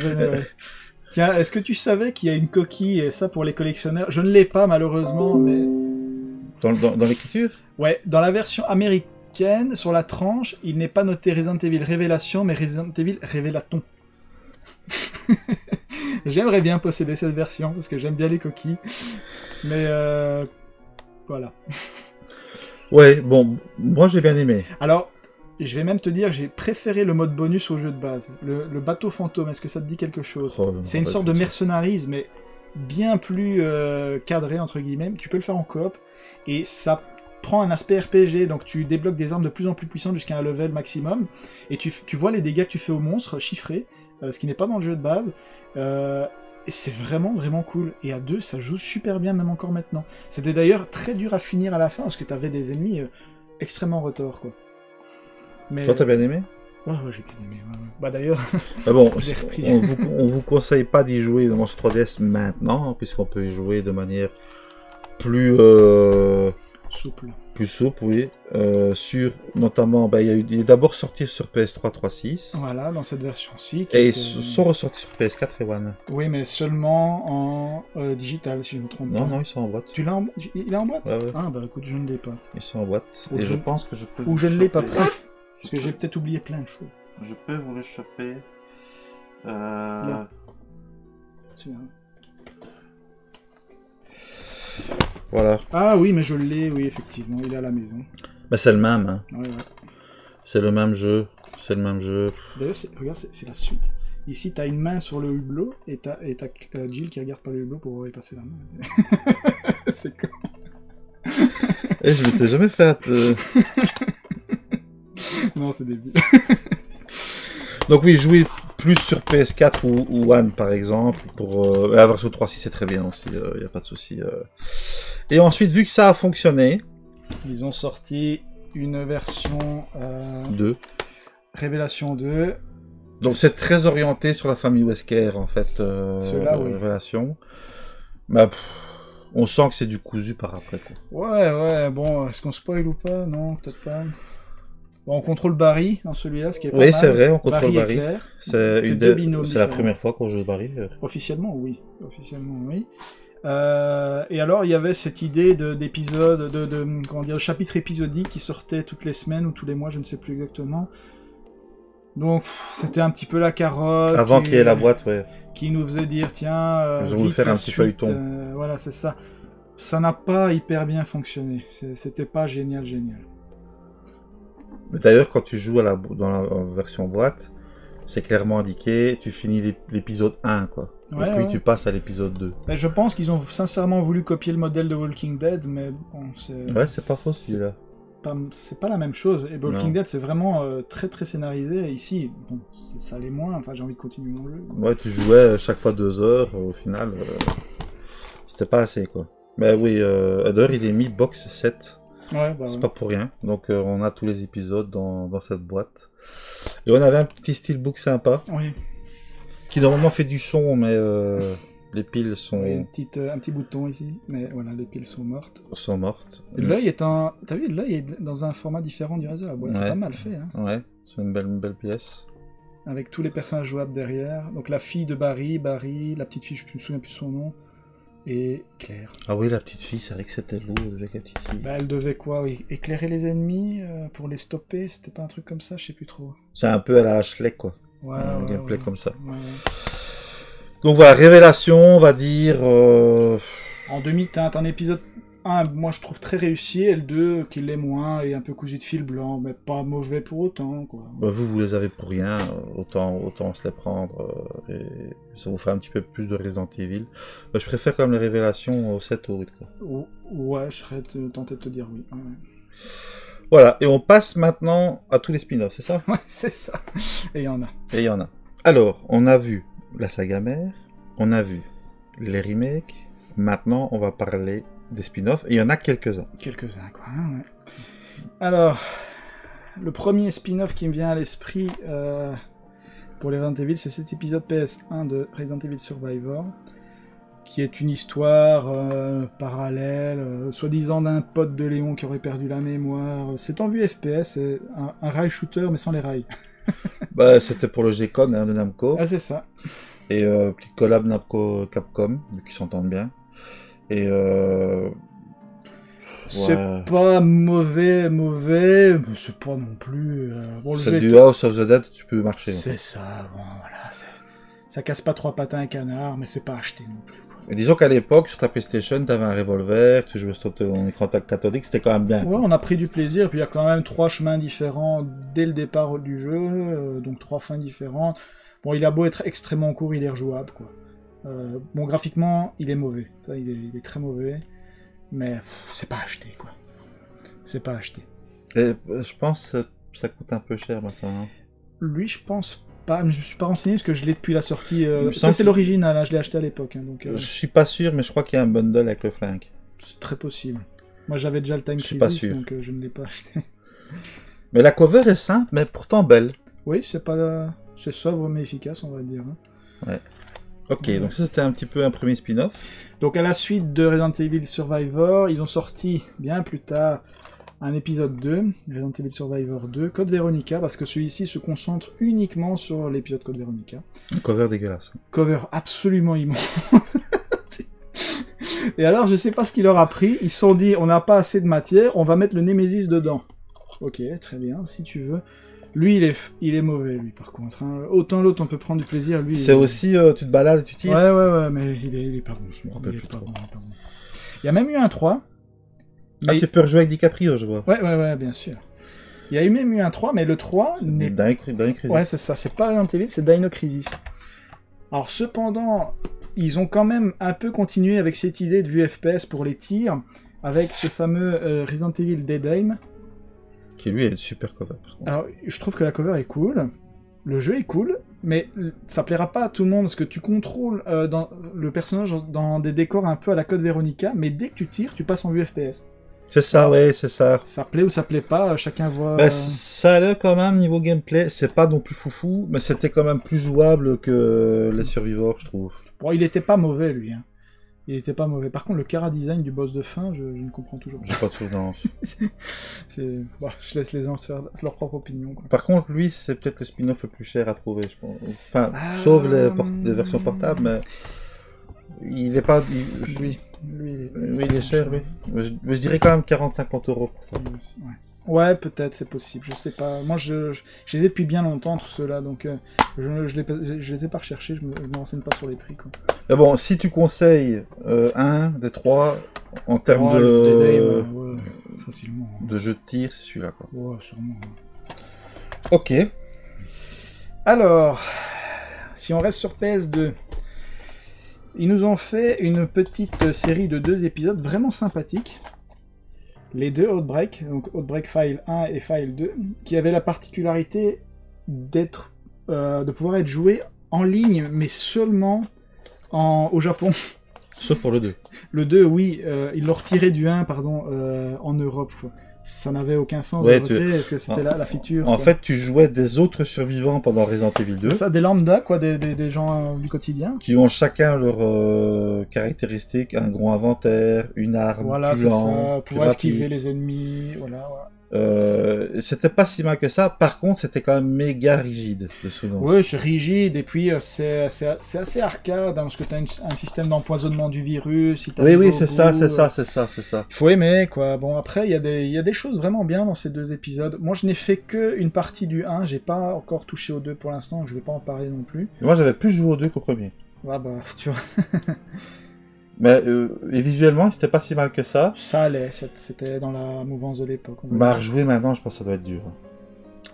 Tiens, est-ce que tu savais qu'il y a une coquille, et ça pour les collectionneurs? Je ne l'ai pas malheureusement, mais... Dans, dans, dans l'écriture? Ouais, dans la version américaine, sur la tranche, il n'est pas noté Resident Evil Révélation, mais Resident Evil Révélaton. [laughs] J'aimerais bien posséder cette version, parce que j'aime bien les coquilles. Mais euh... Voilà. Ouais, bon, moi j'ai bien aimé. Alors, je vais même te dire, j'ai préféré le mode bonus au jeu de base. Le, le bateau fantôme, est-ce que ça te dit quelque chose Oh, C'est une sorte de mercenarisme, mais bien plus euh, cadré, entre guillemets. Tu peux le faire en coop, et ça prend un aspect RPG, donc tu débloques des armes de plus en plus puissantes jusqu'à un level maximum, et tu, tu vois les dégâts que tu fais aux monstres chiffrés, euh, ce qui n'est pas dans le jeu de base. Euh, et c'est vraiment, vraiment cool. Et à deux, ça joue super bien, même encore maintenant. C'était d'ailleurs très dur à finir à la fin, parce que t'avais des ennemis extrêmement retors, quoi. Mais... Toi, t'as bien aimé Ouais, ouais, j'ai bien aimé. ouais. Bah d'ailleurs, [laughs] Ah bon, [laughs] on vous, on vous conseille pas d'y jouer dans ce 3DS maintenant, puisqu'on peut y jouer de manière plus euh, souple. plus souple, oui. Euh, sur notamment, bah, il, y a eu, il est d'abord sorti sur PS3 3.6 Voilà, dans cette version-ci. et ils était- sont ressortis sur PS4 et One. Oui, mais seulement en euh, digital, si je ne me trompe Non, pas. non, ils sont en boîte. Tu l'as en... Il est en boîte? Ouais, ouais. Ah bah écoute, je ne l'ai pas. Ils sont en boîte. Ou et je- je pense que je peux. Ou je ne l'ai pas pris. Parce que j'ai peut-être oublié plein de choses. Je peux vous le choper. Euh, Là. Celui-là. Voilà. Ah oui, mais je l'ai, oui, effectivement, il est à la maison. Bah, c'est le même. Hein. Ouais, ouais. C'est le même jeu. C'est le même jeu. D'ailleurs, regarde, c'est la suite. Ici, t'as une main sur le hublot et t'as et t'as, euh, Jill qui regarde par le hublot pour y passer la main. [laughs] c'est con. Et je m'étais jamais fait. euh, [laughs] [laughs] Non, c'est débile. [laughs] Donc oui, jouer plus sur PS4 ou, ou One par exemple. Pour euh, la version 3.6 c'est très bien aussi. Il n'y a pas de souci. euh. Et ensuite, vu que ça a fonctionné, Ils ont sorti une version euh, 2. Révélation 2. Donc c'est très orienté sur la famille Wesker en fait. Euh, Ceux-là, oui. Révélation. Bah, pff, on sent que c'est du cousu par après. Quoi. Ouais, ouais, bon, est-ce qu'on spoil ou pas? Non, peut-être pas. Bon, on contrôle Barry dans celui-là, ce qui est pas Oui, c'est vrai, on contrôle Barry. C'est la première fois qu'on joue Barry. Officiellement, oui. Officiellement, oui. Euh, et alors, il y avait cette idée de- d'épisode, de, de, comment dire, chapitre épisodique qui sortait toutes les semaines ou tous les mois, je ne sais plus exactement. Donc, c'était un petit peu la carotte. Avant qui- qu'il y ait la boîte, ouais. qui nous faisait dire tiens euh, voulu vite faire la un petit feuilleton. euh, voilà c'est ça ça n'a pas hyper bien fonctionné c'était pas génial génial Mais D'ailleurs, quand tu joues à la, dans la version boîte, c'est clairement indiqué, tu finis l'ép- l'épisode 1, quoi. Ouais, et puis ouais. tu passes à l'épisode 2. Ben, je pense qu'ils ont sincèrement voulu copier le modèle de Walking Dead mais bon c'est Ouais, c'est pas faux, c'est celui-là. pas, c'est pas la même chose et Walking Non. Dead c'est vraiment euh, très très scénarisé et ici bon ça l'est moins enfin j'ai envie de continuer mon jeu Ouais, tu jouais euh, chaque fois deux heures, au final, euh, c'était pas assez, quoi. Mais oui, euh, d'ailleurs, il est mis box 7, ouais bah c'est ouais. pas pour rien. Donc, euh, on a tous les épisodes dans, dans cette boîte. Et on avait un petit steelbook sympa, oui qui normalement fait du son, mais euh, les piles sont, il y a une petite, euh, un petit bouton ici mais voilà les piles sont mortes sont mortes. L'œil est un. T'as vu, l'œil est dans un format différent du reste de la boîte. C'est pas mal fait, hein. Ouais, c'est une belle, une belle pièce. Avec tous les personnages jouables derrière. Donc la fille de Barry, Barry, la petite fille, je me souviens plus son nom. Et Claire. Ah oui, la petite fille, c'est vrai que c'était lourd avec la petite fille. Bah, elle devait quoi oui, Éclairer les ennemis euh, pour les stopper C'était pas un truc comme ça Je sais plus trop. C'est un peu à la Ashley, quoi. Ouais, un ouais, gameplay ouais. comme ça. Donc voilà, révélation, on va dire. euh, En demi-teinte, un épisode 1, moi je trouve très réussi, et le 2, qui l'est moins, et un peu cousu de fil blanc, mais pas mauvais pour autant, quoi. bah, vous, vous les avez pour rien, autant, autant se les prendre, euh, et ça vous fait un petit peu plus de Resident Evil. Bah, je préfère quand même les révélations au 7 ou au 8, quoi. Ou- Ouais, je serais te- tenté de te dire oui. Ouais. Voilà, et on passe maintenant à tous les spin-offs, c'est ça? [laughs] Ouais, c'est ça. Et il y en a. Et il y en a. Alors, on a vu la saga mère, on a vu les remakes, maintenant on va parler des spin-offs, et il y en a quelques-uns. Quelques-uns, quoi. hein, ouais. Alors, le premier spin-off qui me vient à l'esprit euh, pour les Resident Evil, c'est cet épisode PS1 de Resident Evil Survivor, qui est une histoire euh, parallèle, euh, soi-disant d'un pote de Léon qui aurait perdu la mémoire. C'est en vue FPS, c'est un, un rail shooter mais sans les rails. [laughs] Bah, c'était pour le G-Con hein, de Namco. Ah, c'est ça. Et petite collab Namco Capcom, vu qu'ils s'entendent bien. Et euh... C'est ouais. pas mauvais, mauvais, mais c'est pas non plus. euh, bon, c'est est du House of the Dead, tu peux marcher. C'est ça, bon, voilà. Ça casse pas trois patins à canard, mais c'est pas acheté non plus. Quoi. Disons qu'à l'époque, sur ta PlayStation, t'avais un revolver, tu jouais sur ton écran cathodique, c'était quand même bien. Ouais, on a pris du plaisir, puis il y a quand même trois chemins différents dès le départ du jeu, euh, donc trois fins différentes. Bon, il a beau être extrêmement court, il est rejouable, quoi. Euh, bon, graphiquement, il est mauvais. Ça, il est, il est très mauvais. Mais c'est pas acheté, quoi. C'est pas acheté. Et euh, je pense que ça coûte un peu cher, hein. Lui, je pense pas. mais Je me suis pas renseigné parce que je l'ai depuis la sortie. euh, Ça, c'est que- l'original, hein, je l'ai acheté à l'époque. hein, donc, euh, Je suis pas sûr, mais je crois qu'il y a un bundle avec le flingue. c'est très possible. Moi, j'avais déjà le Time Je suis pas sûr. donc je ne l'ai pas acheté. [laughs] Mais la cover est simple, mais pourtant belle. Oui, c'est pas. C'est sobre mais efficace, on va dire. hein. Ok, Ouais. donc ça c'était un petit peu un premier spin-off. Donc, à la suite de Resident Evil Survivor, ils ont sorti bien plus tard un épisode 2, Resident Evil Survivor 2, Code Veronica, parce que celui-ci se concentre uniquement sur l'épisode Code Veronica. Un cover dégueulasse. Cover absolument immonde. [laughs] Et alors, je sais pas ce qu'il leur a pris. Ils se sont dit, on n'a pas assez de matière, on va mettre le Nemesis dedans. Ok, très bien, si tu veux. Lui, il est, f- il est mauvais, lui, par contre. hein. Autant l'autre, on peut prendre du plaisir. Lui, C'est il aussi, euh, tu te balades et tu tires Ouais, ouais, ouais, mais il est, il est pas bon. Je me rappelle il est plus pas trop. bon, il est pas bon. Il y a même eu un 3. Ah, mais- tu peux rejouer avec DiCaprio, je vois. Ouais, ouais, ouais, bien sûr. Il y a eu même eu un 3, mais le 3 n'est Dans Crisis. Ouais, c'est ça, c'est pas Resident Evil, c'est Dino Crisis. Alors cependant, ils ont quand même un peu continué avec cette idée de vue FPS pour les tirs, avec ce fameux euh, Resident Evil Dead Aim. Qui lui est une super cover. par contre. Alors, je trouve que la cover est cool, le jeu est cool, mais ça plaira pas à tout le monde parce que tu contrôles euh, dans, le personnage dans des décors un peu à la code Veronica, mais dès que tu tires, tu passes en vue FPS. C'est ça, ouais, c'est ça. Ça plaît ou ça plaît pas, chacun voit. Bah, ça allait quand même niveau gameplay. C'est pas non plus foufou, mais c'était quand même plus jouable que les survivors, je trouve. Bon, il était pas mauvais lui. Hein. Il était pas mauvais. Par contre, le cara design du boss de fin, je, je ne comprends toujours pas. J'ai pas de souvenance. [laughs] Bon, je laisse les gens se faire leur propre opinion. Quoi. Par contre, lui, c'est peut-être le spin-off le plus cher à trouver, je pense. Enfin, Ah. sauf les, port- les versions portables, mais il est pas. il- Lui, lui, il est, Oui, il est cher, oui. Mais je, mais je dirais quand même 40-50 euros pour ça. Ouais, Ouais, peut-être, c'est possible. Je sais pas. Moi, je, je, je les ai depuis bien longtemps, tous ceux-là, donc euh, je, je, les, pas- je les ai pas recherchés. Je me, renseigne pas sur les prix. Quoi. Mais bon, si tu conseilles euh, un des trois en termes de, ouais, facilement. de jeu de tir, c'est celui-là. Quoi. Ouais, sûrement. Ok. Alors, si on reste sur PS2, ils nous ont fait une petite série de deux épisodes vraiment sympathiques. Les deux Outbreak, donc Outbreak File 1 et File 2, qui avaient la particularité d'être, euh, de pouvoir être joués en ligne, mais seulement en, au Japon. Sauf pour le 2. Le 2, oui, euh, ils l'ont retiré du 1, pardon, euh, en Europe. quoi. Ça n'avait aucun sens Ouais, de tu- retirer, Est-ce que c'était là la feature En quoi. fait, tu jouais des autres survivants pendant Resident Evil 2, Ça, des lambda, quoi, des, des, des gens euh, du quotidien. qui ont chacun leurs euh, caractéristiques, un gros inventaire, une arme, Voilà, plus c'est ça, plus pour esquiver les ennemis, voilà, voilà. Euh, c'était pas si mal que ça. Par contre, c'était quand même méga rigide, le. Ouais, c'est rigide, et puis euh, c'est assez arcade, hein, parce que tu as un système d'empoisonnement du virus. si Oui, oui, au c'est ça, c'est euh, ça, c'est ça, c'est ça. Il faut aimer, quoi. Bon, après, il y, a des- il y a des choses vraiment bien dans ces deux épisodes. Moi, je n'ai fait que une partie du 1, j'ai pas encore touché au 2 pour l'instant, donc je vais pas en parler non plus. Et moi, j'avais plus joué au 2 qu'au premier. Ouais, bah, tu vois. [laughs] Mais euh, et visuellement, c'était pas si mal que ça. Ça allait, c'était dans la mouvance de l'époque. Bah, dire. rejouer maintenant, je pense que ça doit être dur.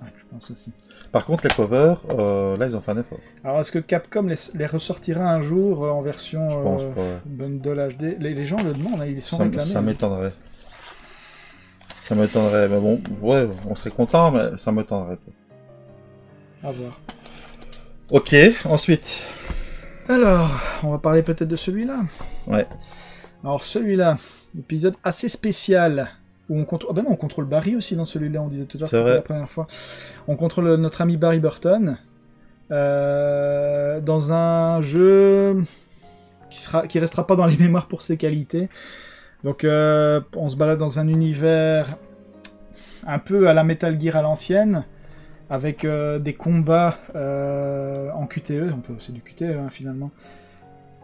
Ouais, je pense aussi. Par contre, les covers, euh, là, ils ont fait un effort. Alors, est-ce que Capcom les, les ressortira un jour euh, en version Je pense euh, pas. ouais. bundle HD les, les gens le demandent, hein, ils sont Ça, réclamés. ça m'étonnerait. Ça m'étonnerait, mais bon, ouais, on serait content, mais ça m'étonnerait. À voir. Ok, ensuite. Alors, on va parler peut-être de celui-là. Ouais. Alors, celui-là, épisode assez spécial. Où on contrôle... Ah ben non, on contrôle Barry aussi dans celui-là, on disait tout à l'heure, c'était la première fois. On contrôle notre ami Barry Burton. euh, dans un jeu qui sera qui restera pas dans les mémoires pour ses qualités. Donc euh, on se balade dans un univers un peu à la Metal Gear à l'ancienne, avec euh, des combats euh, en QTE, un peu c'est du QTE hein, finalement.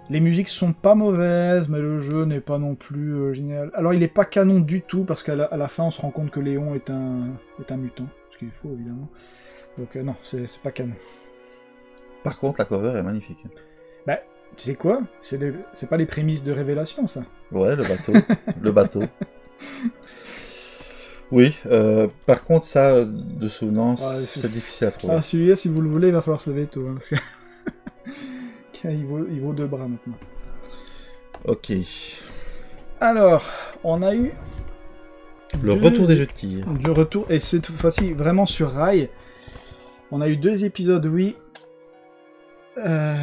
Les musiques sont pas mauvaises, mais le jeu n'est pas non plus euh, génial. Alors il est pas canon du tout, parce qu'à la, fin on se rend compte que Léon est un, est un mutant, ce qu'il faut évidemment. Donc non, c'est pas canon. Par contre, la cover est magnifique. Tu sais quoi? C'est pas les prémices de révélation ça. Ouais, le bateau. [laughs] le bateau. Oui, euh, par contre, ça, de souvenance, Ouais, c'est- difficile à trouver. Ah celui-là si vous le voulez il va falloir se lever tôt, hein, parce que [laughs] il, vaut, il vaut deux bras maintenant. Ok. Alors, on a eu Le deux- retour des jeux de tir. Le retour, et cette fois-ci vraiment sur rail. On a eu deux épisodes, oui. Euh,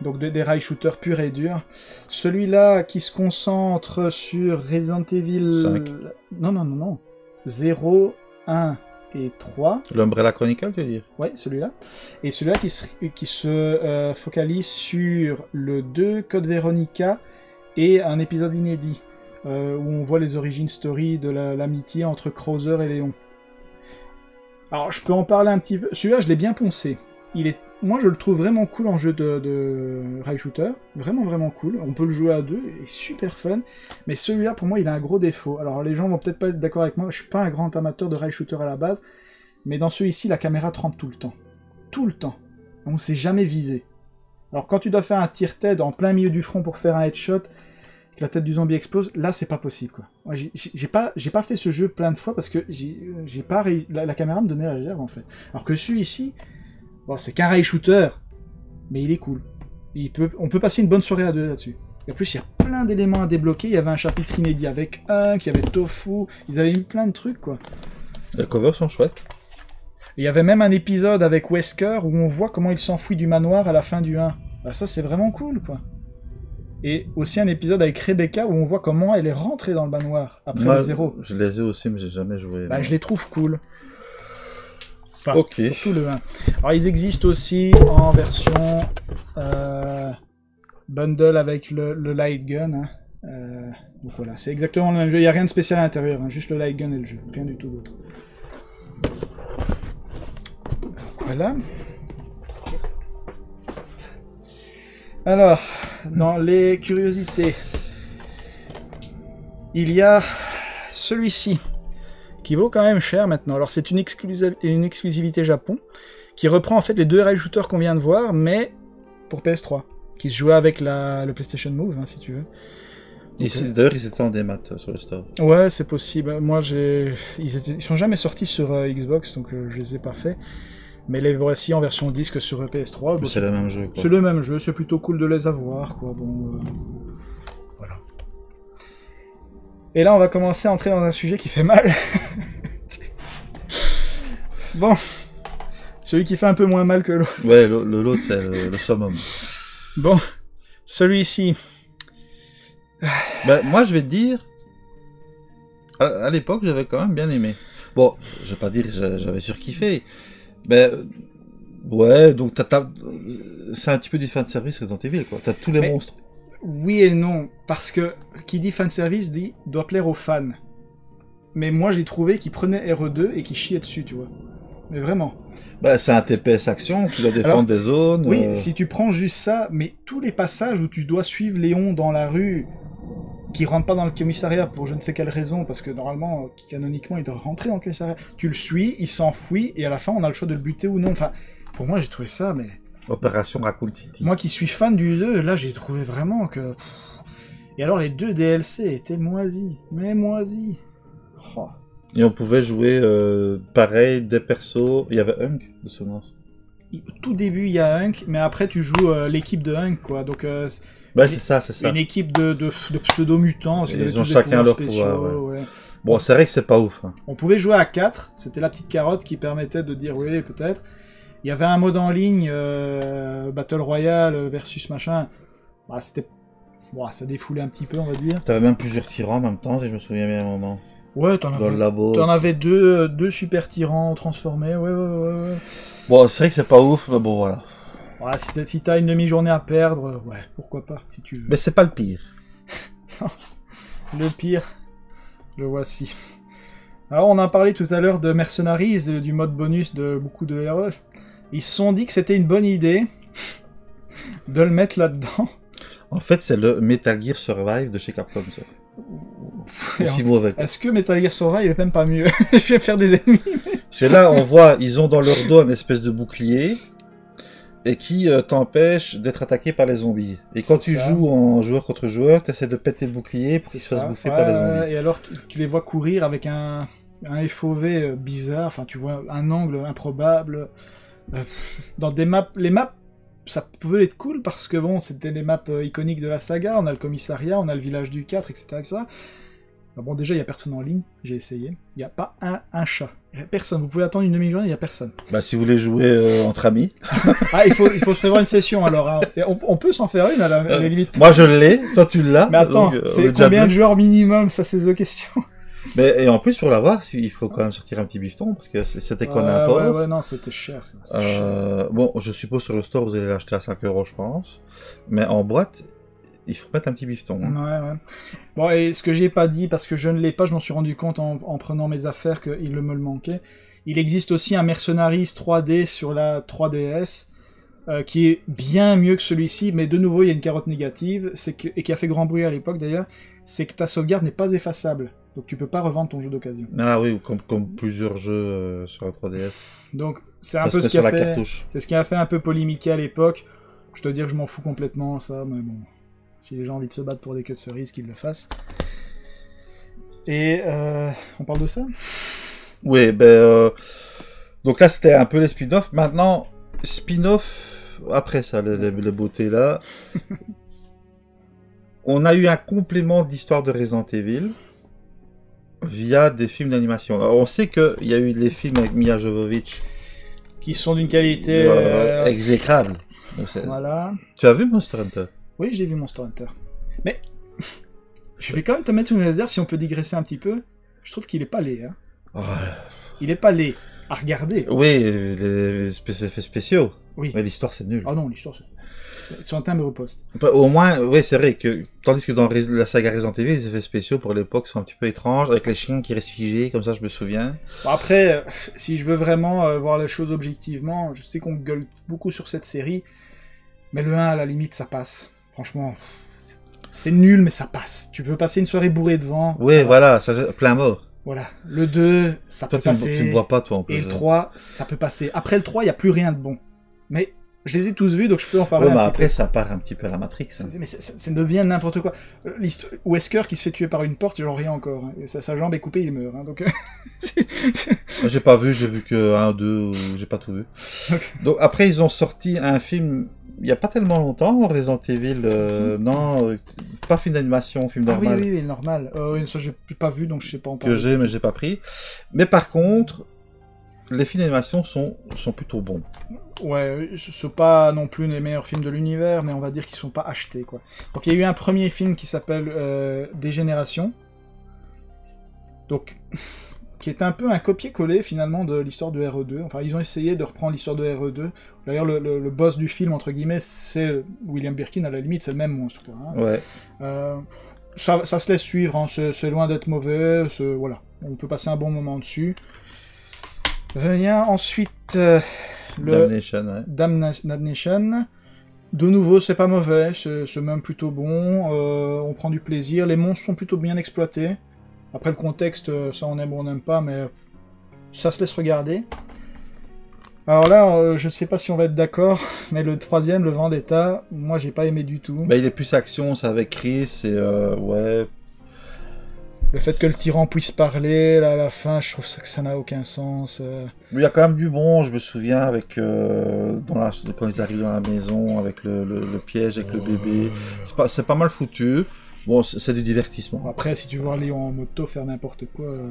donc de- des rail shooters purs et durs. Celui-là qui se concentre sur Resident Evil. Cinq. Non, non, non, non. 0, 1 et 3. L'Umbrella Chronicle, tu veux dire? Ouais, celui-là. Et celui-là qui se, qui se euh, focalise sur le 2, Code Veronica, et un épisode inédit, euh, où on voit les origines story de la- l'amitié entre Krauser et Léon. Alors, je peux en parler un petit peu. Celui-là, je l'ai bien poncé. Il est... Moi, je le trouve vraiment cool en jeu de, rail shooter. Vraiment, vraiment cool. On peut le jouer à deux, il est super fun. Mais celui-là, pour moi, il a un gros défaut. Alors, les gens vont peut-être pas être d'accord avec moi. Je suis pas un grand amateur de rail shooter à la base. Mais dans celui-ci, la caméra trempe tout le temps. Tout le temps. On ne sait jamais viser. Alors quand tu dois faire un tir tête en plein milieu du front pour faire un headshot, que la tête du zombie explose, là c'est pas possible quoi. J'ai- pas, pas fait ce jeu plein de fois parce que j'ai pas la, la caméra me donnait la gerbe en fait. Alors que celui-ci, bon c'est qu'un rail shooter, mais il est cool. Il peut, on peut passer une bonne soirée à deux là-dessus. Et en plus il y a plein d'éléments à débloquer. Il y avait un chapitre inédit avec un, qui avait Tofu. Ils avaient mis plein de trucs quoi. Les covers sont chouettes. Et Il y avait même un épisode avec Wesker où on voit comment il s'enfuit du manoir à la fin du 1. Bah ça c'est vraiment cool quoi. Et aussi un épisode avec Rebecca où on voit comment elle est rentrée dans le manoir après Moi, le 0. je les ai aussi, mais j'ai jamais joué. Bah je les trouve cool. Enfin. Surtout le 1. Alors ils existent aussi en version euh, bundle avec le, le light gun. hein. Euh, donc voilà, c'est exactement le même jeu. Il n'y a rien de spécial à l'intérieur, hein, juste le light gun et le jeu, rien du tout d'autre. Voilà. Alors, dans les curiosités, il y a celui-ci qui vaut quand même cher maintenant. Alors c'est une, exclusi- une exclusivité Japon qui reprend en fait les deux rail shooters qu'on vient de voir, mais pour PS3, qui se jouait avec la, le PlayStation Move, hein, si tu veux. Ici, D'ailleurs, ils étaient en démat euh, sur le store. Ouais, c'est possible. Moi, j'ai, ils, étaient... ils sont jamais sortis sur euh, Xbox, donc euh, je les ai pas fait. Mais les voici en version disque sur euh, PS3. Mais Bon, c'est le même jeu. C'est le même jeu, c'est plutôt cool de les avoir, quoi. Bon, euh. Et là, on va commencer à entrer dans un sujet qui fait mal. [laughs] bon, celui qui fait un peu moins mal que l'autre. Ouais, l'autre, c'est le, le summum. Bon, celui-ci. Ben, moi, je vais te dire, à, à l'époque, j'avais quand même bien aimé. Bon, je vais pas dire que j'a- j'avais surkiffé, mais euh, ouais, donc t'as, t'as- c'est un petit peu du fan service Resident Evil, quoi. T'as tous les Mais- monstres. Oui et non, parce que qui dit fanservice dit doit plaire aux fans. Mais moi, j'ai trouvé qu'il prenait RE2 et qu'il chiait dessus, tu vois. Mais vraiment. Ben, c'est un TPS action, tu dois défendre Alors, des zones. Oui, euh, si tu prends juste ça, mais tous les passages où tu dois suivre Léon dans la rue, qui rentre pas dans le commissariat pour je ne sais quelle raison, parce que normalement, canoniquement, il doit rentrer dans le commissariat. Tu le suis, il s'enfuit, et à la fin, on a le choix de le buter ou non. Enfin, pour moi, j'ai trouvé ça, mais Opération Raccoon City. Moi qui suis fan du 2, là j'ai trouvé vraiment que. Et alors les deux DLC étaient moisis. Mais moisis. Oh. Et on pouvait jouer euh, pareil, des persos. Il y avait Hunk de. Il- Au tout début il y a Hunk, mais après tu joues euh, l'équipe de Hunk quoi. Donc euh, c'est Bah, c'est ça, c'est ça. une équipe de, qu'ils avaient ils ont chacun leur spéciaux, pouvoir, ouais. Bon, c'est vrai que c'est pas ouf. hein. On pouvait jouer à 4, c'était la petite carotte qui permettait de dire oui, peut-être. Il y avait un mode en ligne, euh, Battle Royale versus machin. Bah, c'était. Bon, ça défoulait un petit peu, on va dire. T'avais même plusieurs tyrans en même temps, si je me souviens bien à un moment. Ouais, t'en avais, t'en avais deux, deux super tyrans transformés, ouais, ouais, ouais. ouais. Bon, c'est vrai que c'est pas ouf, mais bon, voilà. Ouais, si t'as, si t'as une demi-journée à perdre, ouais, pourquoi pas, si tu veux. Mais c'est pas le pire. [laughs] Le pire, le voici. Alors, on a parlé tout à l'heure de Mercenaries, du mode bonus de beaucoup de RE. Ils se sont dit que c'était une bonne idée de le mettre là-dedans. En fait, c'est le Metal Gear Survive de chez Capcom, ça. Aussi mauvais. Est-ce que Metal Gear Survive est même pas mieux? [laughs] Je vais faire des ennemis. Parce que là, on voit, ils ont dans leur dos un espèce de bouclier et qui euh, t'empêche d'être attaqué par les zombies. Et quand C'est tu ça. joues en joueur contre joueur, t'essaies de péter le bouclier pour C'est qu'ils se fassent bouffer Ouais, par les zombies. Et alors, tu, tu les vois courir avec un, un FOV euh, bizarre. Enfin, tu vois un angle improbable. Euh, Dans des maps, les maps, ça peut être cool parce que bon, c'était les maps euh, iconiques de la saga. On a le commissariat, on a le village du 4, etc. etc. Bon, déjà, il y a personne en ligne. J'ai essayé. Il n'y a pas un, un chat. Il y a personne. Vous pouvez attendre une demi-journée, il n'y a personne. Bah, si vous voulez jouer euh, entre amis. [laughs] Ah, il faut, il faut se prévoir une session alors. hein. On, on peut s'en faire une à la, à la limite. Moi, je l'ai, toi, tu l'as. Mais attends, c'est combien de joueurs minimum? Ça, c'est the question. Mais, et en plus, pour l'avoir, il faut quand même sortir un petit bifton, parce que c'était qu'on a un ouais, port. ouais, non, c'était cher. Ça, cher. Euh, bon, je suppose sur le store, vous allez l'acheter à 5 euros, je pense. Mais en boîte, il faut mettre un petit bifton. hein. Ouais, ouais. Bon, et ce que j'ai pas dit, parce que je ne l'ai pas, je m'en suis rendu compte en, en prenant mes affaires qu'il me le manquait. Il existe aussi un Mercenaries 3D sur la 3DS, euh, qui est bien mieux que celui-ci, mais de nouveau, il y a une carotte négative, c'est que, et qui a fait grand bruit à l'époque d'ailleurs, c'est que ta sauvegarde n'est pas effaçable. Donc tu peux pas revendre ton jeu d'occasion. Ah oui, ou comme, comme plusieurs jeux euh, sur la 3DS. Donc c'est un peu ce qui a fait... C'est ce qui a fait un peu polémiquer à l'époque. Je dois dire que je m'en fous complètement, ça, mais bon. Si les gens ont envie de se battre pour des queues de cerises, qu'ils le fassent. Et euh, on parle de ça? Oui, ben... euh, Donc là, c'était un peu les spin-offs. Maintenant, spin-off, après ça, le, le, le beauté là... [laughs] On a eu un complément d'histoire de Resident Evil via des films d'animation. Alors, on sait qu'il y a eu les films avec Mia Jovovich Qui sont d'une qualité. euh, exécrable. Donc, Voilà. Tu as vu Monster Hunter? Oui, j'ai vu Monster Hunter. Mais. Je vais quand même te mettre une réserve si on peut digresser un petit peu. Je trouve qu'il est pas laid. Hein. Oh, Il est pas laid. À regarder. Oui, les effets spéciaux. Oui. Mais l'histoire, c'est nul. Ah non, l'histoire, c'est. Sur un timbre poste. Au moins, oui, c'est vrai que, tandis que dans la saga Resident Evil, les effets spéciaux pour l'époque sont un petit peu étranges, avec les chiens qui restent figés, comme ça, je me souviens. Bon, après, euh, [laughs] si je veux vraiment euh, voir les choses objectivement, je sais qu'on gueule beaucoup sur cette série, mais le 1, à la limite, ça passe. Franchement, c'est- nul, mais ça passe. Tu peux passer une soirée bourrée devant. Oui, ça voilà, ça, plein mort. Voilà. Le 2, ça Toi, peut tu passer. tu ne bois pas, toi, en plus. Et le hein. 3, ça peut passer. Après le 3, il n'y a plus rien de bon. Mais je les ai tous vus, donc je peux en parler Ouais, un mais petit après, peu. ça part un petit peu à la Matrix. hein. Mais ça, ça- ça devient n'importe quoi. Euh, Wesker qui se fait tuer par une porte, j'en rien encore. hein. Et sa, sa jambe est coupée, il meurt. hein. Donc, [laughs] Moi, J'ai pas vu, j'ai vu que un ou deux, j'ai pas tout vu. Donc, après, ils ont sorti un film, il y a pas tellement longtemps, Resident Evil, euh, non, euh, pas film d'animation, film ah oui, normal. oui, oui, normal. Euh, ça, j'ai pas vu, donc je sais pas en que parler. j'ai, mais j'ai pas pris. Mais par contre, les films d'animation sont, sont plutôt bons. Ouais, ce sont pas non plus les meilleurs films de l'univers, mais on va dire qu'ils sont pas achetés, quoi. Donc il y a eu un premier film qui s'appelle euh, Dégénération. Donc, [laughs] qui est un peu un copier-coller finalement de l'histoire de RE2. Enfin, ils ont essayé de reprendre l'histoire de RE2. D'ailleurs, le, le- le boss du film, entre guillemets, c'est William Birkin, à la limite, c'est le même monstre, hein. Ouais. Euh, ça, ça se laisse suivre, hein, c'est loin d'être mauvais, voilà, on peut passer un bon moment dessus. Vient ensuite euh, le Damnation, ouais. Damna- Damnation. De nouveau, c'est pas mauvais, c'est même plutôt bon, euh, on prend du plaisir, les monstres sont plutôt bien exploités. Après le contexte, euh, ça on aime ou on n'aime pas, mais ça se laisse regarder. Alors là, euh, je sais pas si on va être d'accord, [laughs] mais le troisième, le Vendetta, moi j'ai pas aimé du tout. Bah, il est plus action, c'est avec Chris, et euh, ouais. Le fait que le tyran puisse parler, là, à la fin, je trouve ça que ça n'a aucun sens. euh. Mais il y a quand même du bon, je me souviens, avec euh, dans la, quand ils arrivent dans la maison, avec le, le- le piège, avec le bébé. C'est pas, c'est pas mal foutu. Bon, c'est du divertissement. Après, si tu vois Léon en moto faire n'importe quoi, euh,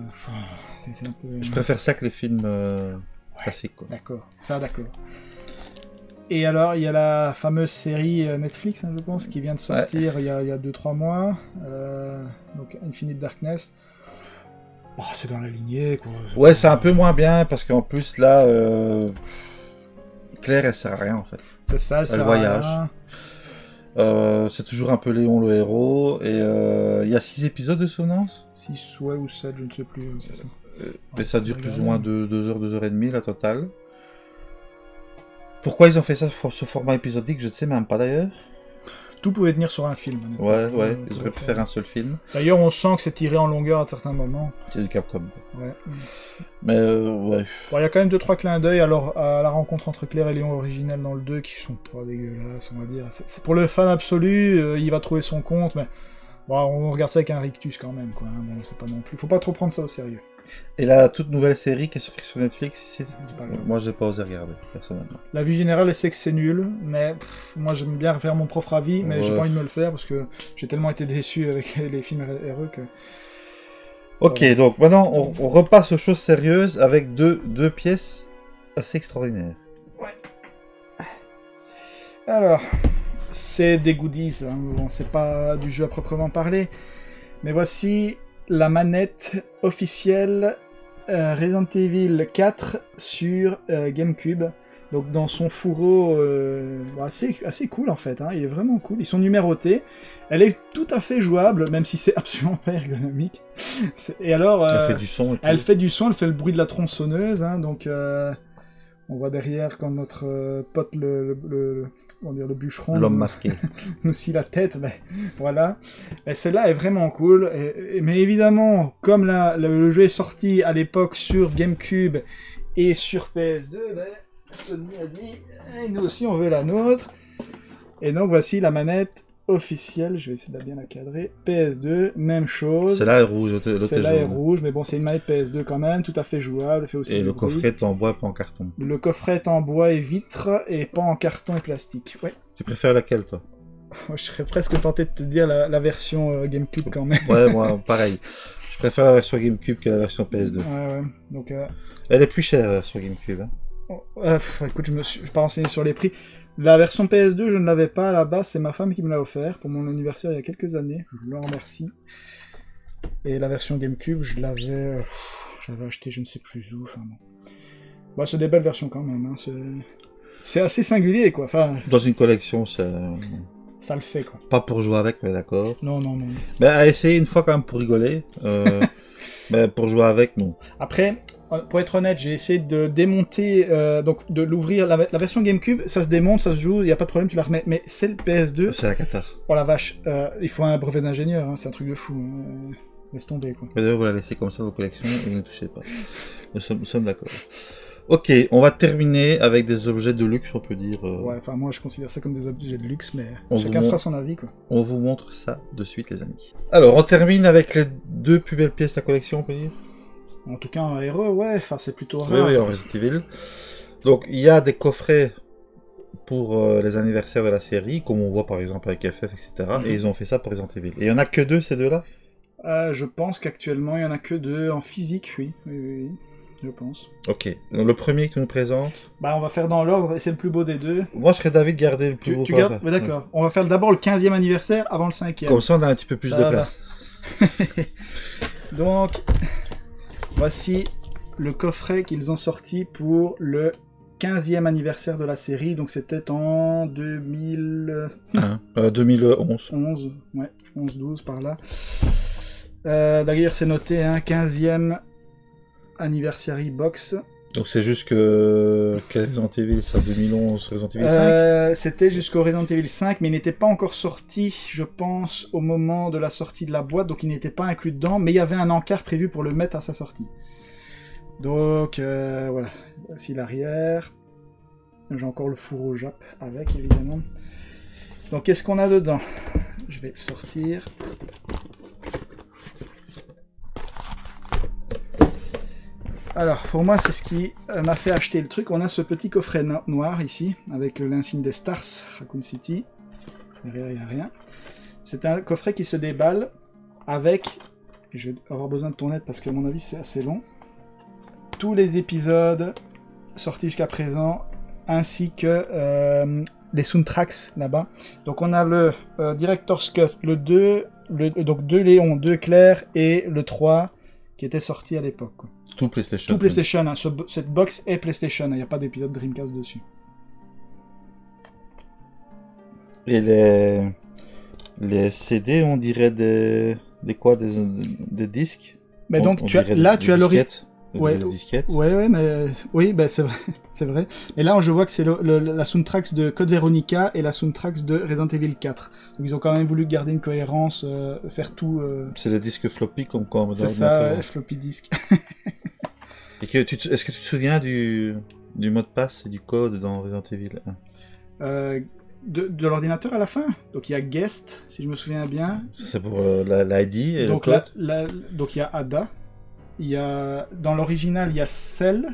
un peu... Je préfère ça que les films euh, classiques, quoi. D'accord, ça d'accord. Et alors, il y a la fameuse série euh, Netflix, hein, je pense, qui vient de sortir il y a 2-3 mois. euh, donc, Infinite Darkness. Oh, c'est dans la lignée, quoi. Ouais, c'est un peu moins bien, parce qu'en plus, là, euh, Claire, elle sert à rien, en fait. C'est ça, elle sert à voyage. rien. Euh, c'est toujours un peu Léon le héros, et euh, il y a six épisodes de Souvenance, 6 ouais, ou 7, je ne sais plus, ça. et ça dure plus ou moins 2 heures, 2 heures et demie, la totale. Pourquoi ils ont fait ça, ce format épisodique, je ne sais même pas d'ailleurs. Tout pouvait tenir sur un film. Ouais, ouais, euh, ils auraient pu faire. un seul film. D'ailleurs, on sent que c'est tiré en longueur à certains moments. C'est du Capcom. Ouais. Mais euh, ouais. Bon, il y a quand même 2-3 clins d'œil alors à la rencontre entre Claire et Léon original dans le 2 qui sont pas dégueulasses, on va dire. C'est c'est pour le fan absolu, euh, il va trouver son compte, mais bon, on regarde ça avec un rictus quand même, quoi. hein. Bon, c'est pas non plus. Faut pas trop prendre ça au sérieux. Et la toute nouvelle série qui est sortie sur Netflix, c'est... Moi j'ai pas osé regarder, personnellement. La vue générale, c'est que c'est nul, mais pff, moi j'aime bien faire mon propre avis, mais j'ai Ouais. pas envie de me le faire parce que j'ai tellement été déçu avec [laughs] les, films RE que. Ok, Ouais. donc maintenant on, on repasse aux choses sérieuses avec deux, deux pièces assez extraordinaires. Alors, c'est des goodies, hein. bon, c'est pas du jeu à proprement parler, mais voici la manette officielle euh, Resident Evil 4 sur euh, GameCube. Donc dans son fourreau euh, assez, assez cool en fait, hein, il est vraiment cool. Ils sont numérotés. Elle est tout à fait jouable, même si c'est [laughs] absolument pas ergonomique. Et alors, Elle fait du son elle fait du son, elle fait le bruit de la tronçonneuse, hein, donc on voit derrière quand notre pote le, le, le- comment dire, le bûcheron L'homme masqué. [laughs] nous scie la tête, ben, [laughs] voilà. Et celle-là est vraiment cool, et- et- mais évidemment, comme la- le, le jeu est sorti à l'époque sur GameCube et sur PS2, ben, Sony a dit, Eh, nous aussi on veut la nôtre. Et donc voici la manette officielle, je vais essayer de bien la cadrer, PS2, même chose. Celle-là est rouge, Celle-là est rouge, mais bon, c'est une manette PS2 quand même, tout à fait jouable, fait aussi Et le bruit. coffret est en bois, pas en carton. Le coffret est en bois et vitre, et pas en carton et plastique. Ouais, Tu préfères laquelle, toi? Moi je serais presque tenté de te dire la, la version euh, GameCube quand même. Ouais, moi, [laughs] pareil. Je préfère la version GameCube que la version PS2. Ouais, ouais. Donc, euh, Elle est plus chère, la version GameCube. hein. oh, euh, écoute, je me suis pas renseigné sur les prix. La version PS2, je ne l'avais pas à la base, c'est ma femme qui me l'a offert pour mon anniversaire il y a quelques années. Je le remercie. Et la version GameCube, je l'avais, euh, j'avais acheté, je ne sais plus où. Enfin bon. Bah, c'est des belles versions quand même. Hein. C'est... assez singulier, quoi. Enfin, Dans une collection, ça le fait, quoi. pas pour jouer avec, mais d'accord. Non, non, non. Mais à essayer une fois quand même pour rigoler. euh, [laughs] mais pour jouer avec, non. Après, pour être honnête, j'ai essayé de démonter, euh, donc de l'ouvrir. La, la version GameCube, ça se démonte, ça se joue, il n'y a pas de problème, tu la remets. Mais c'est le PS2. C'est la cata. Oh la vache, euh, il faut un brevet d'ingénieur, hein, c'est un truc de fou. hein. Laisse tomber, quoi. D'ailleurs, vous la laissez comme ça vos collections et ne touchez pas. Nous sommes, d'accord. Ok, on va terminer avec des objets de luxe, on peut dire. euh, Ouais, enfin, moi je considère ça comme des objets de luxe, mais On chacun sera son avis, quoi. On vous montre ça de suite, les amis. Alors, on termine avec les deux plus belles pièces de la collection, on peut dire En tout cas, un héros, ouais, enfin, c'est plutôt Oui, rare. oui, en Resident Evil. Donc, il y a des coffrets pour euh, les anniversaires de la série, comme on voit par exemple avec FF, etc. Mhm. Et ils ont fait ça pour Resident Evil. Et il y en a que deux, ces deux-là? Euh, je pense qu'actuellement, il y en a que deux en physique, oui. Oui, oui, oui. Je pense. Ok. Donc, le premier que tu nous présentes? Bah, on va faire dans l'ordre, c'est le plus beau des deux. Moi, je serais David garder le plus Tu, beau tu gardes Ouais, D'accord. On va faire d'abord le 15e anniversaire avant le 5e. Comme ça, on a un petit peu plus Ça de va. place. [laughs] Donc, voici le coffret qu'ils ont sorti pour le 15e anniversaire de la série. Donc, c'était en 2011, Hein, euh, 2011. ouais, 11-12 par là. Euh, D'ailleurs, c'est noté, hein, 15e anniversary box. Donc, c'est juste que. Resident Evil, ça 2011, Resident Evil 5 Euh, C'était jusqu'au Resident Evil 5, mais il n'était pas encore sorti, je pense, au moment de la sortie de la boîte, donc il n'était pas inclus dedans, mais il y avait un encart prévu pour le mettre à sa sortie. Donc, euh, voilà. Voici l'arrière. J'ai encore le four au Jap avec, évidemment. Donc, qu'est-ce qu'on a dedans? Je vais le sortir. Alors, pour moi, c'est ce qui euh, m'a fait acheter le truc. On a ce petit coffret no- noir ici, avec l'insigne des Stars, Raccoon City. Derrière, il n'y a rien. C'est un coffret qui se déballe avec, je vais avoir besoin de ton aide parce que à mon avis c'est assez long, tous les épisodes sortis jusqu'à présent, ainsi que euh, les soundtracks là-bas. Donc on a le euh, Director's Cut, le 2, le, donc 2 Léon, 2 Claire et le 3 qui était sorti à l'époque. Tout PlayStation. Tout PlayStation, hein, ce- cette box est PlayStation, il n'y a pas d'épisode Dreamcast dessus. Et les, les CD, on dirait des, des quoi Des, des disques? Mais On- donc on tu as, là des tu as l'origine. Ouais. Ouais, ouais, mais oui, bah, c'est vrai, [laughs] c'est vrai. Et là, je vois que c'est le, le- la soundtrack de Code Veronica et la soundtrack de Resident Evil 4. Donc ils ont quand même voulu garder une cohérence, euh, faire tout. euh, C'est les disques floppy comme quoi on c'est ça, ouais, floppy disk. [laughs] Et que tu Est-ce que tu te souviens du, du mot de passe et du code dans Resident Evil 1 Euh, de de l'ordinateur à la fin? Donc il y a Guest, si je me souviens bien. Ça c'est pour la- l'ID et Donc le code là- donc il y a Ada. Il y a dans l'original il y a Cell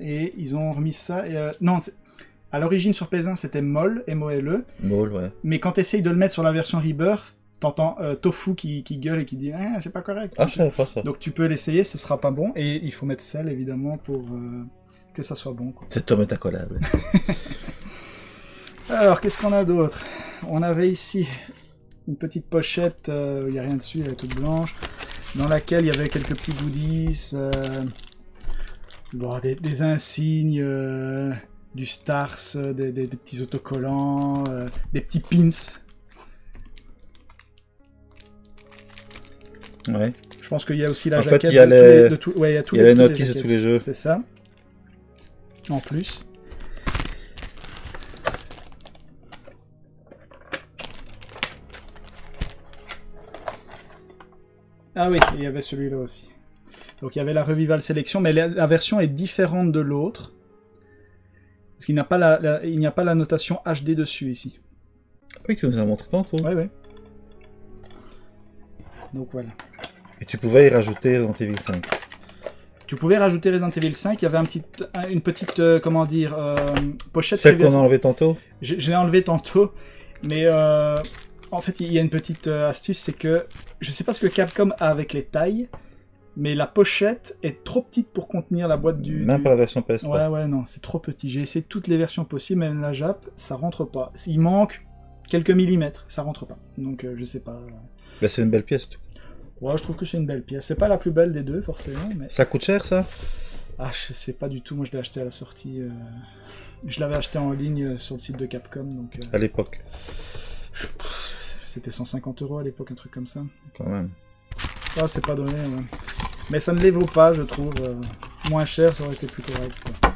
et ils ont remis ça. Et, euh, non, à l'origine sur PS1 c'était Moll, M-O-L-E. Mall, ouais. Mais quand tu essayes de le mettre sur la version Rebirth, t'entends euh, Tofu qui, qui gueule et qui dit ah, c'est pas correct. Ah, je savais pas ça. Donc tu peux l'essayer, ce sera pas bon. Et il faut mettre Cell évidemment pour euh, que ça soit bon. C'est Tom et ta collab. Alors qu'est-ce qu'on a d'autre? On avait ici une petite pochette, euh, il n'y a rien dessus, elle est toute blanche, dans laquelle il y avait quelques petits goodies, euh, bon, des, des insignes, euh, du Stars, euh, des, des- des petits autocollants, euh, des petits pins. ouais. Je pense qu'il y a aussi la En fait, jaquette il y a de, tous les- de tous- ouais, il y a tous Il y a les notices de tous les jeux. C'est ça. En plus. Ah oui, il y avait celui-là aussi. Donc il y avait la Revival Selection, mais la, la version est différente de l'autre. Parce qu'il n'y a, pas la, la- il a pas la notation HD dessus ici. Oui, tu nous as montré tantôt. Ouais, ouais. Donc voilà. Et tu pouvais y rajouter Resident Evil 5. Tu pouvais rajouter Resident Evil 5, il y avait un petit, un- une petite, euh, comment dire, euh, pochette Celle qu'on a prévue- enlevé tantôt Je, je l'ai enlevé tantôt, mais euh, en fait, il y a une petite euh, astuce, c'est que je sais pas ce que Capcom a avec les tailles, mais la pochette est trop petite pour contenir la boîte du. Même du- pour la version PS3. Ouais, ouais, non, c'est trop petit. J'ai essayé toutes les versions possibles, même la Jap, ça rentre pas. Il manque quelques millimètres, ça rentre pas. Donc, euh, je sais pas. Bah, c'est une belle pièce. tout. Ouais, je trouve que c'est une belle pièce. C'est pas la plus belle des deux, forcément, mais. Ça coûte cher, ça? Ah, je sais pas du tout. Moi, je l'ai acheté à la sortie. euh, Je l'avais acheté en ligne euh, sur le site de Capcom, donc euh, À l'époque, je- c'était 150 euros à l'époque, un truc comme ça. quand même. Ah, c'est pas donné, ouais. Mais ça ne les vaut pas, je trouve. euh, Moins cher, ça aurait été plus correct. quoi.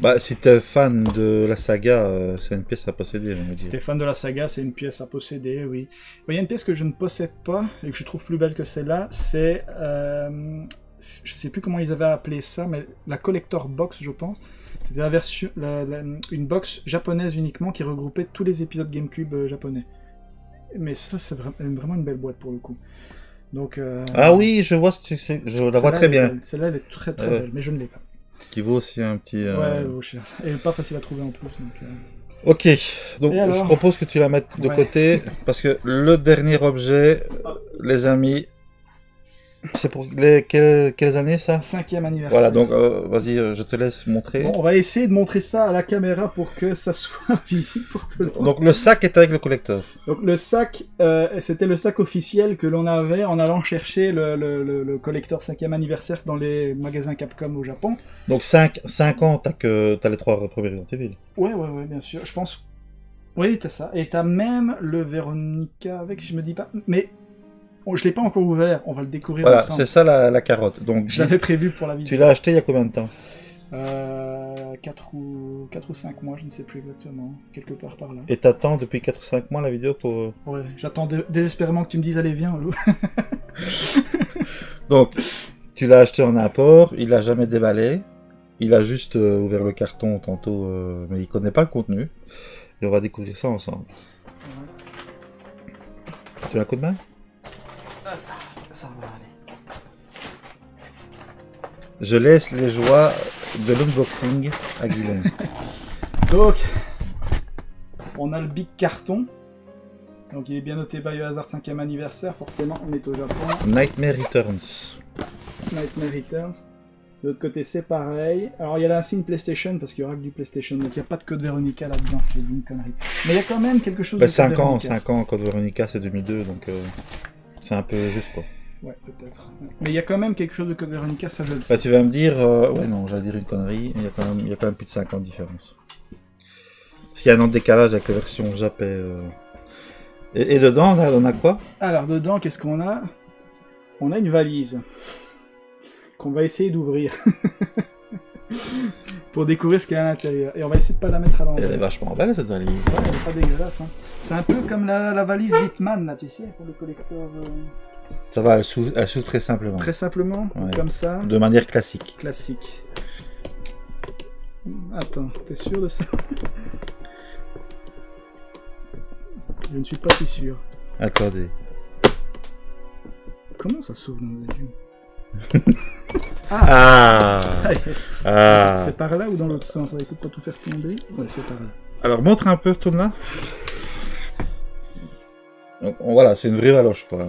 Bah, si t'es fan de la saga, euh, c'est une pièce à posséder, on va dire. T'es fan de la saga, c'est une pièce à posséder, oui. Il y a une pièce que je ne possède pas et que je trouve plus belle que celle-là, c'est. euh, je sais plus comment ils avaient appelé ça, mais la Collector Box, je pense. C'était la version, la- la- une box japonaise uniquement qui regroupait tous les épisodes GameCube euh, japonais. Mais ça, c'est vra- vraiment une belle boîte pour le coup. Donc. euh, Ah oui, je vois ce que tu sais, je la vois celle-là, très bien. Celle-là, elle est très très belle, mais je ne l'ai pas. Qui vaut aussi un petit. euh, Ouais, vaut cher. Et pas facile à trouver en plus. Donc, euh, Ok, donc alors je propose que tu la mettes de Ouais. côté parce que le dernier objet, les amis, c'est pour les, quelles, quelles années ça? Cinquième anniversaire. Voilà, donc euh, vas-y, euh, je te laisse montrer. Bon, on va essayer de montrer ça à la caméra pour que ça [laughs] soit visible pour tout le monde. Donc le sac est avec le collecteur. Donc le sac, euh, c'était le sac officiel que l'on avait en allant chercher le, le, le, le collector 5e anniversaire dans les magasins Capcom au Japon. Donc 5, 5 ans, t'as que t'as les trois premiers Resident Evil. Ouais, ouais, ouais, bien sûr. Je pense. Oui, t'as ça. Et t'as même le Veronica avec, si je me dis pas. Mais je l'ai pas encore ouvert. On va le découvrir Voilà, ensemble. c'est ça la, la carotte. Donc Je l'avais prévu pour la vidéo. tu l'as acheté il y a combien de temps Euh, 4 ou 4 ou 5 mois, je ne sais plus exactement. Quelque part par là. Et t'attends depuis 4 ou 5 mois la vidéo pour... euh, Ouais, j'attends dé- désespérément que tu me dises allez viens Lou. [laughs] Donc tu l'as acheté en import, il l'a jamais déballé. Il a juste euh, ouvert le carton tantôt, euh, mais il connaît pas le contenu. Et on va découvrir ça ensemble. Tu as un coup de main? Ça va aller. Je laisse les joies de l'unboxing à Guillaume. [laughs] Donc, on a le big carton. Donc il est bien noté Biohazard 5ème anniversaire, forcément on est au Japon. Nightmare Returns. Nightmare Returns. De l'autre côté c'est pareil. Alors il y a la signe PlayStation parce qu'il y aura que du PlayStation, donc il n'y a pas de code Veronica là-dedans, j'ai dit une connerie. Mais il y a quand même quelque chose Bah, de 5 Code ans, Veronica. 5 ans, Code Veronica c'est 2002, donc euh, c'est un peu juste quoi. Ouais, peut-être. Mais il y a quand même quelque chose de Code Veronica, ça je le sais. Bah, tu vas me dire, euh, ouais, non, j'allais dire une connerie, il y, a quand même, il y a quand même plus de 5 ans de différence. Parce qu'il y a un an de décalage avec la version Jap et, euh, et, et dedans, là, on a quoi? Alors dedans, qu'est-ce qu'on a? On a une valise qu'on va essayer d'ouvrir [laughs] pour découvrir ce qu'il y a à l'intérieur. Et on va essayer de pas la mettre à l'envers. Elle est vachement belle cette valise. Ouais, elle est pas dégueulasse. Hein. C'est un peu comme la, la valise Hitman, là, tu sais, pour le collecteur. euh, Ça va, elle s'ouvre elle s'ouvre très simplement. Très simplement, Ouais. comme ça, De manière classique. classique. Attends, t'es sûr de ça? Je ne suis pas si sûr. Accordé. Comment ça s'ouvre dans le jeu Ah Ah C'est par là ou dans l'autre sens? On va essayer de pas tout faire tomber. Ouais, c'est par là. Alors montre un peu, tourne là. Donc, on- voilà, c'est une vraie valoche quoi.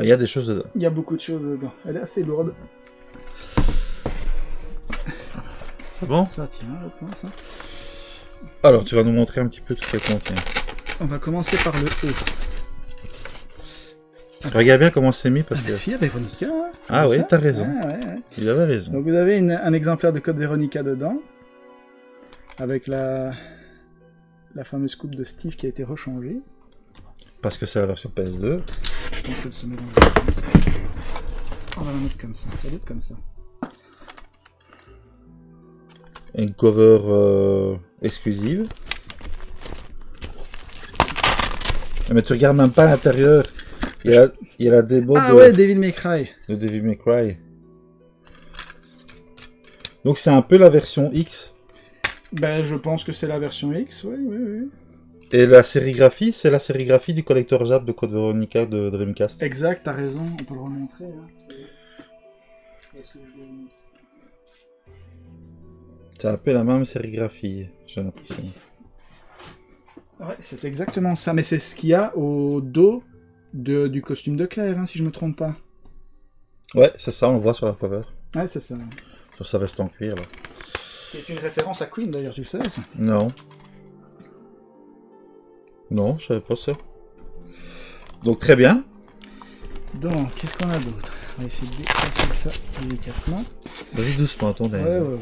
Il y a des choses dedans. Il y a beaucoup de choses dedans. Elle est assez lourde. C'est bon Ça tient, je pense. hein. Alors tu vas nous montrer un petit peu tout ce qu'elle contient. On va commencer par le haut. Regarde bien comment c'est mis parce Ah, que si, Veronica. hein. Ah oui, t'as raison. Ouais, ouais, ouais. il avait raison. Donc vous avez une- un exemplaire de code Veronica dedans, avec la, la fameuse coupe de Steve qui a été rechangée. Parce que c'est la version PS2. Je pense qu'elle se met dans le sens. On va la mettre comme ça, ça doit être comme ça. Une cover euh, exclusive. Mais tu regardes même pas l'intérieur. Il y a, il y a la démo Ah de, ouais, David May Cry. de Devil May Cry. Donc c'est un peu la version X. Ben, je pense que c'est la version X, oui, oui, oui. Et la sérigraphie, c'est la sérigraphie du collecteur Jap de Code Veronica de Dreamcast. Exact, t'as raison, on peut le remontrer. Hein. C'est un peu la même sérigraphie, j'ai l'impression. Ouais, c'est exactement ça, mais c'est ce qu'il y a au dos de, du costume de Claire, hein, si je me trompe pas. Ouais, c'est ça, on le voit sur la cover. Ouais, c'est ça. Sur sa veste en cuir, là. Qui est une référence à Queen d'ailleurs, tu le sais ça Non. Non, je savais pas ça. Donc très bien. Donc, qu'est-ce qu'on a d'autre? On va essayer de déplacer ça délicatement. Vas-y doucement, ton Ouais, ouais, ouais.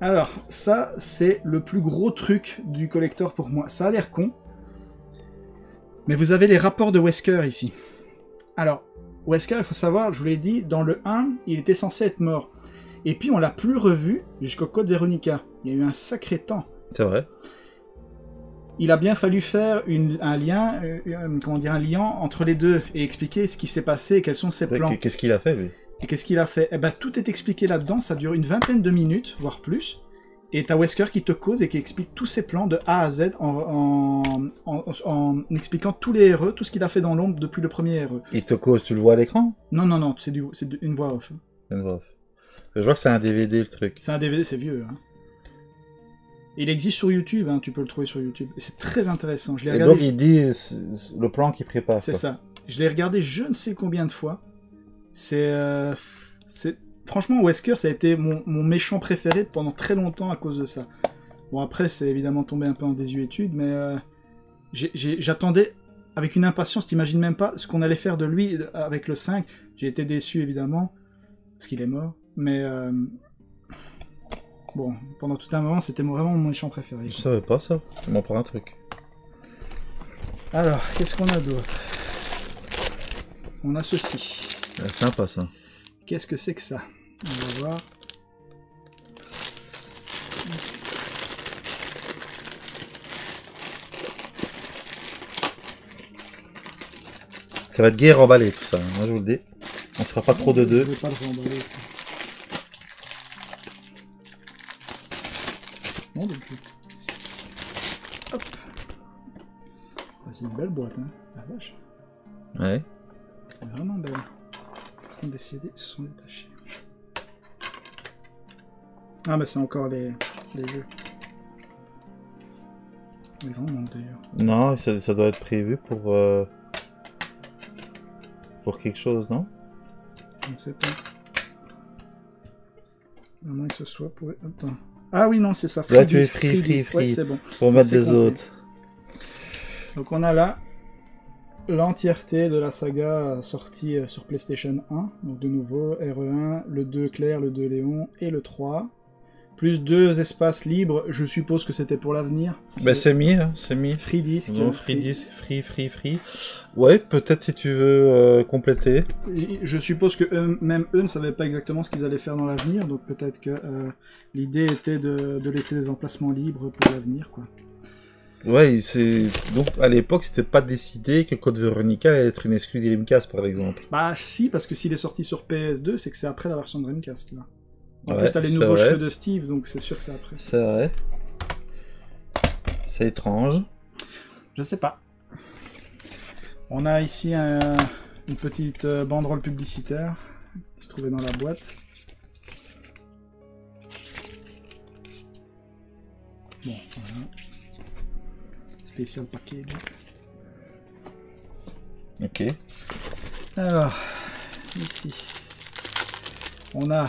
Alors, ça, c'est le plus gros truc du collector pour moi. Ça a l'air con. Mais vous avez les rapports de Wesker ici. Alors, Wesker, il faut savoir, je vous l'ai dit, dans le 1, il était censé être mort. Et puis, on l'a plus revu jusqu'au Code Veronica. Il y a eu un sacré temps. C'est vrai. Il a bien fallu faire une- un lien, euh, euh, comment dire, un lien entre les deux et expliquer ce qui s'est passé et quels sont ses plans. Qu'est-ce qu'il a fait, lui? Et qu'est-ce qu'il a fait? Eh ben, tout est expliqué là-dedans, ça dure une vingtaine de minutes, voire plus. Et t'as Wesker qui te cause et qui explique tous ses plans de A à Z en, en, en- en expliquant tous les RE, tout ce qu'il a fait dans l'ombre depuis le premier RE. Il te cause, tu le vois à l'écran? Non, non, non, c'est une voix off. Une voix off. Je vois que c'est un DVD, le truc. C'est un DVD, c'est vieux. hein. Il existe sur YouTube, hein, tu peux le trouver sur YouTube. Et c'est très intéressant. Je l'ai Et regardé. donc il dit le plan qu'il prépare. C'est ça. Je l'ai regardé je ne sais combien de fois. C'est. euh, Franchement, Wesker, ça a été mon, mon méchant préféré pendant très longtemps à cause de ça. Bon, après, c'est évidemment tombé un peu en désuétude, mais euh, j'attendais avec une impatience, t'imagines même pas ce qu'on allait faire de lui avec le 5. J'ai été déçu, évidemment, parce qu'il est mort, mais. euh, Bon, pendant tout un moment, c'était vraiment mon méchant préféré. Je savais pas ça. Tu m'en prends un truc. Alors, qu'est-ce qu'on a d'autre? On a ceci. C'est sympa ça. Qu'est-ce que c'est que ça? On va voir. Ça va être guère emballé tout ça. Moi je vous le dis. On sera pas trop de Je deux. vais pas le remballer. Non, depuis. Hop. Ah, c'est une belle boîte, hein. La vache. Ouais. Elle est vraiment belle. Contre, les CD se sont détachés. Ah, mais c'est encore les, les jeux. Il en manque d'ailleurs. Non, ça, ça doit être prévu pour... euh, Pour quelque chose, non? Je ne sais pas. À moins que ce soit pour. Attends. Ah oui, non, c'est ça. Là, tu es free, free. Ouais, free. c'est bon. Pour mettre des autres. Donc on a là l'entièreté de la saga sortie euh, sur PlayStation 1. Donc de nouveau, RE1, le 2 Claire, le 2 Léon et le 3. Plus deux espaces libres, je suppose que c'était pour l'avenir. Bah, c'est mis, hein, c'est mis. Free Disc. Donc, free disc, free, free, free. Ouais, peut-être si tu veux euh, compléter. Je suppose que eux- même eux ne savaient pas exactement ce qu'ils allaient faire dans l'avenir, donc peut-être que euh, l'idée était de, de laisser des emplacements libres pour l'avenir, quoi. Ouais, c'est donc à l'époque, c'était pas décidé que Code Veronica allait être une exclue Dreamcast, par exemple. Bah si, parce que s'il est sorti sur PS2, c'est que c'est après la version Dreamcast, là. En Ouais, plus, t'as les nouveaux vrai. cheveux de Steve, donc c'est sûr que c'est après. C'est vrai. C'est étrange. Je sais pas. On a ici un- une petite euh, banderole publicitaire qui se trouvait dans la boîte. Bon, voilà. Special package. Ok. Alors, ici, on a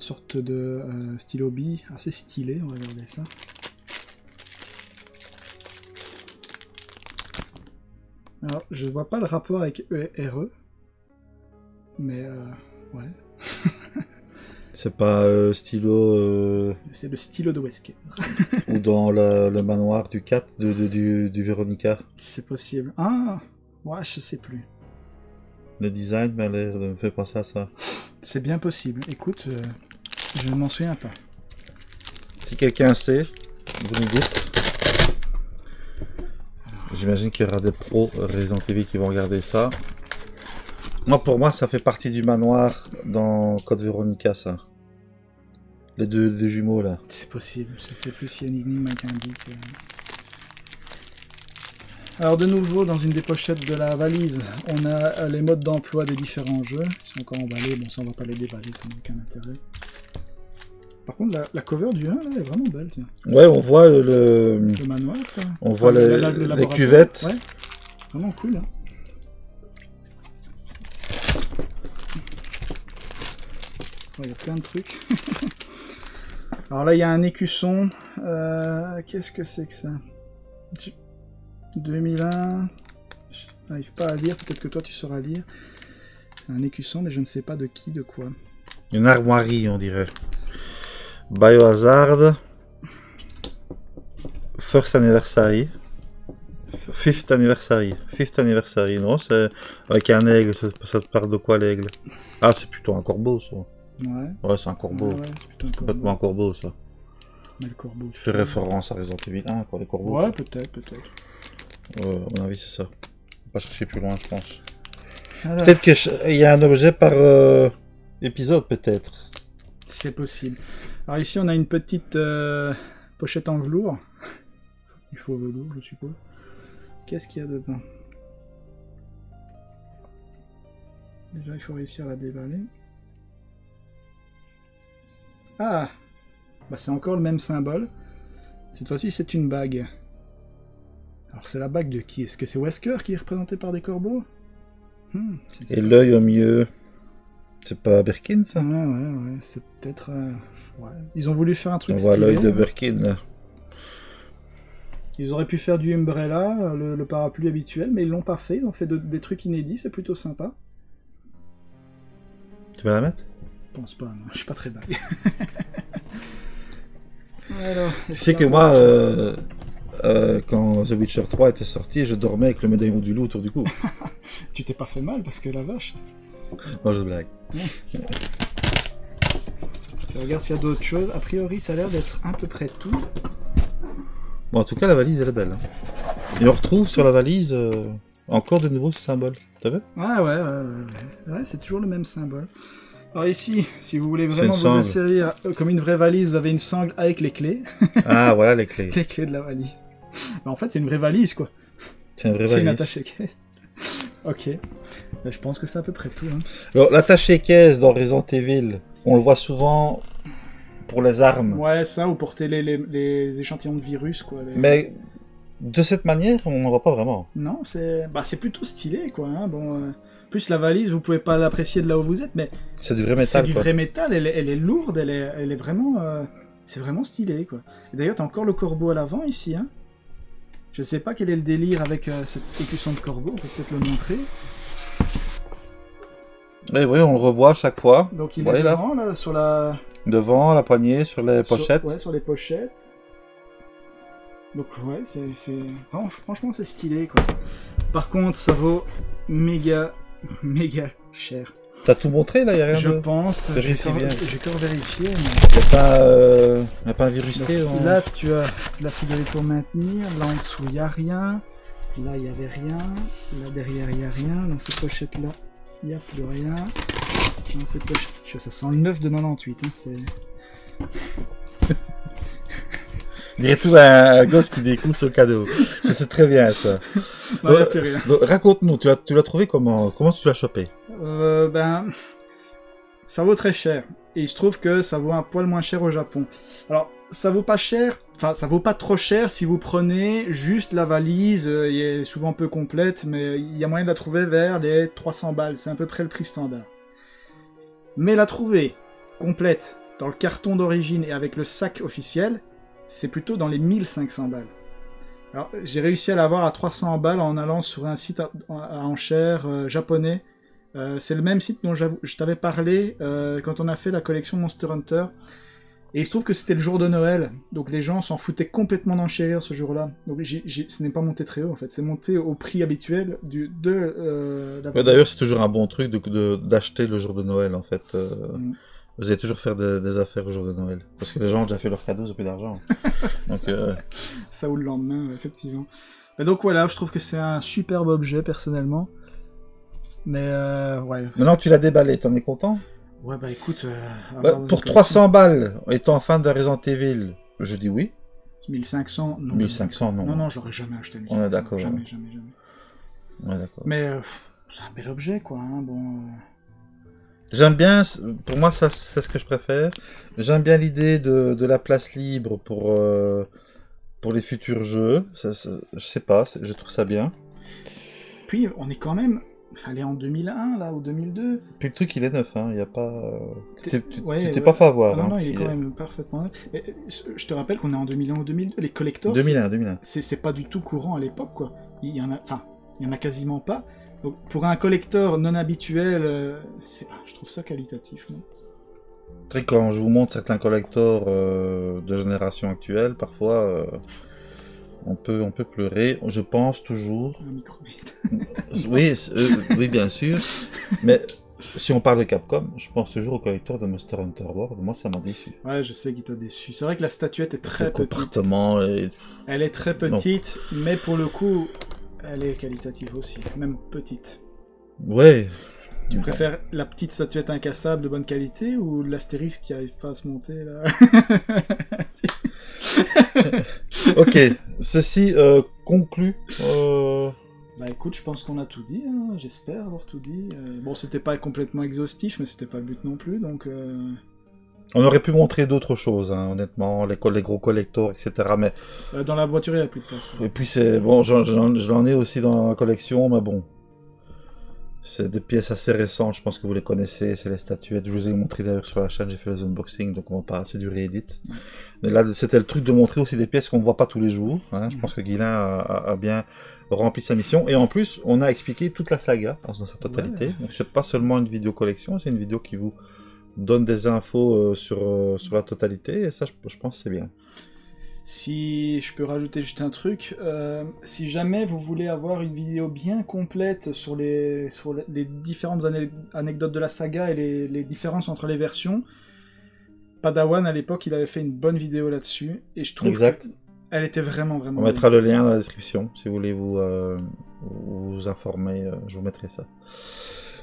sorte de euh, stylo bille assez stylé, on va regarder ça. Alors, je vois pas le rapport avec E- RE, mais euh, ouais, [laughs] C'est pas euh, stylo euh, c'est le stylo de Wesker. [laughs] ou dans le, le manoir du 4 de, de- du, du Veronica. C'est possible. Ah, ouais, je sais plus. Le design m'a l'air de me fait penser à ça. C'est bien possible. Écoute, euh, je ne m'en souviens pas. Si quelqu'un sait, vous nous dites. J'imagine qu'il y aura des pros Resident Evil qui vont regarder ça. Moi, pour moi, ça fait partie du manoir dans Code Veronica, ça. Les deux, les jumeaux, là. C'est possible, je ne sais plus s'il y a qui indique. euh. Alors de nouveau, dans une des pochettes de la valise, on a euh, les modes d'emploi des différents jeux. Ils sont encore emballés, bon ça on va pas les déballer, ça n'a aucun intérêt. Par contre, la, la cover du 1 là, est vraiment belle, tiens. Ouais, on voit le, Le manoir, quoi. on voit Enfin, les, la- la- le les laboratoire. cuvettes. Ouais, vraiment cool. Hein. Ouais, Il y a plein de trucs. [laughs] Alors là, il y a un écusson. Euh, Qu'est-ce que c'est que ça? Je- 2001. Je n'arrive pas à lire. Peut-être que toi, tu sauras lire. C'est un écusson, mais je ne sais pas de qui, de quoi. Une armoirie, on dirait. Biohazard. First Anniversary. Fifth Anniversary. Fifth Anniversary, non C'est avec un aigle, ça, ça te parle de quoi l'aigle? Ah, c'est plutôt un corbeau, ça. Ouais. Ouais, c'est un corbeau. Ouais, ouais, c'est plutôt un Complètement un corbeau. ça. Mais le corbeau. Il fait référence à Resident Evil 1, quoi, les corbeaux. Ouais, peut-être, peut-être. Euh, à mon avis, c'est ça. On va pas chercher plus loin, je pense. Alors, Peut-être qu'il y a un objet par euh, épisode, peut-être. C'est possible. Alors ici, on a une petite euh, pochette en velours. [laughs] Il faut velours, je suppose. Qu'est-ce qu'il y a dedans? Déjà, il faut réussir à la déballer. Ah bah, C'est encore le même symbole. Cette fois-ci, c'est une bague. Alors, c'est la bague de qui? Est-ce que c'est Wesker qui est représenté par des corbeaux? Hmm, Et l'œil au milieu. C'est pas Birkin, ça Ouais, ouais, ouais, c'est peut-être. euh, ouais. Ils ont voulu faire un truc On voit l'œil de. Birkin, là. Ils auraient pu faire du Umbrella, euh, le, le parapluie habituel, mais ils l'ont pas fait. Ils ont fait de- des trucs inédits, c'est plutôt sympa. Tu vas la mettre? Je pense pas, non, je suis pas très bague. [laughs] Alors, Tu sais que moi, euh, euh, quand The Witcher 3 était sorti, je dormais avec le médaillon du loup autour du cou. [laughs] Tu t'es pas fait mal parce que la vache. Non, je blague. Je regarde s'il y a d'autres choses. A priori, ça a l'air d'être à peu près tout. Bon, en tout cas, la valise, elle est belle. hein. Et on retrouve sur la valise euh, encore de nouveaux symboles. T'as vu? Ah ouais, ouais, ouais, c'est toujours le même symbole. Alors ici, si vous voulez C'est vraiment une vous insérer euh, comme une vraie valise, vous avez une sangle avec les clés. [laughs] Ah, voilà les clés. les clés de la valise. Mais en fait, c'est une vraie valise, quoi. C'est une vraie C'est une valise. attachée caisse. ok. Je pense que c'est à peu près tout. Hein. Alors, l'attaché caisse dans Resident Evil, on le voit souvent pour les armes. Ouais, ça, ou porter les, les, les échantillons de virus, quoi. les- Mais de cette manière, on n'en voit pas vraiment. Non, c'est bah, c'est plutôt stylé, quoi. Hein. Bon, euh, Plus la valise, vous pouvez pas l'apprécier de là où vous êtes, mais C'est du vrai c'est métal, du quoi. vrai métal. Elle, est- elle est lourde, elle est, elle est vraiment, euh, c'est vraiment stylé, quoi. D'ailleurs, t'as encore le corbeau à l'avant ici, hein. Je sais pas quel est le délire avec euh, cette écusson de corbeau. On peut peut-être le montrer. Oui, oui, on le revoit à chaque fois. Donc il est devant, là, sur la, Devant, la poignée, sur les sur- pochettes. ouais, sur les pochettes. Donc ouais, c'est, c'est... fran- franchement c'est stylé quoi. Par contre, ça vaut méga, [laughs] méga cher. T'as tout montré là, y a rien Je de. pense, j'ai encore, vérifié. mais- Y a pas, euh... y a pas un virus Donc, T dans- là, tu as la fidélité pour maintenir. Là en dessous, il n'y a rien. Là, il n'y avait rien. Là derrière, il n'y a rien. Dans ces pochettes-là, il n'y a plus rien. Dans ces pochettes, ça sent le 9 de 98. Hein. dirait [laughs] tout un gosse qui découvre son cadeau. Ça, c'est très bien ça. [laughs] Non, il n'y a Ouais. plus rien. Donc, Raconte-nous, tu l'as, tu l'as trouvé comment Comment tu l'as chopé? Euh, ben, ça vaut très cher. Et il se trouve que ça vaut un poil moins cher au Japon. Alors, ça vaut pas cher, enfin, ça vaut pas trop cher si vous prenez juste la valise, euh, elle est souvent peu complète, mais il y a moyen de la trouver vers les 300 balles. C'est à peu près le prix standard. Mais la trouver complète dans le carton d'origine et avec le sac officiel, c'est plutôt dans les 1500 balles. Alors, j'ai réussi à l'avoir à 300 balles en allant sur un site à, enchères euh, japonais. Euh, c'est le même site dont je t'avais parlé euh, quand on a fait la collection Monster Hunter. Et il se trouve que c'était le jour de Noël, donc les gens s'en foutaient complètement d'enchérir ce jour-là. Donc ce n'est pas monté très haut en fait, c'est monté au prix habituel du, de euh, la Ouais, D'ailleurs, c'est toujours un bon truc de, de- d'acheter le jour de Noël en fait. euh, Mm. Vous allez toujours faire des, des affaires le jour de Noël. Parce que les gens ont déjà fait leurs cadeaux, ils ont plus d'argent. [laughs] Donc, ça. euh, ça ou le lendemain, effectivement. Mais donc voilà, je trouve que c'est un superbe objet personnellement. Mais ouais. Maintenant tu l'as déballé, t'en es content? Ouais, bah écoute. euh, Bah, Pour une 300 balles, étant fan de Resident Evil, je dis oui. collection- 1500, non. 1500, non. Non, non, j'aurais jamais acheté 1500. On est d'accord, Jamais, ouais. jamais, jamais. D'accord. Mais euh, c'est un bel objet, quoi. Hein, bon. euh, J'aime bien, pour moi, ça, c'est ce que je préfère. J'aime bien l'idée de, de la place libre pour, euh, pour les futurs jeux. Ça, ça- je sais pas, je trouve ça bien. Puis on est quand même. Allez, en 2001, là, ou 2002. Puis le truc, il est neuf, hein. Il y a pas. euh, Tu t'es- tu Ouais, t'es ouais. pas fait avoir. non, hein, non, il est quand qu'il même parfaitement. neuf. Euh, je te rappelle qu'on est en 2001 ou 2002. Les collectors, 2001, 2001. c'est pas du tout courant à l'époque, quoi. Il y en a, enfin, il y en a quasiment pas. Donc, pour un collector non habituel, euh, ah, je trouve ça qualitatif. Après, quand je vous montre certains collectors euh, de génération actuelle, parfois, euh, on, peut, on peut pleurer. Je pense toujours. [laughs] Oui, euh, oui, bien sûr. Mais si on parle de Capcom, je pense toujours au collector de Monster Hunter World. Moi, ça m'a déçu. Ouais, je sais qu'il t'a déçu. C'est vrai que la statuette est très le petite. comportement. Elle est très Non. petite, mais pour le coup, elle est qualitative aussi, même petite. Ouais. Tu Ouais. préfères la petite statuette incassable de bonne qualité ou l'astérix qui arrive pas à se monter là [laughs] [laughs] Ok, ceci euh, conclut. euh, Bah écoute, je pense qu'on a tout dit, hein, j'espère avoir tout dit. Euh, bon, c'était pas complètement exhaustif, mais c'était pas le but non plus, donc... euh, On aurait pu montrer d'autres choses, hein, honnêtement, les, gros collectors, etc. Mais euh, dans la voiture, il n'y a plus de place. et puis c'est bon, j'en- j'en- je l'en ai aussi dans la collection, mais bon, c'est des pièces assez récentes. Je pense que vous les connaissez. C'est les statuettes. Je vous ai montré d'ailleurs sur la chaîne. J'ai fait les unboxings, donc on va pas. C'est du réédit. Mais là, c'était le truc de montrer aussi des pièces qu'on ne voit pas tous les jours. hein. Je pense que Guilain a, a- a bien rempli sa mission. Et en plus, on a expliqué toute la saga dans sa totalité. Ouais. Donc c'est pas seulement une vidéo collection, c'est une vidéo qui vous donne des infos euh, sur, euh, sur la totalité. Et ça, je, je pense c'est bien. Si je peux rajouter juste un truc, euh, si jamais vous voulez avoir une vidéo bien complète sur les, sur les- différentes ane- anecdotes de la saga et les, les différences entre les versions, Padawan à l'époque il avait fait une bonne vidéo là-dessus et je trouve Exact. qu'elle était vraiment vraiment. On mettra le lien dans la description si vous voulez vous, euh, vous informer. euh, je vous mettrai ça.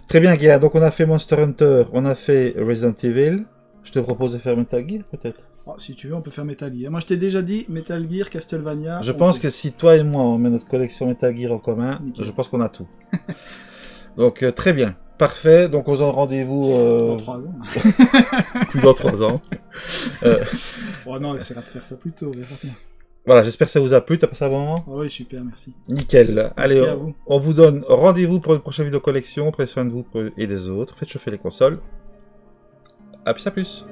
Très bien, Guilla. Donc, on a fait Monster Hunter, on a fait Resident Evil. Je te propose de faire Metal Gear, peut-être? Oh, si tu veux, on peut faire Metal Gear. Moi, je t'ai déjà dit Metal Gear, Castlevania. Je pense peut- que si toi et moi, on met notre collection Metal Gear en commun, Nickel. je pense qu'on a tout. [laughs] Donc, euh, très bien. Parfait. Donc, on se rendez-vous euh, Dans 3 [laughs] ans. plus dans trois ans. [laughs] Euh, oh non, on essaiera de faire ça plus tôt. voilà, j'espère que ça vous a plu. T'as passé un bon moment? Ah oui, super, merci. Nickel. Allez, à on, vous. on vous donne rendez-vous pour une prochaine vidéo collection. Prenez soin de vous et des autres. Faites chauffer les consoles. À plus, à plus.